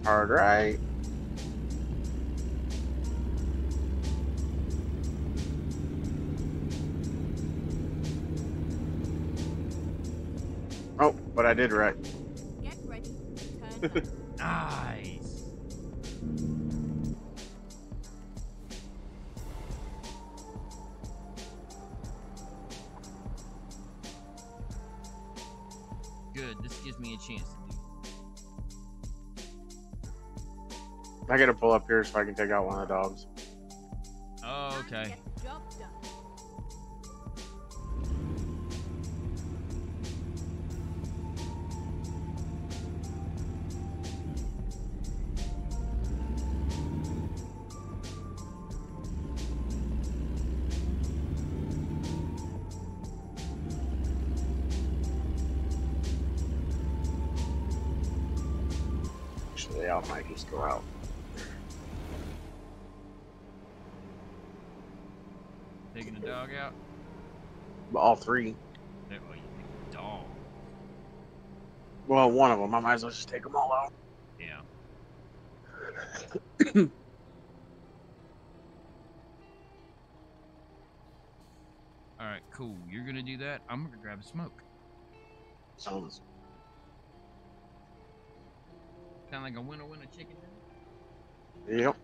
Hard right. Oh, but I did right. Get ready. Turn. (laughs) Nice. Chance to do. I gotta pull up here so I can take out one of the dogs. Oh, Time to okay. Three. Oh, you dog. Well, one of them. I might as well just take them all out. Yeah. (coughs) All right, cool. You're gonna do that. I'm gonna grab a smoke. Sounds. Kind of like a winner winner chicken. Yep.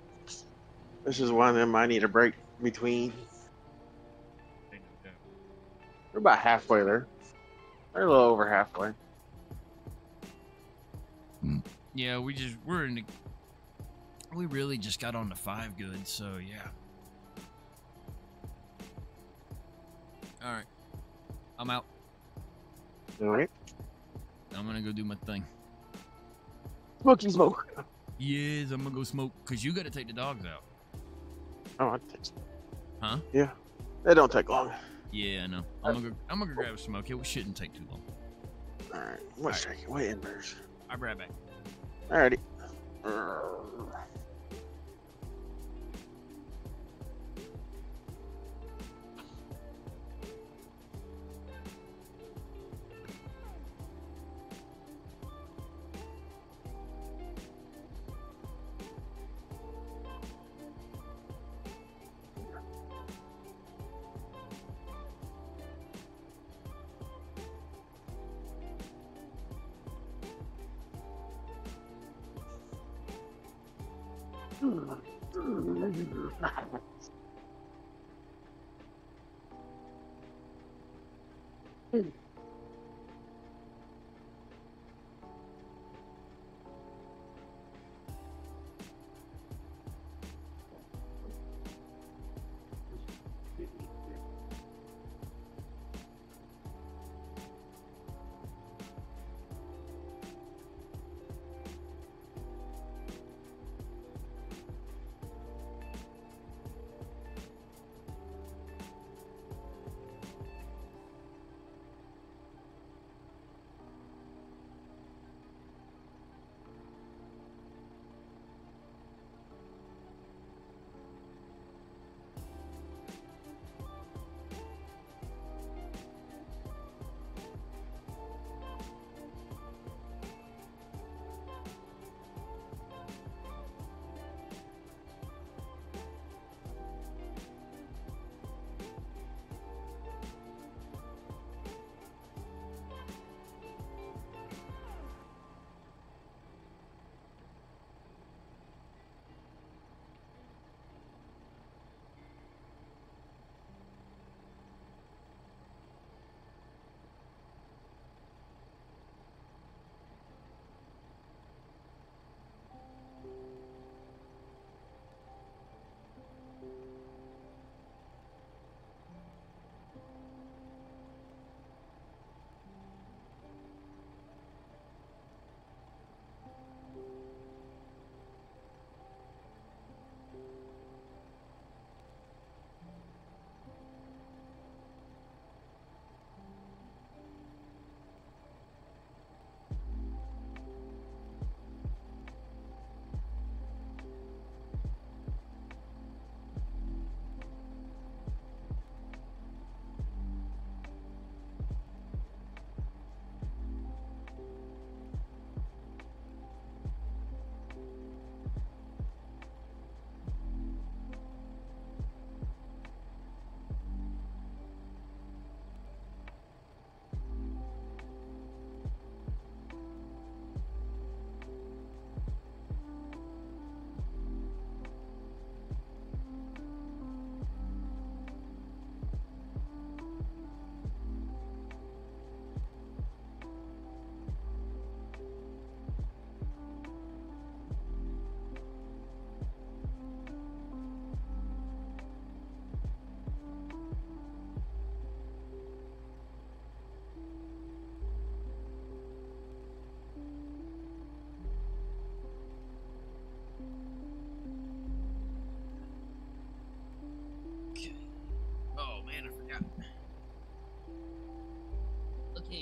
This is one of them I need a break between. Take no joke. We're about halfway there. We're a little over halfway. Hmm. Yeah, we just we're in the. We really just got on the five good, so yeah. All right, I'm out. All right. I'm gonna go do my thing. Smoky smoke. Yes, I'm gonna go smoke. Cause you gotta take the dogs out. Oh, I take Huh? Yeah. They don't take long. Yeah, I know. I'm gonna go, I'm gonna go grab a smoke. It shouldn't take too long. All right. What's taking? What embers? I'll be right back. Alrighty.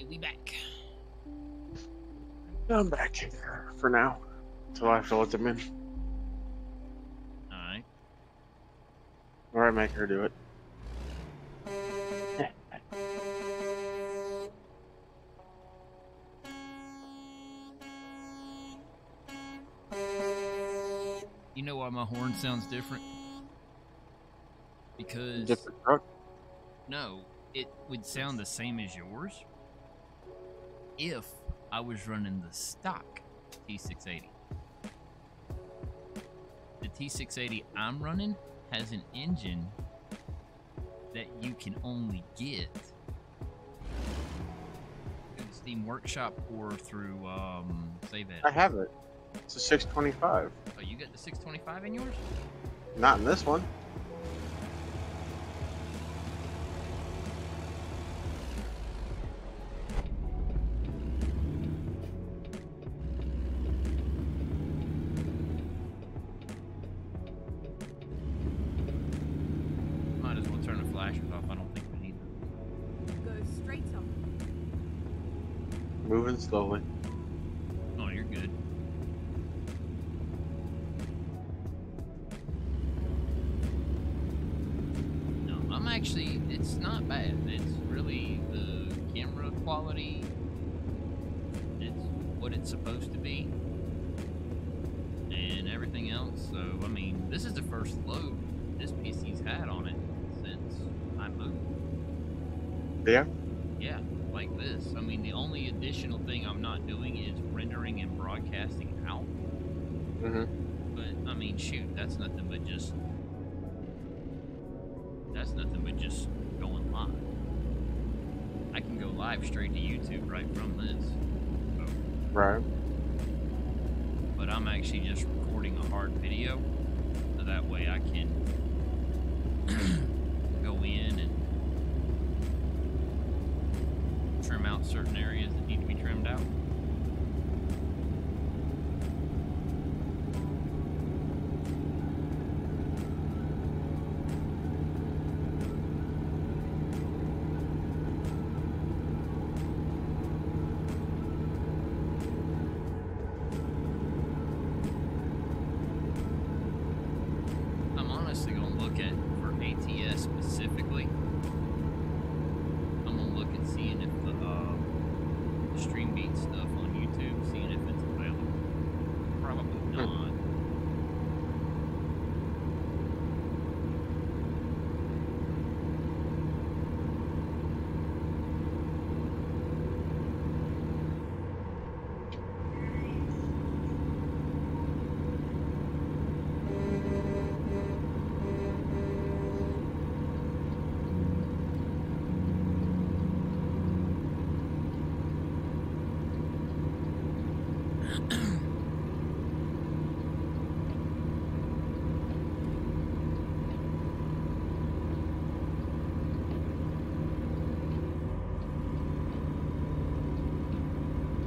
Be back. I'm back for now. Until I have to let them in. All right. Or I make her do it. You know why my horn sounds different? Because Different truck. no, it would sound the same as yours if I was running the stock T680. The T680 I'm running has an engine that you can only get through the Steam Workshop or through um, Save I have it. It's a 625. Oh, you got the 625 in yours? Not in this one. First load this PC's had on it since I moved. Yeah. Yeah, like this. I mean, the only additional thing I'm not doing is rendering and broadcasting out. Mm-hmm. But I mean, shoot, that's nothing but just that's nothing but just going live. I can go live straight to YouTube right from this. So, Right. but I'm actually just recording a hard video, that way I can (clears throat) go in and trim out certain areas that need to be trimmed out. I'm honestly gonna look at for ATS specifically. I'm gonna look and seeing if the uh, the stream beat stuff on YouTube, seeing if it's available. Probably not.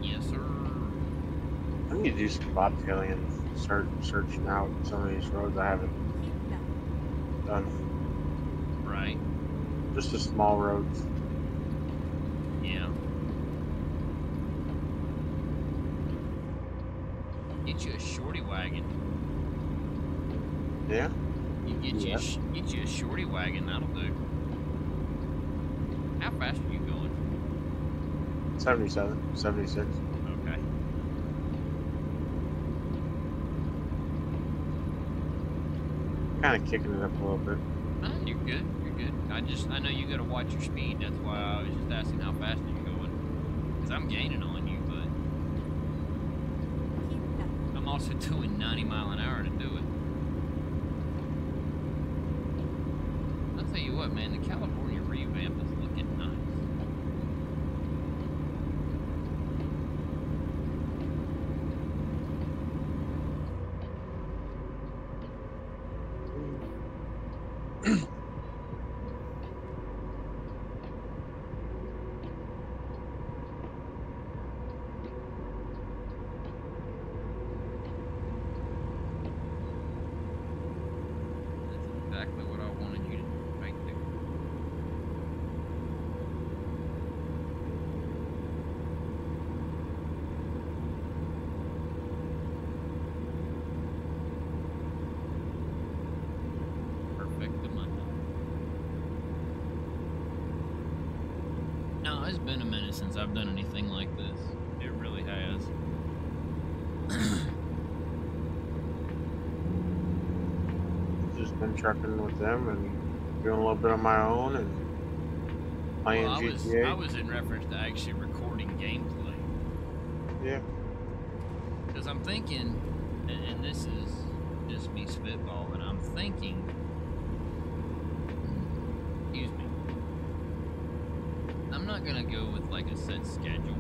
yes, sir. I need to do some bobtailing and start searching out some of these roads I haven't Keep left. done. Right. Just the small roads. Yeah. Get you a shorty wagon. Yeah. You get you Yeah. a sh- get you a shorty wagon. That'll do. How fast are you going? 77, 76. Okay. Kind of kicking it up a little bit. No, you're good. You're good. I just I know you got to watch your speed. That's why I was just asking how fast are you going. Because I'm gaining on you, but I'm also (laughs) doing 90 mile an hour to do it. I'll tell you what, man. The California revamp is looking nice. That's exactly what I wanted you to do right there. it's been a minute since I've done anything like this. It really has. Just been trucking with them and doing a little bit on my own and playing Well, I was GTA. I was in reference to actually recording gameplay. Yeah. Because I'm thinking, and, and this is just me spitballing, I'm thinking, excuse me, I'm not to go with like a set schedule.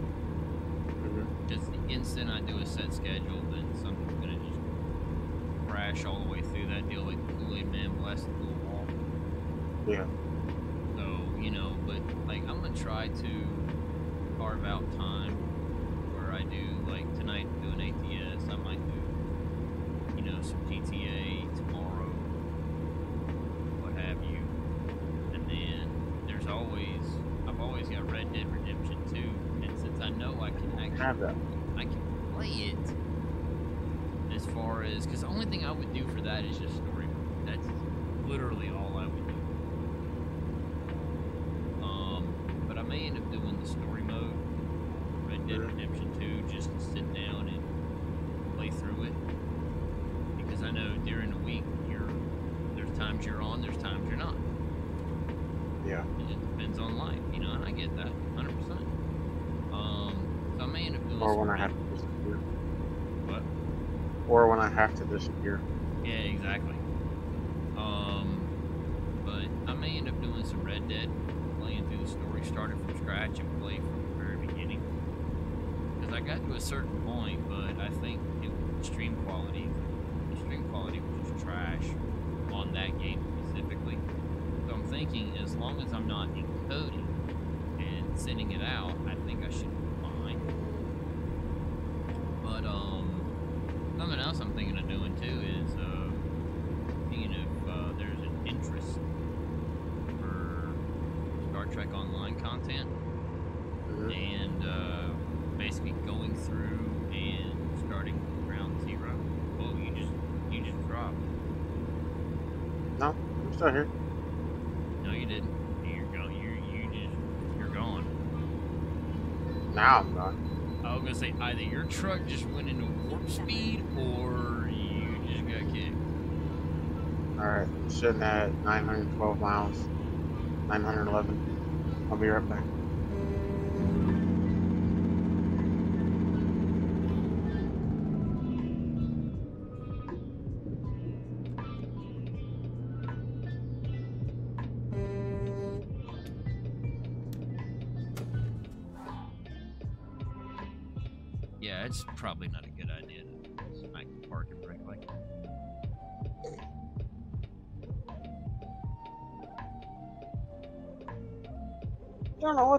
Mm-hmm. Because the instant I do a set schedule, then something's to just crash all the way through that deal like the Kool Aid Man blasted through a wall. Yeah. So, you know, but like I'm gonna try to carve out time where I do like tonight do an ATS, I might do you know, some GTA tomorrow, what have you. And then there's always I've always got Red Dead Redemption 2, and since I know I can actually Have that. I can play it as far as because the only thing I would do for that is just story. That's literally all I would do. Um, but I may end up doing the story mode, Red Dead. Redemption 2, just to sit down and play through it. Because I know during the week you're there's times you're on, there's times you're not. Yeah. It just depends on life, you know, and I get that, hundred percent. Um, so I may end up doing Or when I have to disappear. what? Or when I have to disappear. Exactly. Um, but I may end up doing some Red Dead, playing through the story, starting from scratch, and play from the very beginning. Because I got to a certain point, but I think it, stream quality, the stream quality was just trash on that game specifically. So I'm thinking, as long as I'm not encoding and sending it out, I think I should be fine. But um. Something else I'm thinking of doing too is uh, seeing if uh, there's an interest for Star Trek Mhm. and uh, basically going through and starting from ground zero. Whoa, you just you just dropped. No, I'm still here. No, you didn't. You're go. You you just you're gone. Now I'm done. I was gonna say either your truck just went into warp speed or you just got kicked. Alright, I'm sitting at 912 miles. 911. I'll be right back.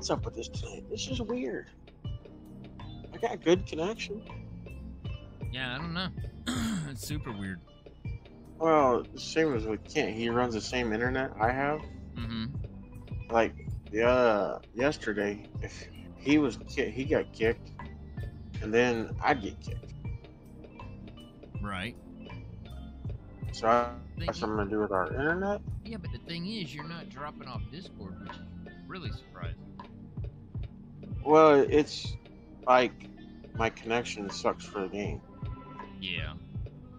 What's up with this tonight. This is weird. I got a good connection. Yeah, I don't know. (clears throat) it's super weird. Well, same as with Kent. He runs the same internet I have. Mm-hmm. Like, yeah, yesterday, if he was ki- he got kicked, and then I'd get kicked. Right. So I have is- something to do with our internet. yeah, but the thing is, you're not dropping off Discord, which is really surprising. Well, it's like my connection sucks for the game. Yeah.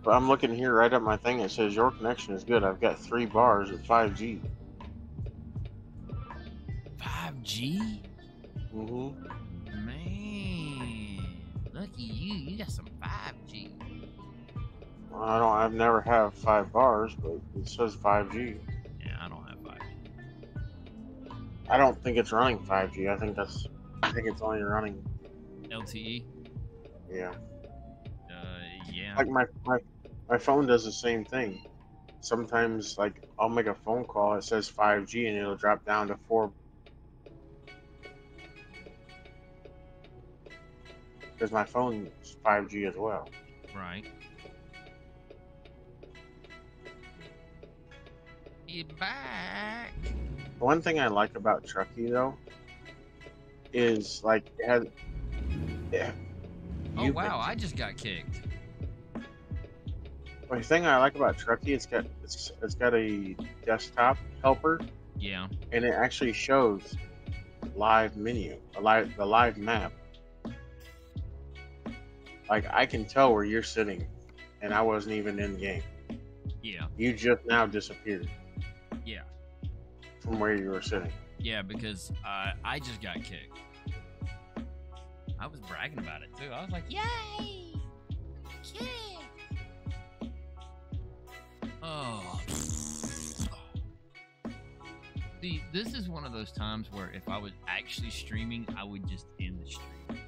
But I'm looking here right at my thing. It says your connection is good. I've got three bars at 5G. 5G? Mm-hmm. Man, lucky you. You got some 5G. Well, I don't. I've never had five bars, but it says 5G. Yeah, I don't have 5G. I don't think it's running 5G. I think that's. I think it's only running. LTE? Yeah. Uh, yeah. Like my my my phone does the same thing. Sometimes, like I'll make a phone call. It says 5G, and it'll drop down to four. Because my phone is 5G as well. Right. You back? One thing I like about Trucky though is like has. Yeah. Oh you wow, I just got kicked. The thing I like about Trucky, it's got it's, it's got a desktop helper, Yeah. and it actually shows live menu, a live the live map. Like I can tell where you're sitting, and I wasn't even in the game. Yeah, You just now disappeared yeah, from where you were sitting. Yeah. Because uh, I just got kicked. I was bragging about it too. I was like, "Yay, kick!" Oh. See, this is one of those times where if I was actually streaming, I would just end the stream.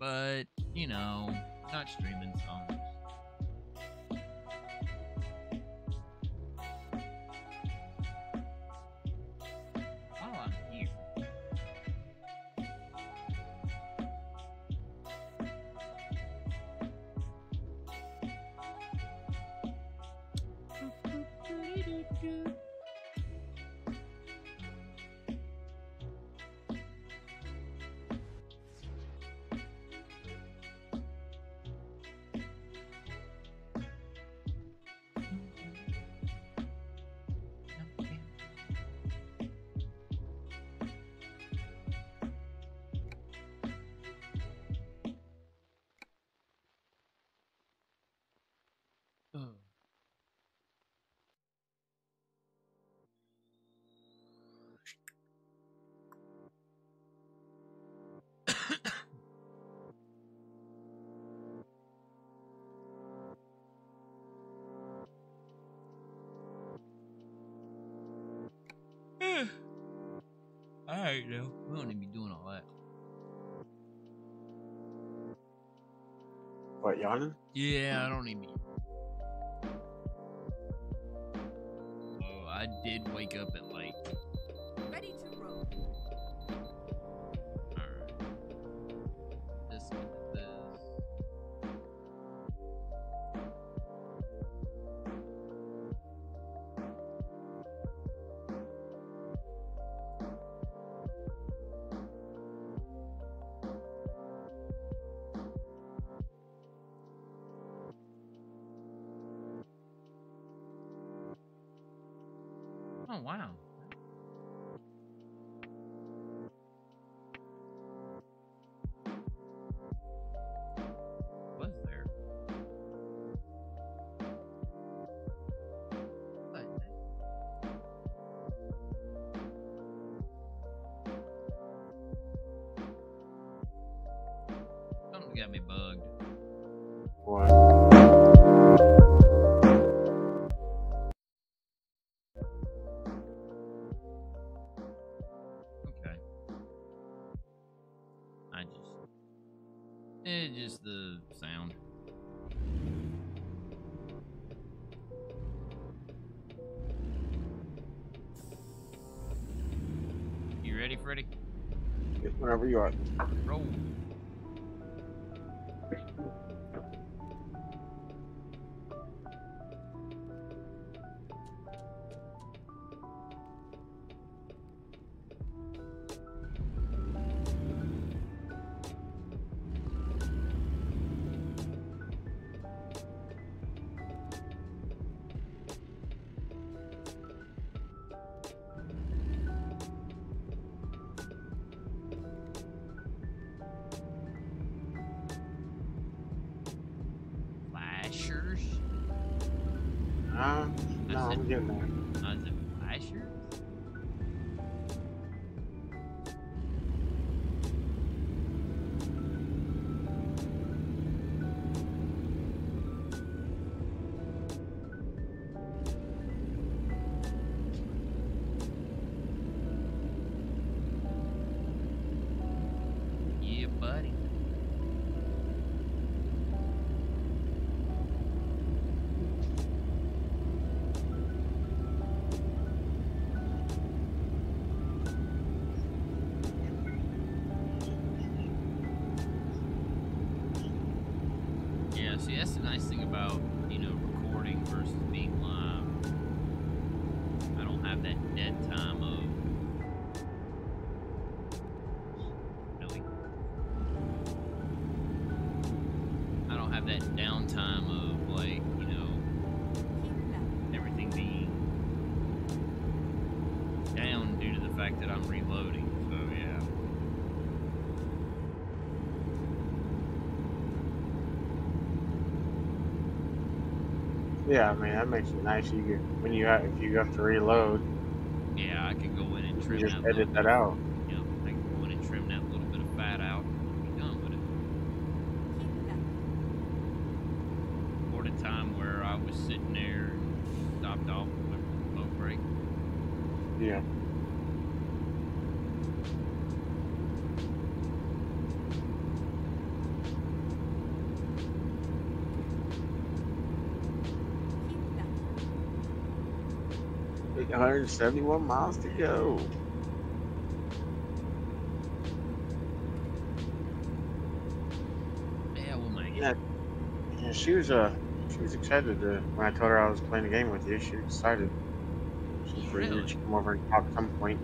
But, you know, not streaming songs. Ugh. Alright, now. We don't need to be doing all that. What yawning? Yeah, I don't need me. Oh, I did wake up at like. Oh wow. Ready, Freddy? Whenever you are. Roll. Yeah, I mean that makes it nice. You when you have, if you have to reload, Yeah, I can go in and you just edit that out. You know, I can go in and trim that little bit of fat out and be done with it. Keep that. Or the time where I was sitting there and stopped off with a smoke break. Yeah. Keep that. 171 miles to go. Yeah, we'll make it. Yeah. Yeah, she was uh she was excited to, when I told her I was playing a game with you. She was excited. She figured Really? she'd come over and talk at some point.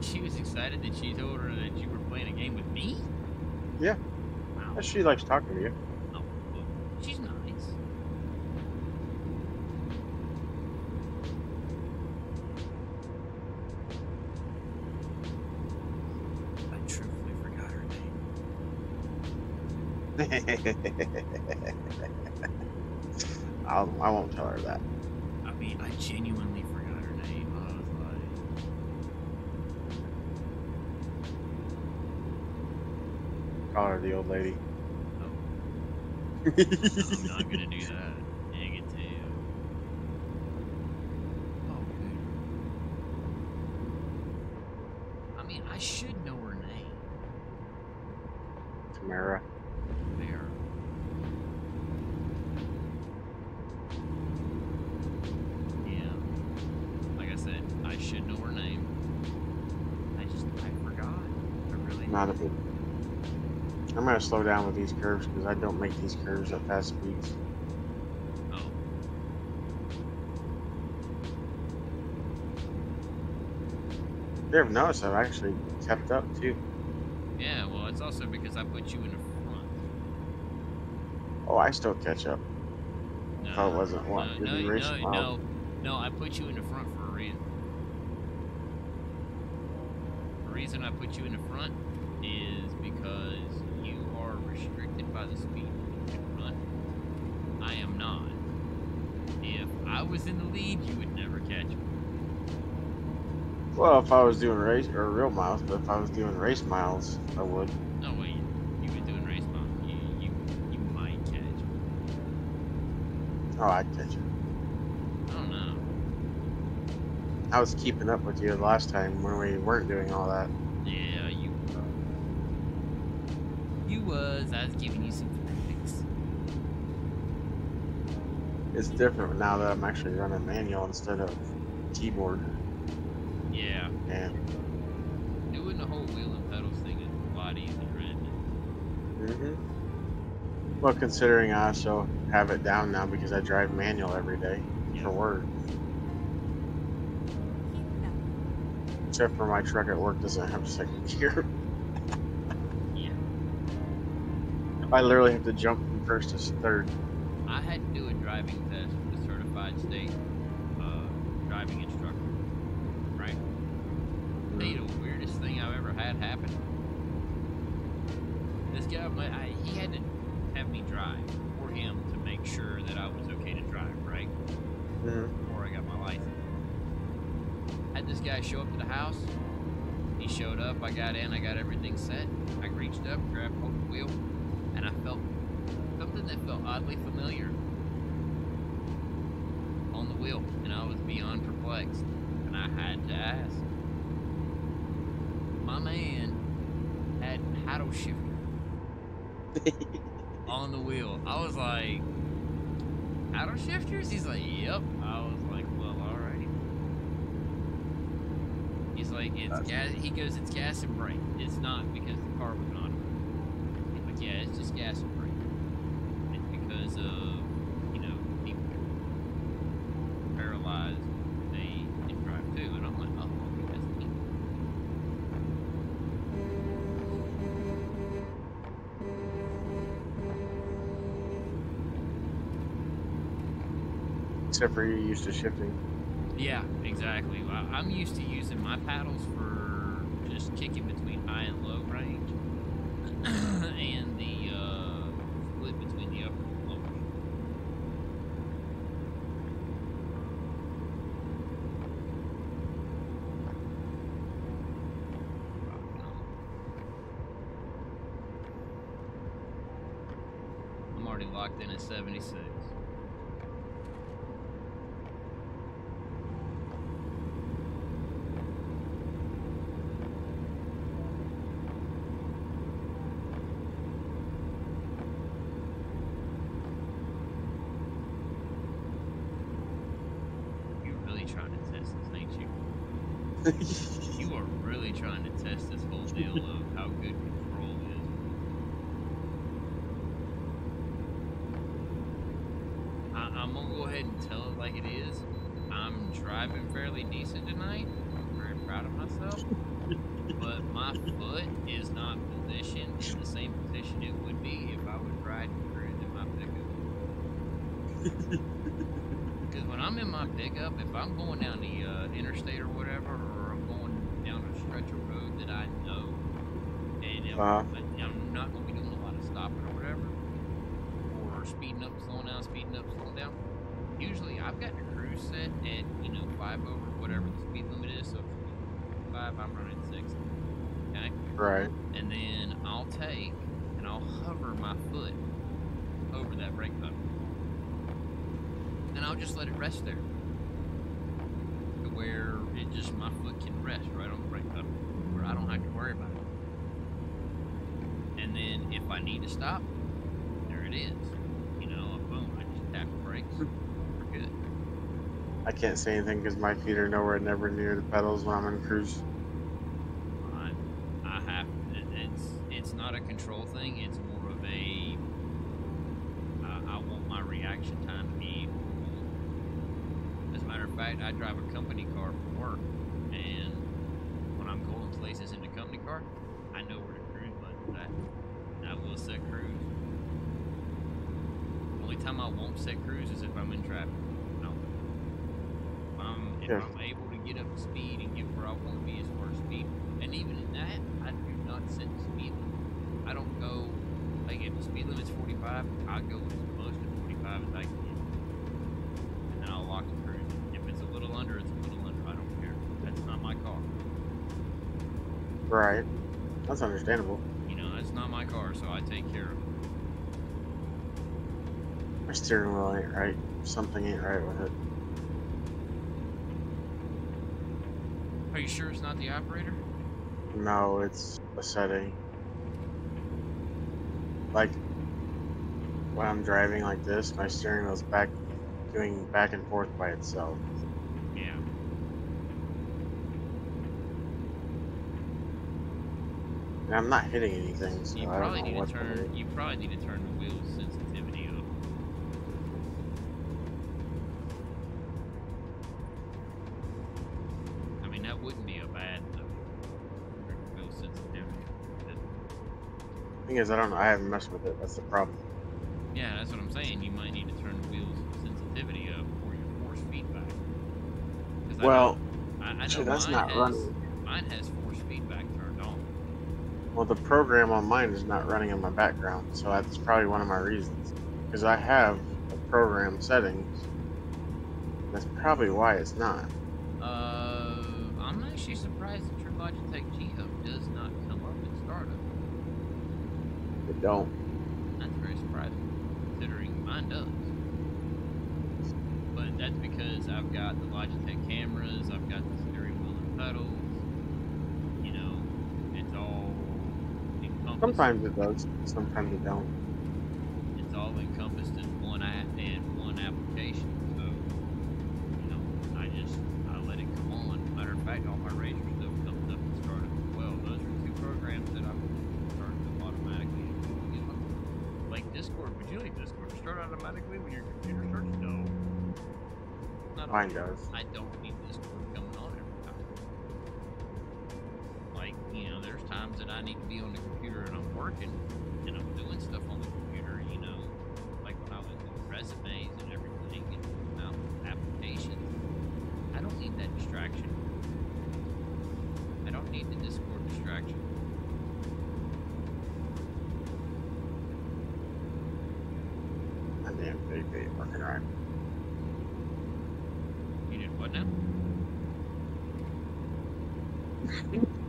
She was excited that she told her that you were playing a game with me. Yeah. Wow. She likes talking to you. Oh, well, she's nice. I truthfully forgot her name. (laughs) I'll, I won't tell her that. I mean, I genuinely forgot her name. I was like, Call her the old lady. Oh. (laughs) I'm not gonna do that. Negative. Oh, good. I mean, I should know her name. Tamara. There. Yeah. Like I said, I should know her name. I just, I forgot. I really. Not a big. I'm gonna slow down with these curves because I don't make these curves at fast speeds. Oh. You ever notice I've actually kept up too? Yeah, well, it's also because I put you in the front. Oh, I still catch up. No, Oh, it wasn't what? No, no, race no, no, no, I put you in the front for a reason. The reason I put you in the front is because you are restricted by the speed limit in front. I am not. If I was in the lead, you would never catch me. Well, if I was doing race or real miles, but if I was doing race miles, I would. No way. You were doing race miles. You, you, you might catch me. Oh, I'd catch you. I don't know. I was keeping up with you the last time when we weren't doing all that. Yeah, you. You was. I was giving you some facts. It's different now that I'm actually running manual instead of keyboard. Yeah. Doing the whole wheel and pedals thing is a lot easier, isn't it? hmm well, considering I also have it down now because I drive manual every day Yeah. for work. Except for my truck at work doesn't have second (laughs) gear. Yeah. I literally have to jump from first to third. I had to do a driving test with a certified state uh, driving instructor. Right? Tell you the weirdest thing I've ever had happen. Guy, my- I, he had to have me drive for him to make sure that I was okay to drive, right? Mhm. Before I got my license. Had this guy show up to the house. He showed up. I got in. I got everything set. I reached up, grabbed hold of the wheel, and I felt something that felt oddly familiar on the wheel, and I was beyond perplexed. And I had to ask. My man had paddle shifter on the wheel. I was like, paddle shifters? He's like, yep. I was like, well, alrighty. He's like, it's gas. He goes, it's gas and brake. It's not because the car was on. He's like, yeah, it's just gas and brake. It's because of, Except for you used to shifting. Yeah, exactly. I'm used to using my paddles for just kicking between high and low range, (clears throat) and the uh, split between the upper and lower. I'm already locked in at 76. You're really trying to test this, ain't you? You are really trying to test this whole deal of how good control is. I, I'm gonna go ahead and tell it like it is. I'm driving fairly decent tonight. I'm very proud of myself. but my foot is not positioned in the same position it would be if I was riding cruise in my pickup. Because when I'm in my pickup, if I'm going down the uh, interstate or whatever, or I'm going down a stretch of road that I know, and if, Uh-huh. but I'm not going to be doing a lot of stopping or whatever, or speeding up, slowing down, speeding up, slowing down. Usually, I've got the cruise set at you know five over whatever the speed limit is. So if it's five, I'm running six. Okay right. and then I'll take and I'll hover my foot over that brake pedal. And I'll just let it rest there. To where it just my foot can rest right on the brake pedal. Where I don't have to worry about it. And then if I need to stop, there it is. You know, boom, I just tap the brakes. We're good. I can't say anything because my feet are nowhere never near the pedals when I'm in cruise. I, I have it, it's it's not a control thing. It's more of a I, I want my reaction time to be. As a matter of fact, I drive a company car for work, and when I'm going places in the company car, I know where the cruise button's at. And I will set cruise. The set cruise is if I'm in traffic. No. If I'm if Yeah. I'm able to get up to speed and get where I want to be as far as speed, and even in that, I do not set the speed limit. I don't go like if the speed limit's 45, I go as close to 45 as I can and then I'll lock the cruise. If it's a little under, it's a little under. I don't care. That's not my car. Right. That's understandable. You know, that's not my car, so I take care of it. My steering wheel ain't right. Something ain't right with it. Are you sure it's not the operator? No, it's a setting. Like when I'm driving like this, my steering wheel's back doing back and forth by itself. Yeah. And I'm not hitting anything, so You I don't know need what's to turn. You probably need to turn the wheel Thing is, I don't know. I haven't messed with it. That's the problem. Yeah, that's what I'm saying. You might need to turn the wheel's sensitivity up for your force feedback. Well, I, I that's not has, running. Mine has force feedback turned on. Well, the program on mine is not running in my background, so that's probably one of my reasons. Because I have a program settings. That's probably why it's not. Uh, I'm actually surprised that your Logitech G Hub does not come up in startup. It don't. That's very surprising, considering mine does. But that's because I've got the Logitech cameras, I've got the steering wheel and pedals. You know, it's all encompassed. Sometimes it does. Sometimes it don't. it's all encompassed in one app and one application. So, you know, I just I let it come on. Matter of fact, all my Razer stuff comes up and started as well. Those are two programs that I'm starting up automatically. You know, like Discord, would you like Discord to start automatically when your computer starts? No. Not Mine does. I don't need this Discord coming on every time. Like, you know, there's times that I need to be on the computer and I'm working and I'm doing stuff on the computer, you know, like when I was doing resumes and everything and out applications. I don't need that distraction. I don't need the Discord distraction. And then big big fucking right. You did what now?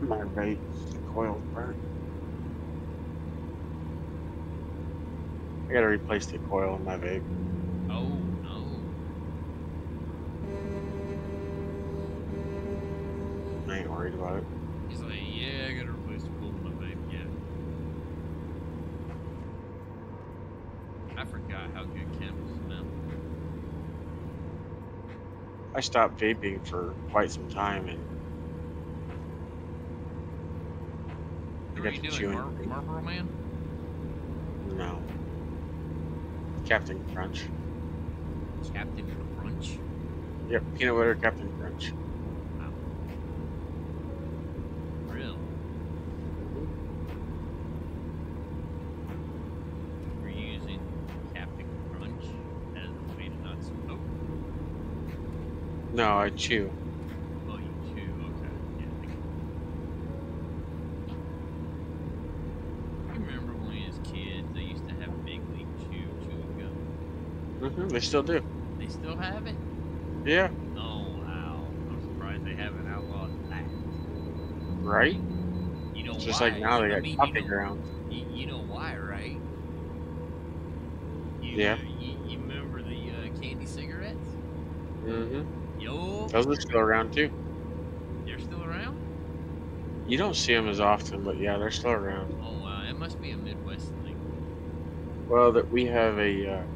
(laughs) My vape, the coil's burnt. I gotta replace the coil in my vape. Oh no. I ain't worried about it. He's like, yeah, I gotta replace the cool in my vape. Yeah. I forgot how good candles smell. I stopped vaping for quite some time and Who got are you doing, chewing Mar-. Marlboro Man? no. Captain Crunch. Captain Crunch? Yep, peanut butter Captain Crunch. Real? We're using Captain Crunch as a way to not smoke. No, I chew. Well, you chew. Okay. Yeah. I remember when we was kids, they used to have Big League Chew chewing gum. hmm they still do. They still have it? Yeah, Oh wow! I'm surprised they haven't outlawed that. right? You know Just why? like now they I got mean, coffee you know, grounds. You know why, right? You, Yeah. You, you remember the uh, candy cigarettes? hmm Yo, Those are still around too. they're still around? You don't see them as often, but yeah, they're still around. Oh wow, it must be a Midwest thing. Well, that we have a uh,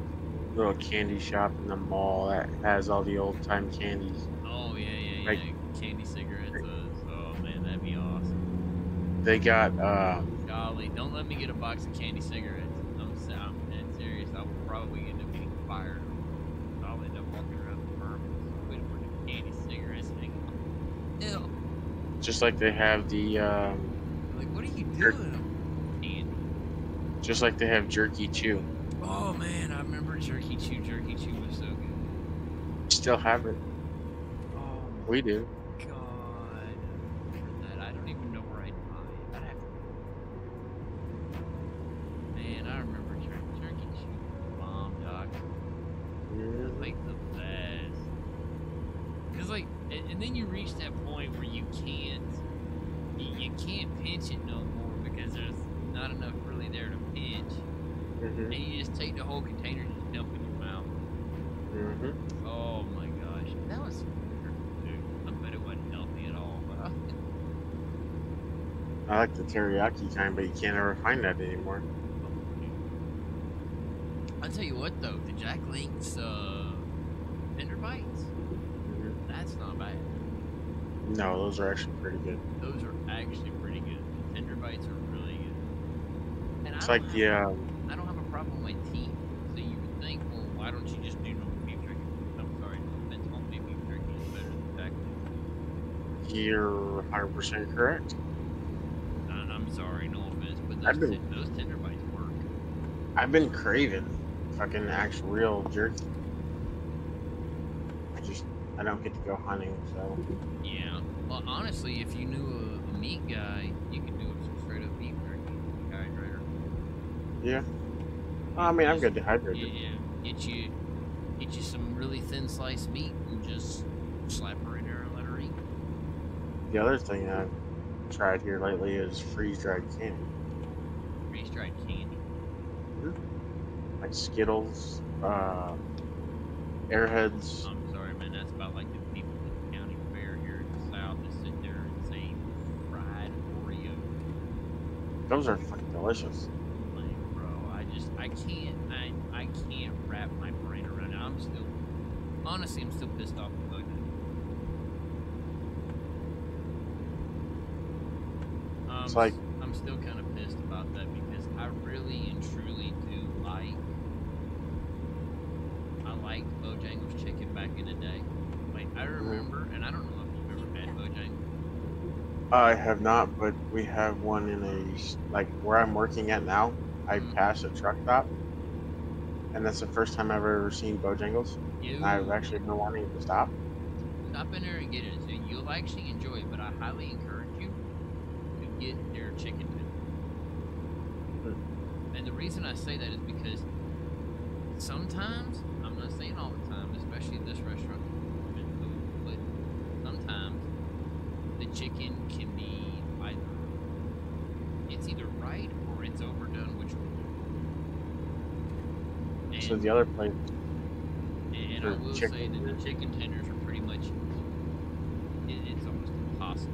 little candy shop in the mall that has all the old time candies. Oh yeah, yeah, yeah. Like- candy cigarettes. Uh, oh man, that'd be awesome. They got um, Golly, don't let me get a box of candy cigarettes. I'm, s- I'm dead serious. I will probably end up getting fired. I'll end up walking around the firm waiting for the candy cigarettes. And they go, Ew. Just like they have the um, Like, what are you doing? Just like they have jerky chew. Oh man, I remember Jerky Chew. Jerky Chew was so good. Still have it. Oh We do. my god. I remember that. I don't even know where I'd buy it. I'd have to. Man, I remember Jer- Jerky Chew. Bomb, Doc. It was like the best. Cause like, and, and then you reach that point where you can't, you, you can't pinch it no more because there's not enough really there to pinch, hmm and you just take the whole container and just dump it in your mouth. hmm Oh my gosh, that was weird, dude. I bet it wasn't healthy at all, but I, I like the teriyaki kind, but you can't ever find that anymore. I'll tell you what though, the Jack Link's uh, Tender Bites, Mhm. that's not bad. No, those are actually pretty good. Those are actually pretty good. The Tender Bites are really good. And It's I like the um, I don't have a problem with my teeth. So you would think, well, why don't you just do normal beef jerky? I'm sorry, homemade beef jerky is better than Jack Link's. you're 100% correct. And I'm sorry, no offense, but I've been- ten- those Tender Bites work. I've been craving fucking actual real jerky. I just I don't get to go hunting, so Yeah. Well, honestly, if you knew a, a meat guy, you could do some straight up beef jerky dehydrator. yeah. I mean, I'm Just- good dehydrated. Yeah, yeah. Get you, get you some really thin sliced meat and just slap her in there and let her eat. The other thing I've tried here lately is freeze dried candy, Freeze dried candy. Skittles, uh, Airheads. I'm sorry, man. That's about like the people at the county fair here in the south that sit there and say fried Oreo. Those are fucking delicious. Like, bro, I just, I can't, I, I can't wrap my brain around it. I'm still, honestly, I'm still pissed off at Bojangles. Um, It's like- I'm still kind of pissed about that because I really and truly do like, I liked Bojangles chicken back in the day. Like, I remember, and I don't know if you've ever had Bojangles. I have not, but we have one in a like where I'm working at now. I Mhm. passed a truck stop, and that's the first time I've ever seen Bojangles. You, I've actually been wanting to stop. stop in there and get it. So you'll actually enjoy it, but I highly encourage you to get their chicken tenders. And the reason I say that is because sometimes, I'm not saying all the time, especially at this restaurant, but sometimes the chicken can be either it's either right or it's overdone, which and, So the other place, and, I will chicken say that the chicken tenders are pretty much it, it's almost impossible.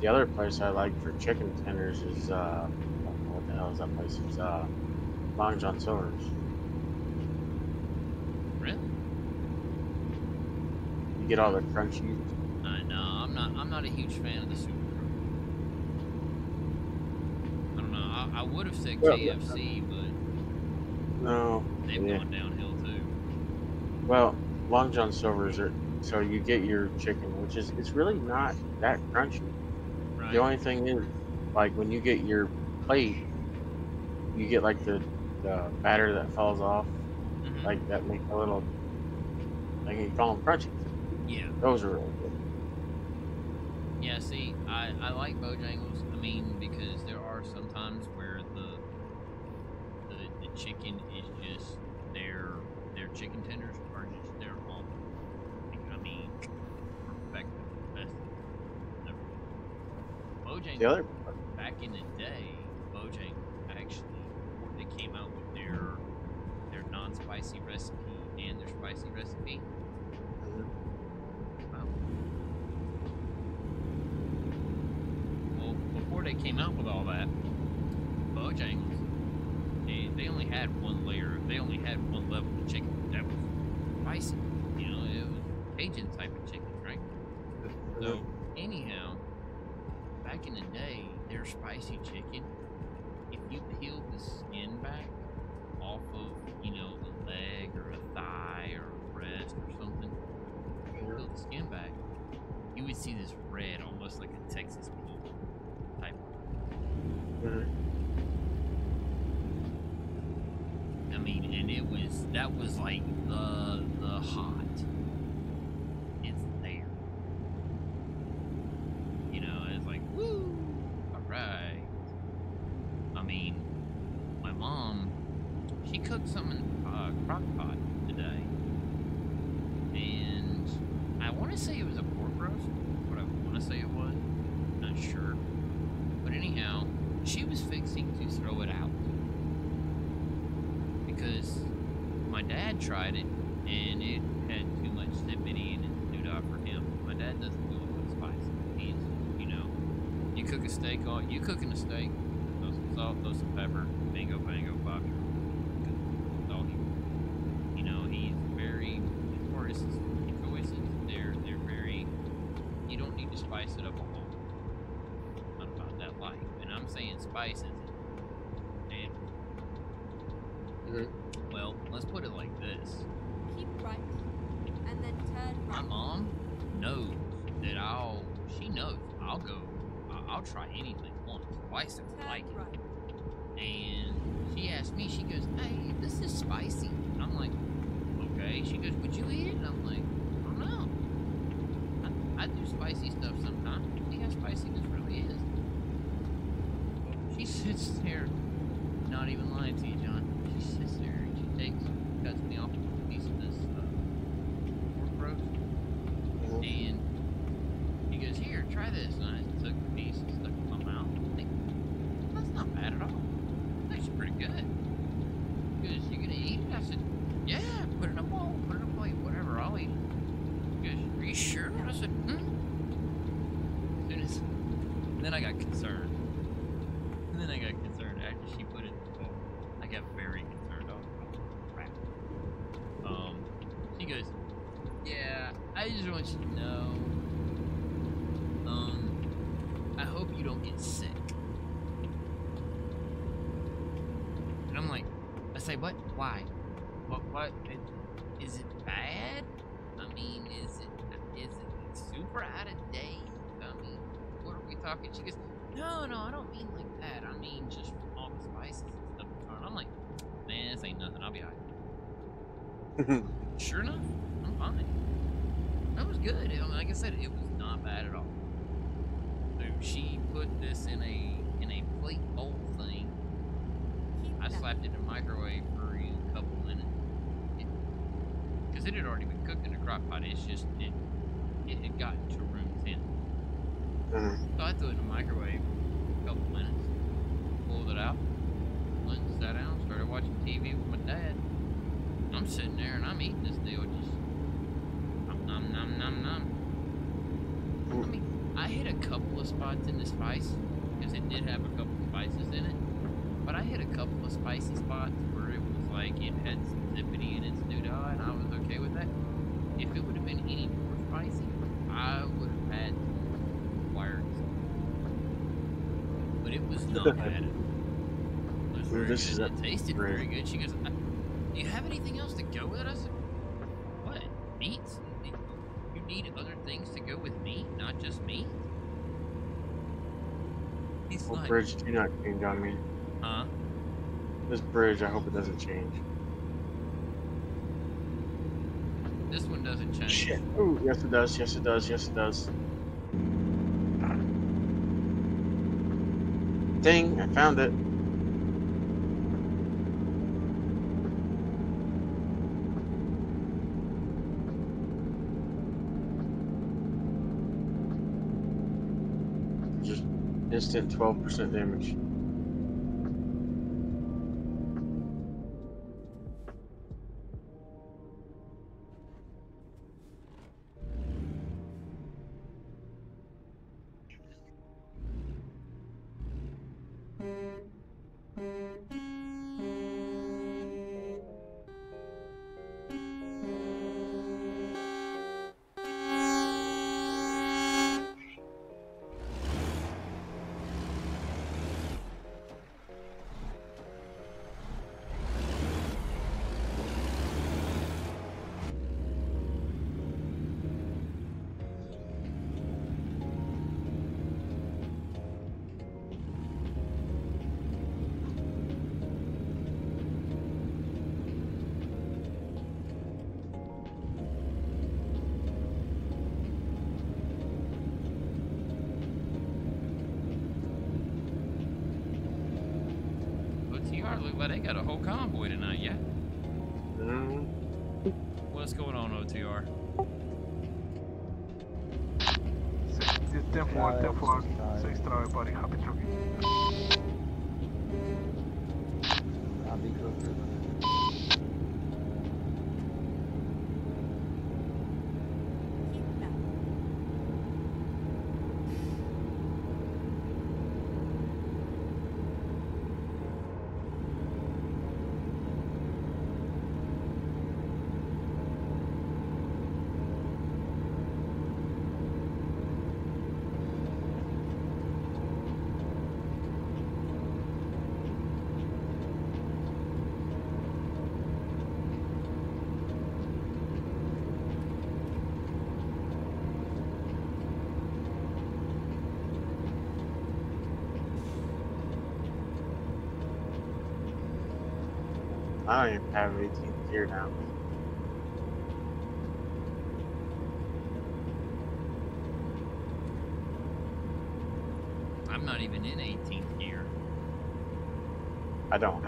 the other place I like for chicken tenders is uh, what the hell is that place? It's uh, Long John Silver's. Really? You get all the crunchy. I'm not. A huge fan of the super. Crow. I don't know. I, I would have said Well, KFC, but No. they've Yeah. gone downhill too. Well, Long John Silver's are so you get your chicken, which is it's really not that crunchy. Right. The only thing is, like when you get your plate, you get like the the batter that falls off, Mhm. like that make a little, like you call them crunchy. yeah. Those are really. Yeah, see, I, I like Bojangles. I mean, because there are some times where the the, the chicken is just their their chicken tenders are just their own. I mean, perfected, best. ever. Bojangles The other, back in the day, Bojangles actually they came out with their their non-spicy recipe and their spicy recipe. Wow. They came out with all that, Bojangles, they, they only had one layer, they only had one level of chicken that was spicy. You know, it was Cajun type of chicken, right? So, anyhow, back in the day, their spicy chicken, if you peeled the skin back off of, you know, a leg or a thigh or a breast or something, you peeled the skin back, you would see this red, almost like a Texas pea type. Mhm. I mean, and it was that was like the the hot. It's there. You know, it's like woo, all right. I mean, my mom, she cooked some in uh, crock pot today, and I want to say it was a pork roast. What I want to say it was, not sure. But anyhow, she was fixing to throw it out because my dad tried it and it had too much sippity and it did not for him. My dad doesn't do it with spice. He's, you know, you cook a steak on, you cooking a steak, throw some salt, throw some pepper, bingo, bango, bop. That's all he, you know, he's very, as far his choices, they're, they're very, you don't need to spice it up a whole not about that life. And I'm saying spices. And Mhm. well, let's put it like this. Keep right. And then turn My mom knows that I'll. She knows I'll go. I- I'll try anything once, twice if I Turn like it. right. And she asked me. She goes, "Hey, this is spicy." And I'm like, "Okay." She goes, "Would you eat it?" And I'm like, "I don't know. I, I do spicy stuff sometimes. See how spicy this really is." She (laughs) sits there, not even lying to you, John. She sits there and she takes, cuts me off a piece of this uh, pork roast, and he goes, "Here, try this." And I took the piece and stuck it in my mouth. I'm thinking, That's not bad at all. It's actually pretty good. He goes, "You gonna eat it?" I said, "Yeah, put it in a bowl, put it in a plate, whatever. I'll eat it." He goes, "Are you sure?" I said, "Hmm." As soon as, then I got concerned. And then I got concerned after she put it in the bowl. I got very concerned. I was like, "Oh, crap. Um, she goes, "Yeah, I just want you to know. Um, I hope you don't get sick." And I'm like, I say, "What? Why? What? What? It, is it bad? I mean, is it is it super out of date? I mean, what are we talking?" She goes, "No, no, I don't mean like that. I mean just all the spices and stuff." And I'm like, "Man, this ain't nothing. I'll be alright." (laughs) Sure enough, I'm fine. It was good. I mean, like I said, it was not bad at all. So she put this in a in a plate bowl thing. Keep I that. slapped it in the microwave for a couple minutes. Because it, had already been cooked in a crock pot. It's just it it had gotten to room temp. Mm. So I threw it in the microwave a couple minutes, pulled it out, went and sat down, started watching TV with my dad. I'm sitting there and I'm eating this deal just nom nom nom. I mean, I hit a couple of spots in the spice because it did have a couple of spices in it, but I hit a couple of spicy spots where it was like it had some zippity in its doodah, and I was okay with that. If it would have been any more spicy, I would have had wired. But it was not (laughs) bad. It was very This is good. It tasted very good. She goes, "Uh, "Do you have anything else to go with it?" I said, "What? Meats? Need other things to go with me, not just me? He's Well, like, bridge do not change on me. "Huh?" This bridge, I hope it doesn't change. This one doesn't change. Shit. Oh, yes it does. Yes it does. Yes it does. Dang, I found it. Just instant 12% damage.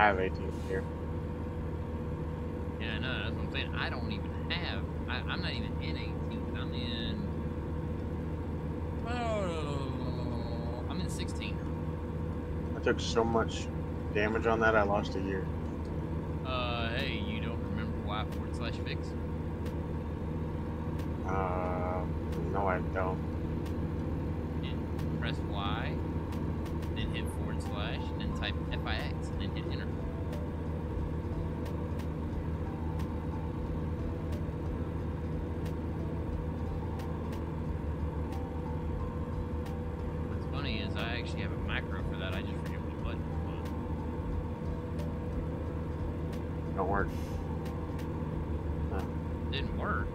Have 18th gear. Yeah, I know. That's what I'm saying. I don't even have. I, I'm not even in 18th. I'm in. Oh, I'm in 16. I took so much damage on that, I lost a year. Uh, hey, you don't remember why forward slash fix? Uh, no, I don't. And press Y, then hit forward slash, FIX, and then hit enter. What's funny is I actually have a macro for that. I just forget which button it was. Don't work. Didn't work.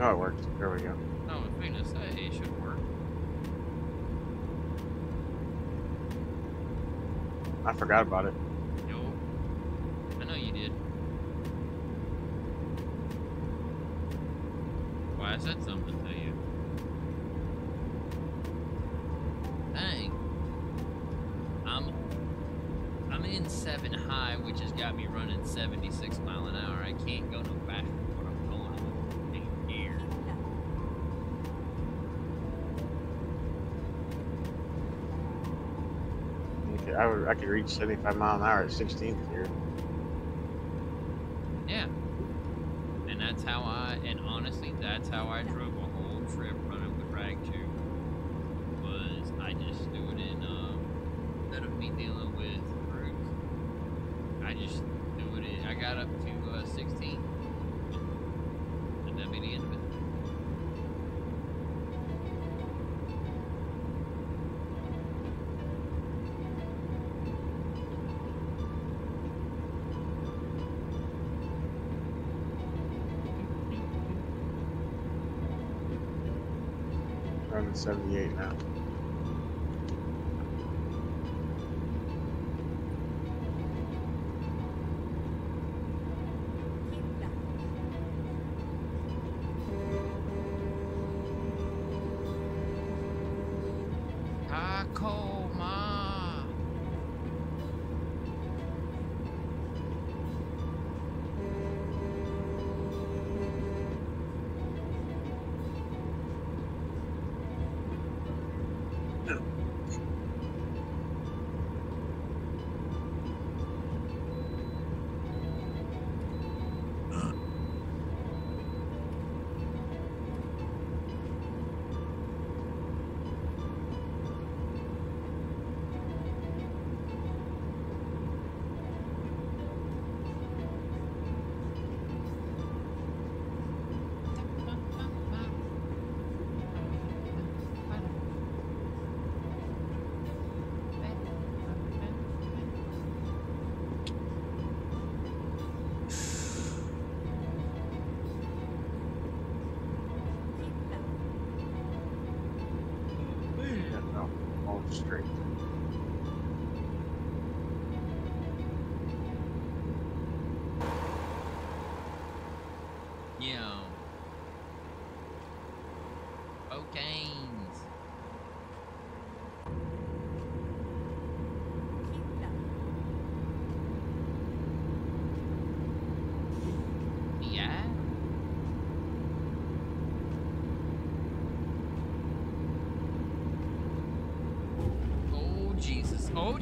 Oh, it worked. There we go. No, I was going to say it should work. I forgot about it. Yo, I know you did. Why I said something. 97 high, which has got me running 76 mile an hour. I can't go no faster than what I'm going in gear. Okay, I, would, I could reach 75 mile an hour at 16th here. Yeah. And that's how I, and honestly, that's how I drove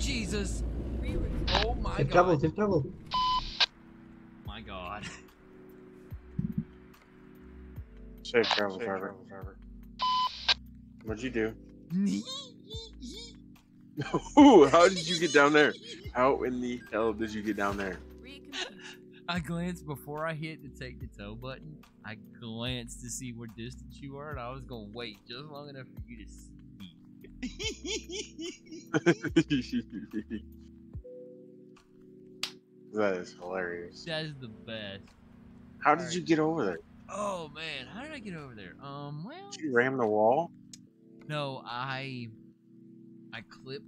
Jesus! Oh Jesus! Reroute. My Safe God! travel, safe travel. My God! Safe travel, driver. What'd you do? (laughs) Ooh, how did you get down there? How in the hell did you get down there? I glanced before I hit to take the tow button. I glanced to see what distance you were, and I was gonna wait just long enough for you to see. (laughs) that is hilarious. that is the best. How did you get over there? Oh man, how did I get over there? Um, well, Did you ram the wall? no, I I clipped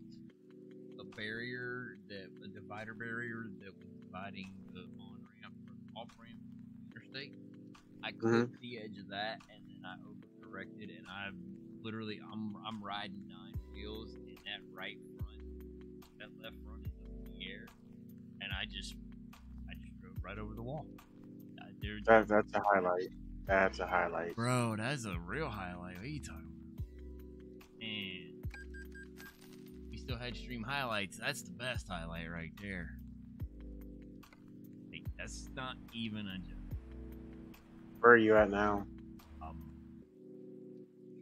a barrier that a divider barrier that was dividing the on ramp from off ramp interstate. I clipped the edge of that and then I overcorrected and I'm literally I'm I'm riding nine wheels and that right front that left front is up in the air and I just I just drove right over the wall. Uh, there, That, that's a highlight. That's a highlight. Bro, that's a real highlight. What are you talking about? And we still had stream highlights. That's the best highlight right there. Hey, that's not even a joke. Where are you at now? Um,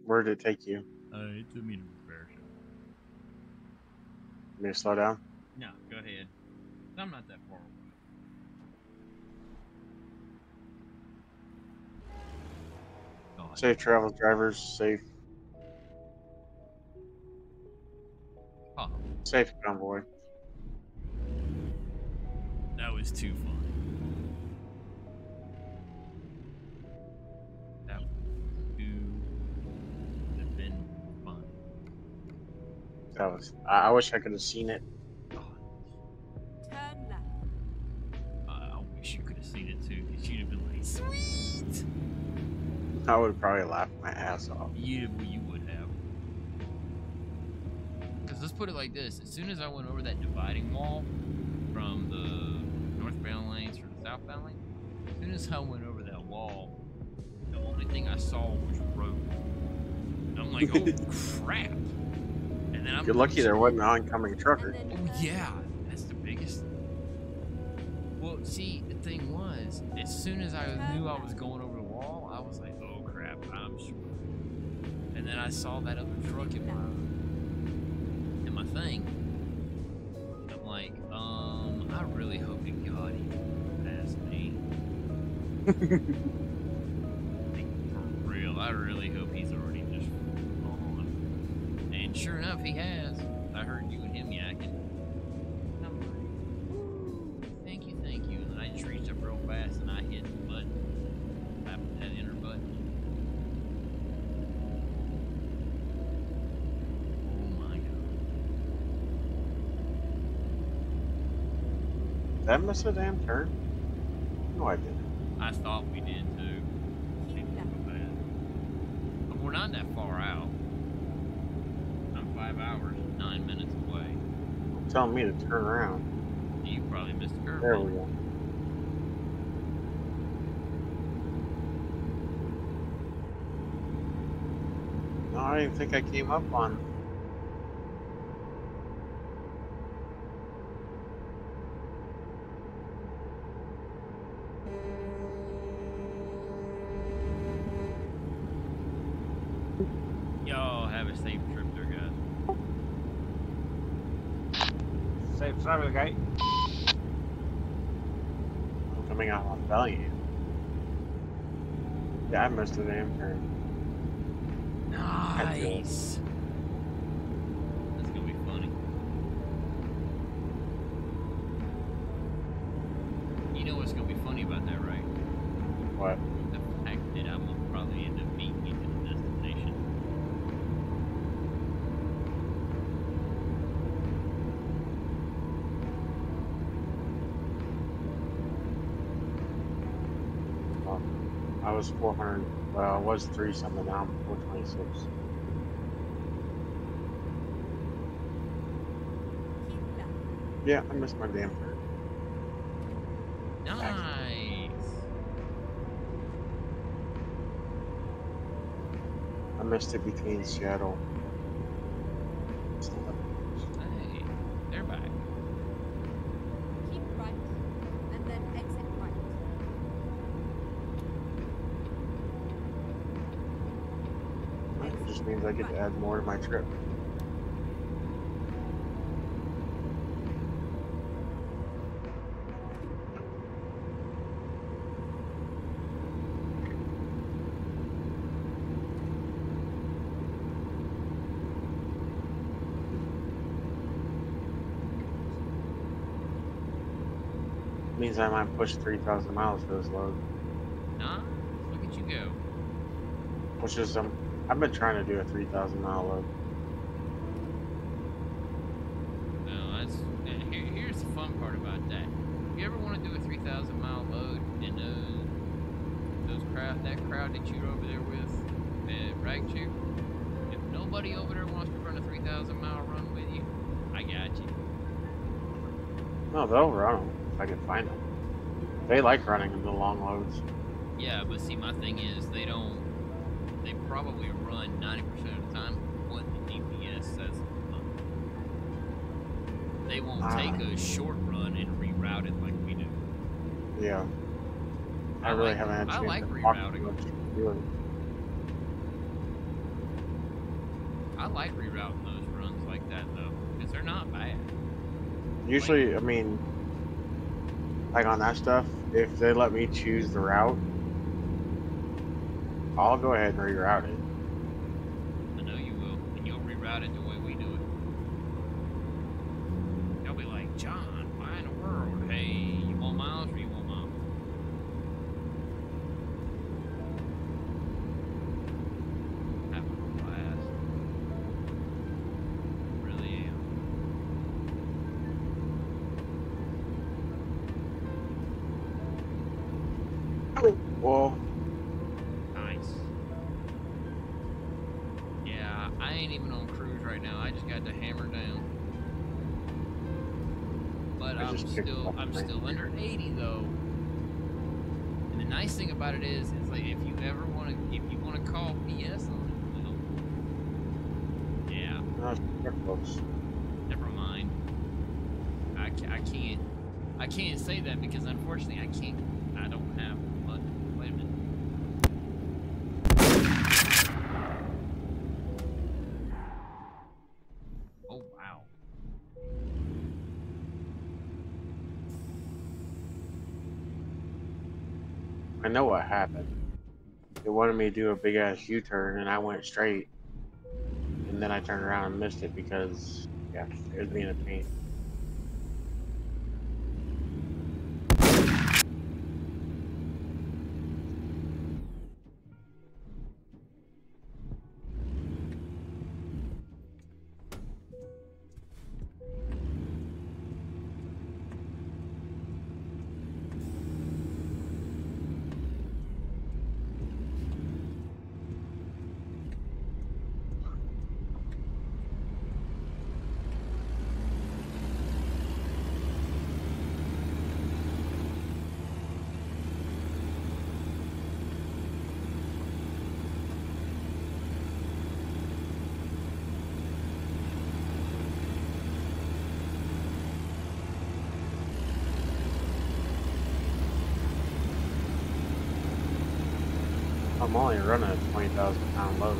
Where did it take you? uh, it took me to repair shop. You me to slow down? No, go ahead. I'm not that far away. Safe travels, drivers. Safe, Oh, safe convoy. that was too fun. That was. I, I wish I could have seen it. Turn left. I I wish you could have seen it too, because you'd have been like, sweet. I would have probably laughed my ass off. You, well, you would have. Because let's put it like this: as soon as I went over that dividing wall from from the northbound lanes for the southbound lane. As soon as I went over that wall, the only thing I saw was road. And I'm like, oh (laughs) crap! And then I'm You're lucky there wasn't an oncoming trucker. Oh yeah, that's the biggest. Well, see, the thing was, as soon as I knew I was going over the wall, I was like, "Oh crap, I'm screwed." And then I saw that other truck in my in my thing. I'm like, um, I really hope to God he passed me. (laughs) Like, For real, I really hope he's already just gone. And sure enough, he has. I heard you and him yakking. I'm like, Thank you, thank you. And I just reached up real fast and I hit the button. Tapped that enter button. Oh my god. Did I miss a damn turn? No, I didn't. I thought we did too. keep left. But we're not that far out. I'm five hours, nine minutes away. Telling me to turn around. You probably missed the curve. There we go. No, I didn't think I came up on. Coming out on Valiant. Yeah, I missed a damn turn. Nice. That's gonna be funny. You know what's gonna be funny about that, right? What? The fact that I'm gonna probably end up beating you to the destination. I was 400. Well, I was three something. Now I'm 426. Keep left. Yeah, I missed my damn. Nice. I missed it between Seattle. Hey, they're back. Keep right. And then exit right. It just means I get to add more to my trip. Means I might push 3,000 miles for this load, Nice. Look at you go. which is um, I've been trying to do a 3,000 mile load. No, that's here, here's the fun part about that. If you ever want to do a 3,000 mile load and those those crowd that crowd that you're over there with at Rag you, if nobody over there wants to run a 3,000 mile run with you, I got you. No, they'll run them if I can find them. They like running in the long loads. Yeah, but see, my thing is they don't. They probably run 90% of the time what the GPS says. They won't Ah. take a short run and reroute it like we do. Yeah. I, I really like- haven't had I like rerouting. much to it. I like rerouting those runs like that though, because they're not bad. Usually, I mean, like on that stuff, if they let me choose the route, I'll go ahead and reroute it. I know you will, and you'll reroute it the way we do it. They'll be like, John, why in the world? Hey, you want miles or you want miles? Having a blast. Really am. Well, Nice. Yeah, I ain't even on cruise right now. I just got to hammer down. but I I'm just picked still up I'm my- still under 80 though. And the nice thing about it is, is like if you ever want to, if you want to call PS on it, well, yeah, No, they're close. Never mind. I, I can't I can't say that because unfortunately I can't I don't have. Wait a minute. Oh wow. I know what happened. It wanted me to do a big ass U turn, and I went straight. And then I turned around and missed it because, yeah, it was being a pain. I'm only running a 20,000 pound load.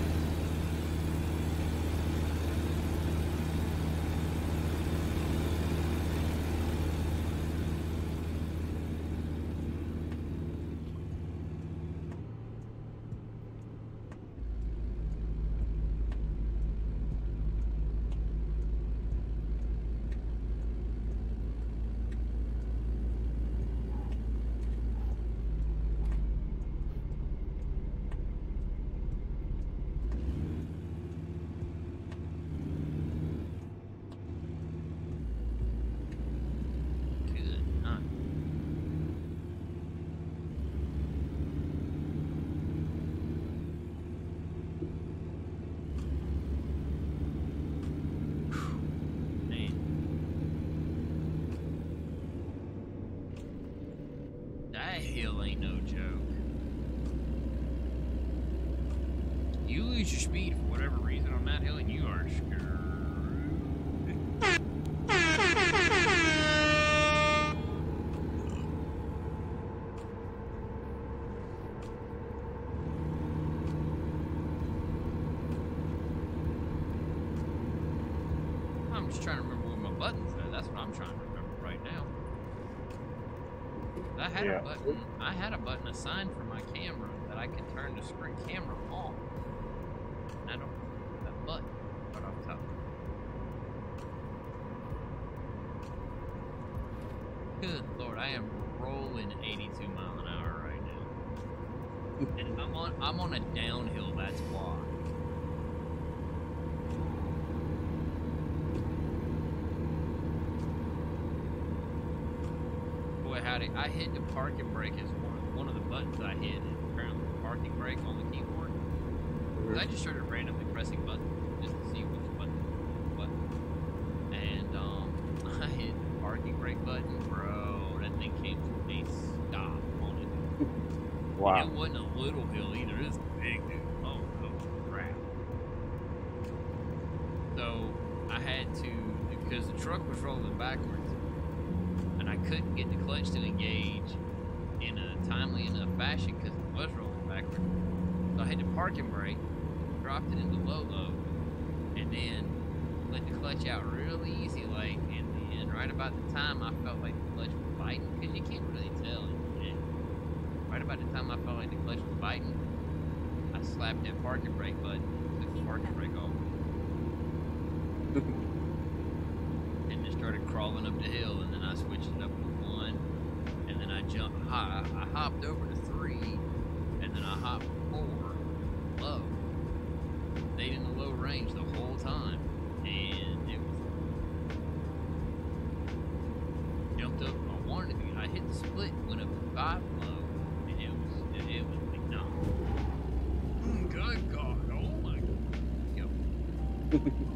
Good night. Man. That hill ain't no joke. You lose your speed for whatever reason on that hill and you are screwed. I'm just trying to remember where my buttons are. That's what I'm trying to remember right now. I had Yeah. a button. I had a button assigned for my camera that I could turn the screen camera on. I don't remember that button off the top. Good lord, I am rolling 82 mile an hour right now. (laughs) and I'm on I'm on a downhill, that's why. Boy, howdy. I hit the parking brake as of, one of the buttons I hit is apparently the parking brake on the keyboard. 'Cause I just started randomly pressing buttons just to see which button what. And um, (laughs) I hit the parking brake button, bro. That thing came to a stop on it. And Wow. it wasn't a little hill either. It was big, dude. Oh, oh crap. So I had to because the truck was rolling backwards, and I couldn't get the clutch to engage timely enough fashion because it was rolling backwards. So I had to park and brake, dropped it into low low, and then let the clutch out real easy, like. And then right about the time I felt like the clutch was biting, because you can't really tell. And right about the time I felt like the clutch was biting, I slapped that parking brake button, took the parking brake off. (laughs) and just started crawling up the hill, and then I switched it up to one, and then I. I hopped over to three, and then I hopped four low. Stayed in the low range the whole time, and it was jumped up. I wanted to be. I hit the split, went up to five low, and it was it, it was like no. Mm, Good God! Oh my God! Yo. (laughs)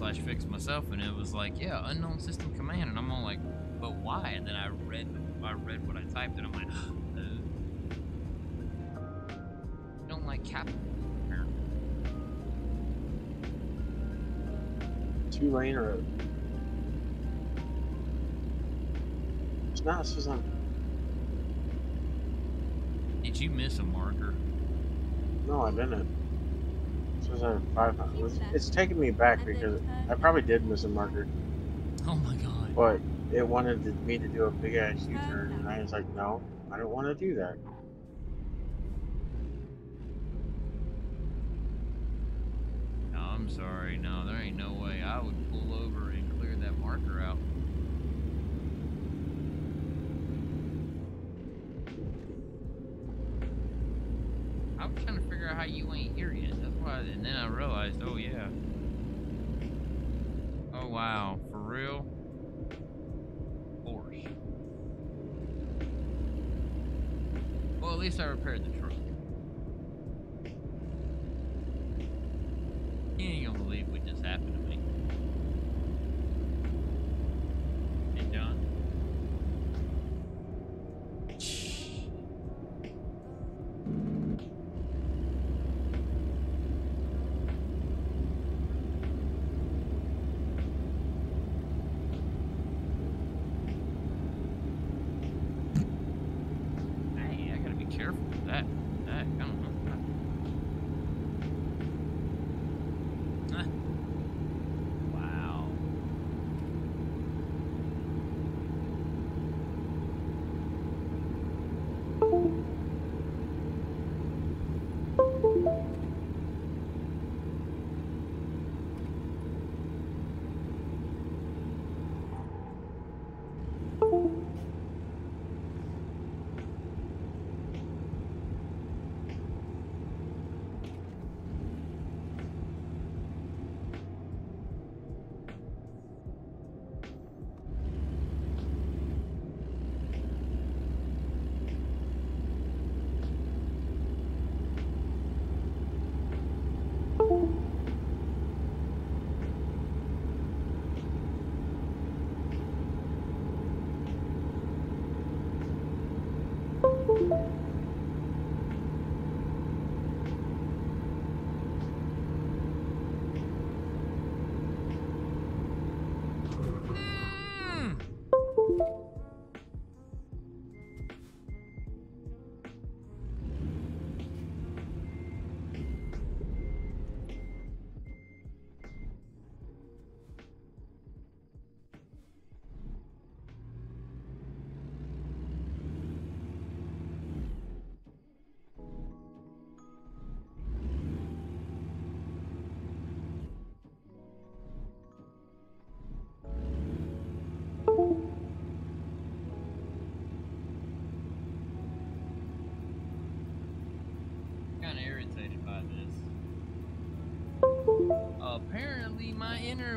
slash fix myself, and it was like, yeah, unknown system command, and I'm all like, but why? And then I read, I read what I typed, and I'm like, (gasps) uh, I don't like capital. Two lane road. It's not. This isn't. Did you miss a marker? No, I didn't. This was. It's, it's taking me back because I probably did miss a marker, Oh my god. but it wanted me to do a big ass U-turn, and I was like, no, I don't want to do that. No, I'm sorry. No, there ain't no way. I would pull over and clear that marker out. I'm trying to figure out how you ain't And then I realized, oh yeah. Oh wow, for real? Porsche. Well, at least I repaired the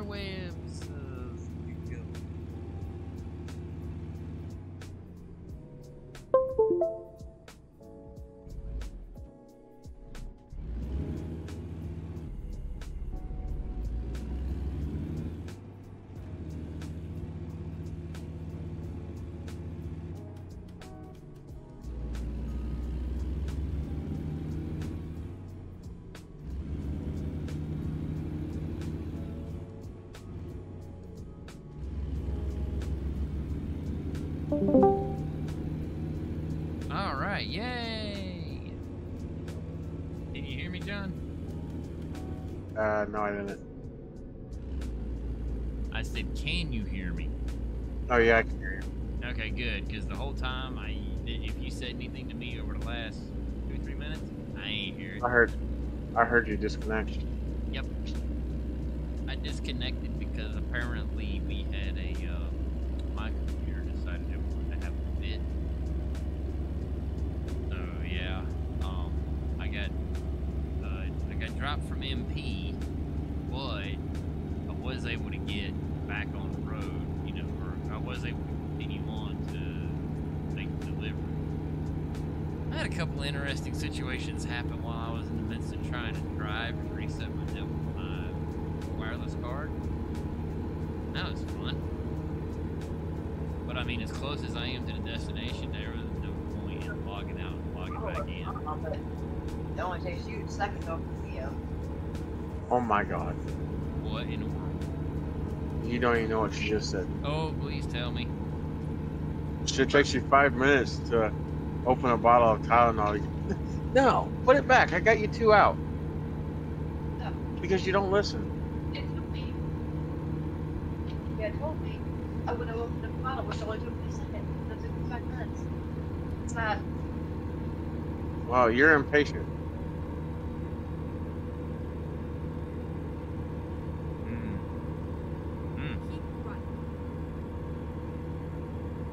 my Uh, no, I didn't. I said, can you hear me? Oh yeah, I can hear you. Okay, good. Because the whole time, I if you said anything to me over the last two three minutes, I ain't hear it. I heard. I heard you disconnect. Yep. I disconnected because apparently we had a uh, my computer decided it wanted to have a fit. So yeah, um, I got uh, I got dropped from MP, but I was able to get back on the road. You know, or I was able to continue on to make the delivery. I had a couple interesting situations happen while I was in the midst of trying to drive and reset my, my wireless card. That was fun. But I mean, as close as I am to the destination, there was no point in logging out and logging back in. But it only takes you a second to open the video. Oh my god. What in the world? You don't even know what she just said. Oh, please tell me. Shit takes you five minutes to open a bottle of Tylenol. (laughs) no, put it back. I got you two out. No. Because you don't listen. It took me. Had told me, I would have opened the bottle, which only took me a second. That took me five minutes. It's not. Wow, you're impatient. Hmm. Hmm. Keep right.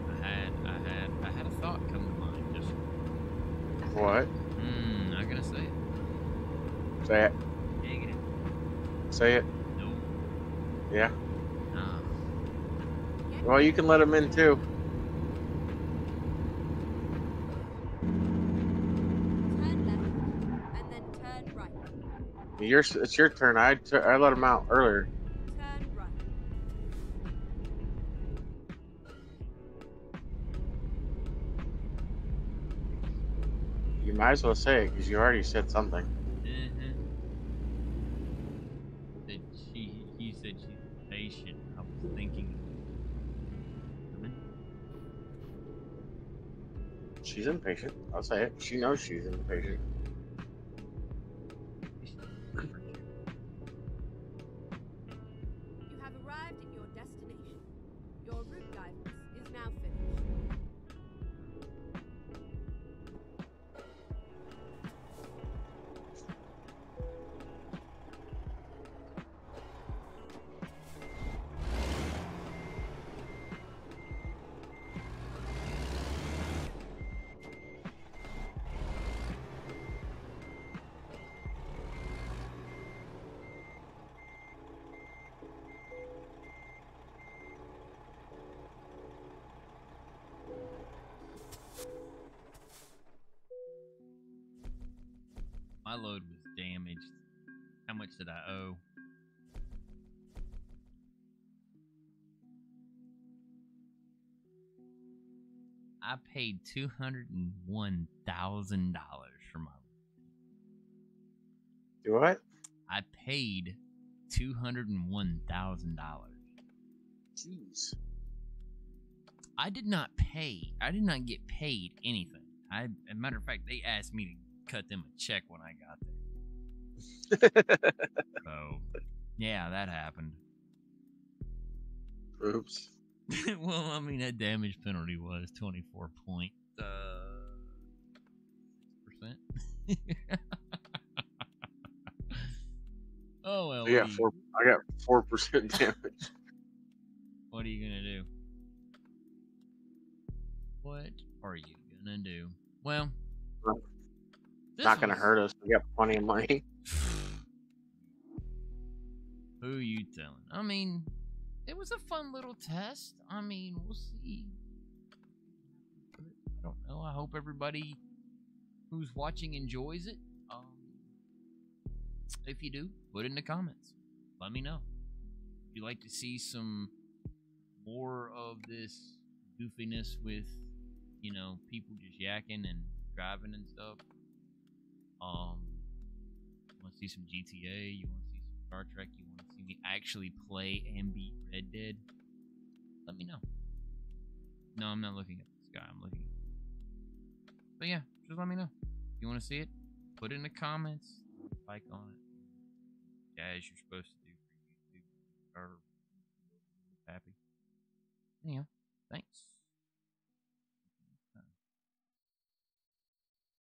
I had, I had, I had a thought come to mind. Just, What? hmm. Not gonna say it. Say it. Negative. Say it. No. Yeah. Nah. Well, you can let him in too. Turn left. And then turn right. Your, it's your turn. I, I let him out earlier. Turn right. You might as well say it because you already said something. She's impatient. I'll say it. She knows she's impatient. I paid two hundred and one thousand dollars for my. Do what? I paid two hundred and one thousand dollars. Jeez. I did not pay. I did not get paid anything. I, as a matter of fact, they asked me to cut them a check when I got there. (laughs) So, yeah, that happened. Oops. (laughs) well, I mean, that damage penalty was twenty four point uh percent. (laughs) oh well. I got what, are you, four. I got four percent (laughs) damage. what are you gonna do? What are you gonna do? Well, Not gonna hurt us. We got plenty of money. (sighs) Who you telling? I mean, it was a fun little test. I mean, we'll see. I don't know. I hope everybody who's watching enjoys it. Um, if you do, put it in the comments. Let me know. If you'd like to see some more of this goofiness with, you know, people just yakking and driving and stuff. Um, you want to see some GTA? You want to see some Star Trek? You want to actually play and beat Red Dead? Let me know. No, I'm not looking at this guy. I'm looking. But yeah, just let me know. If you want to see it, put it in the comments. Like on it. As you're supposed to do for YouTube. Or happy. Anyhow,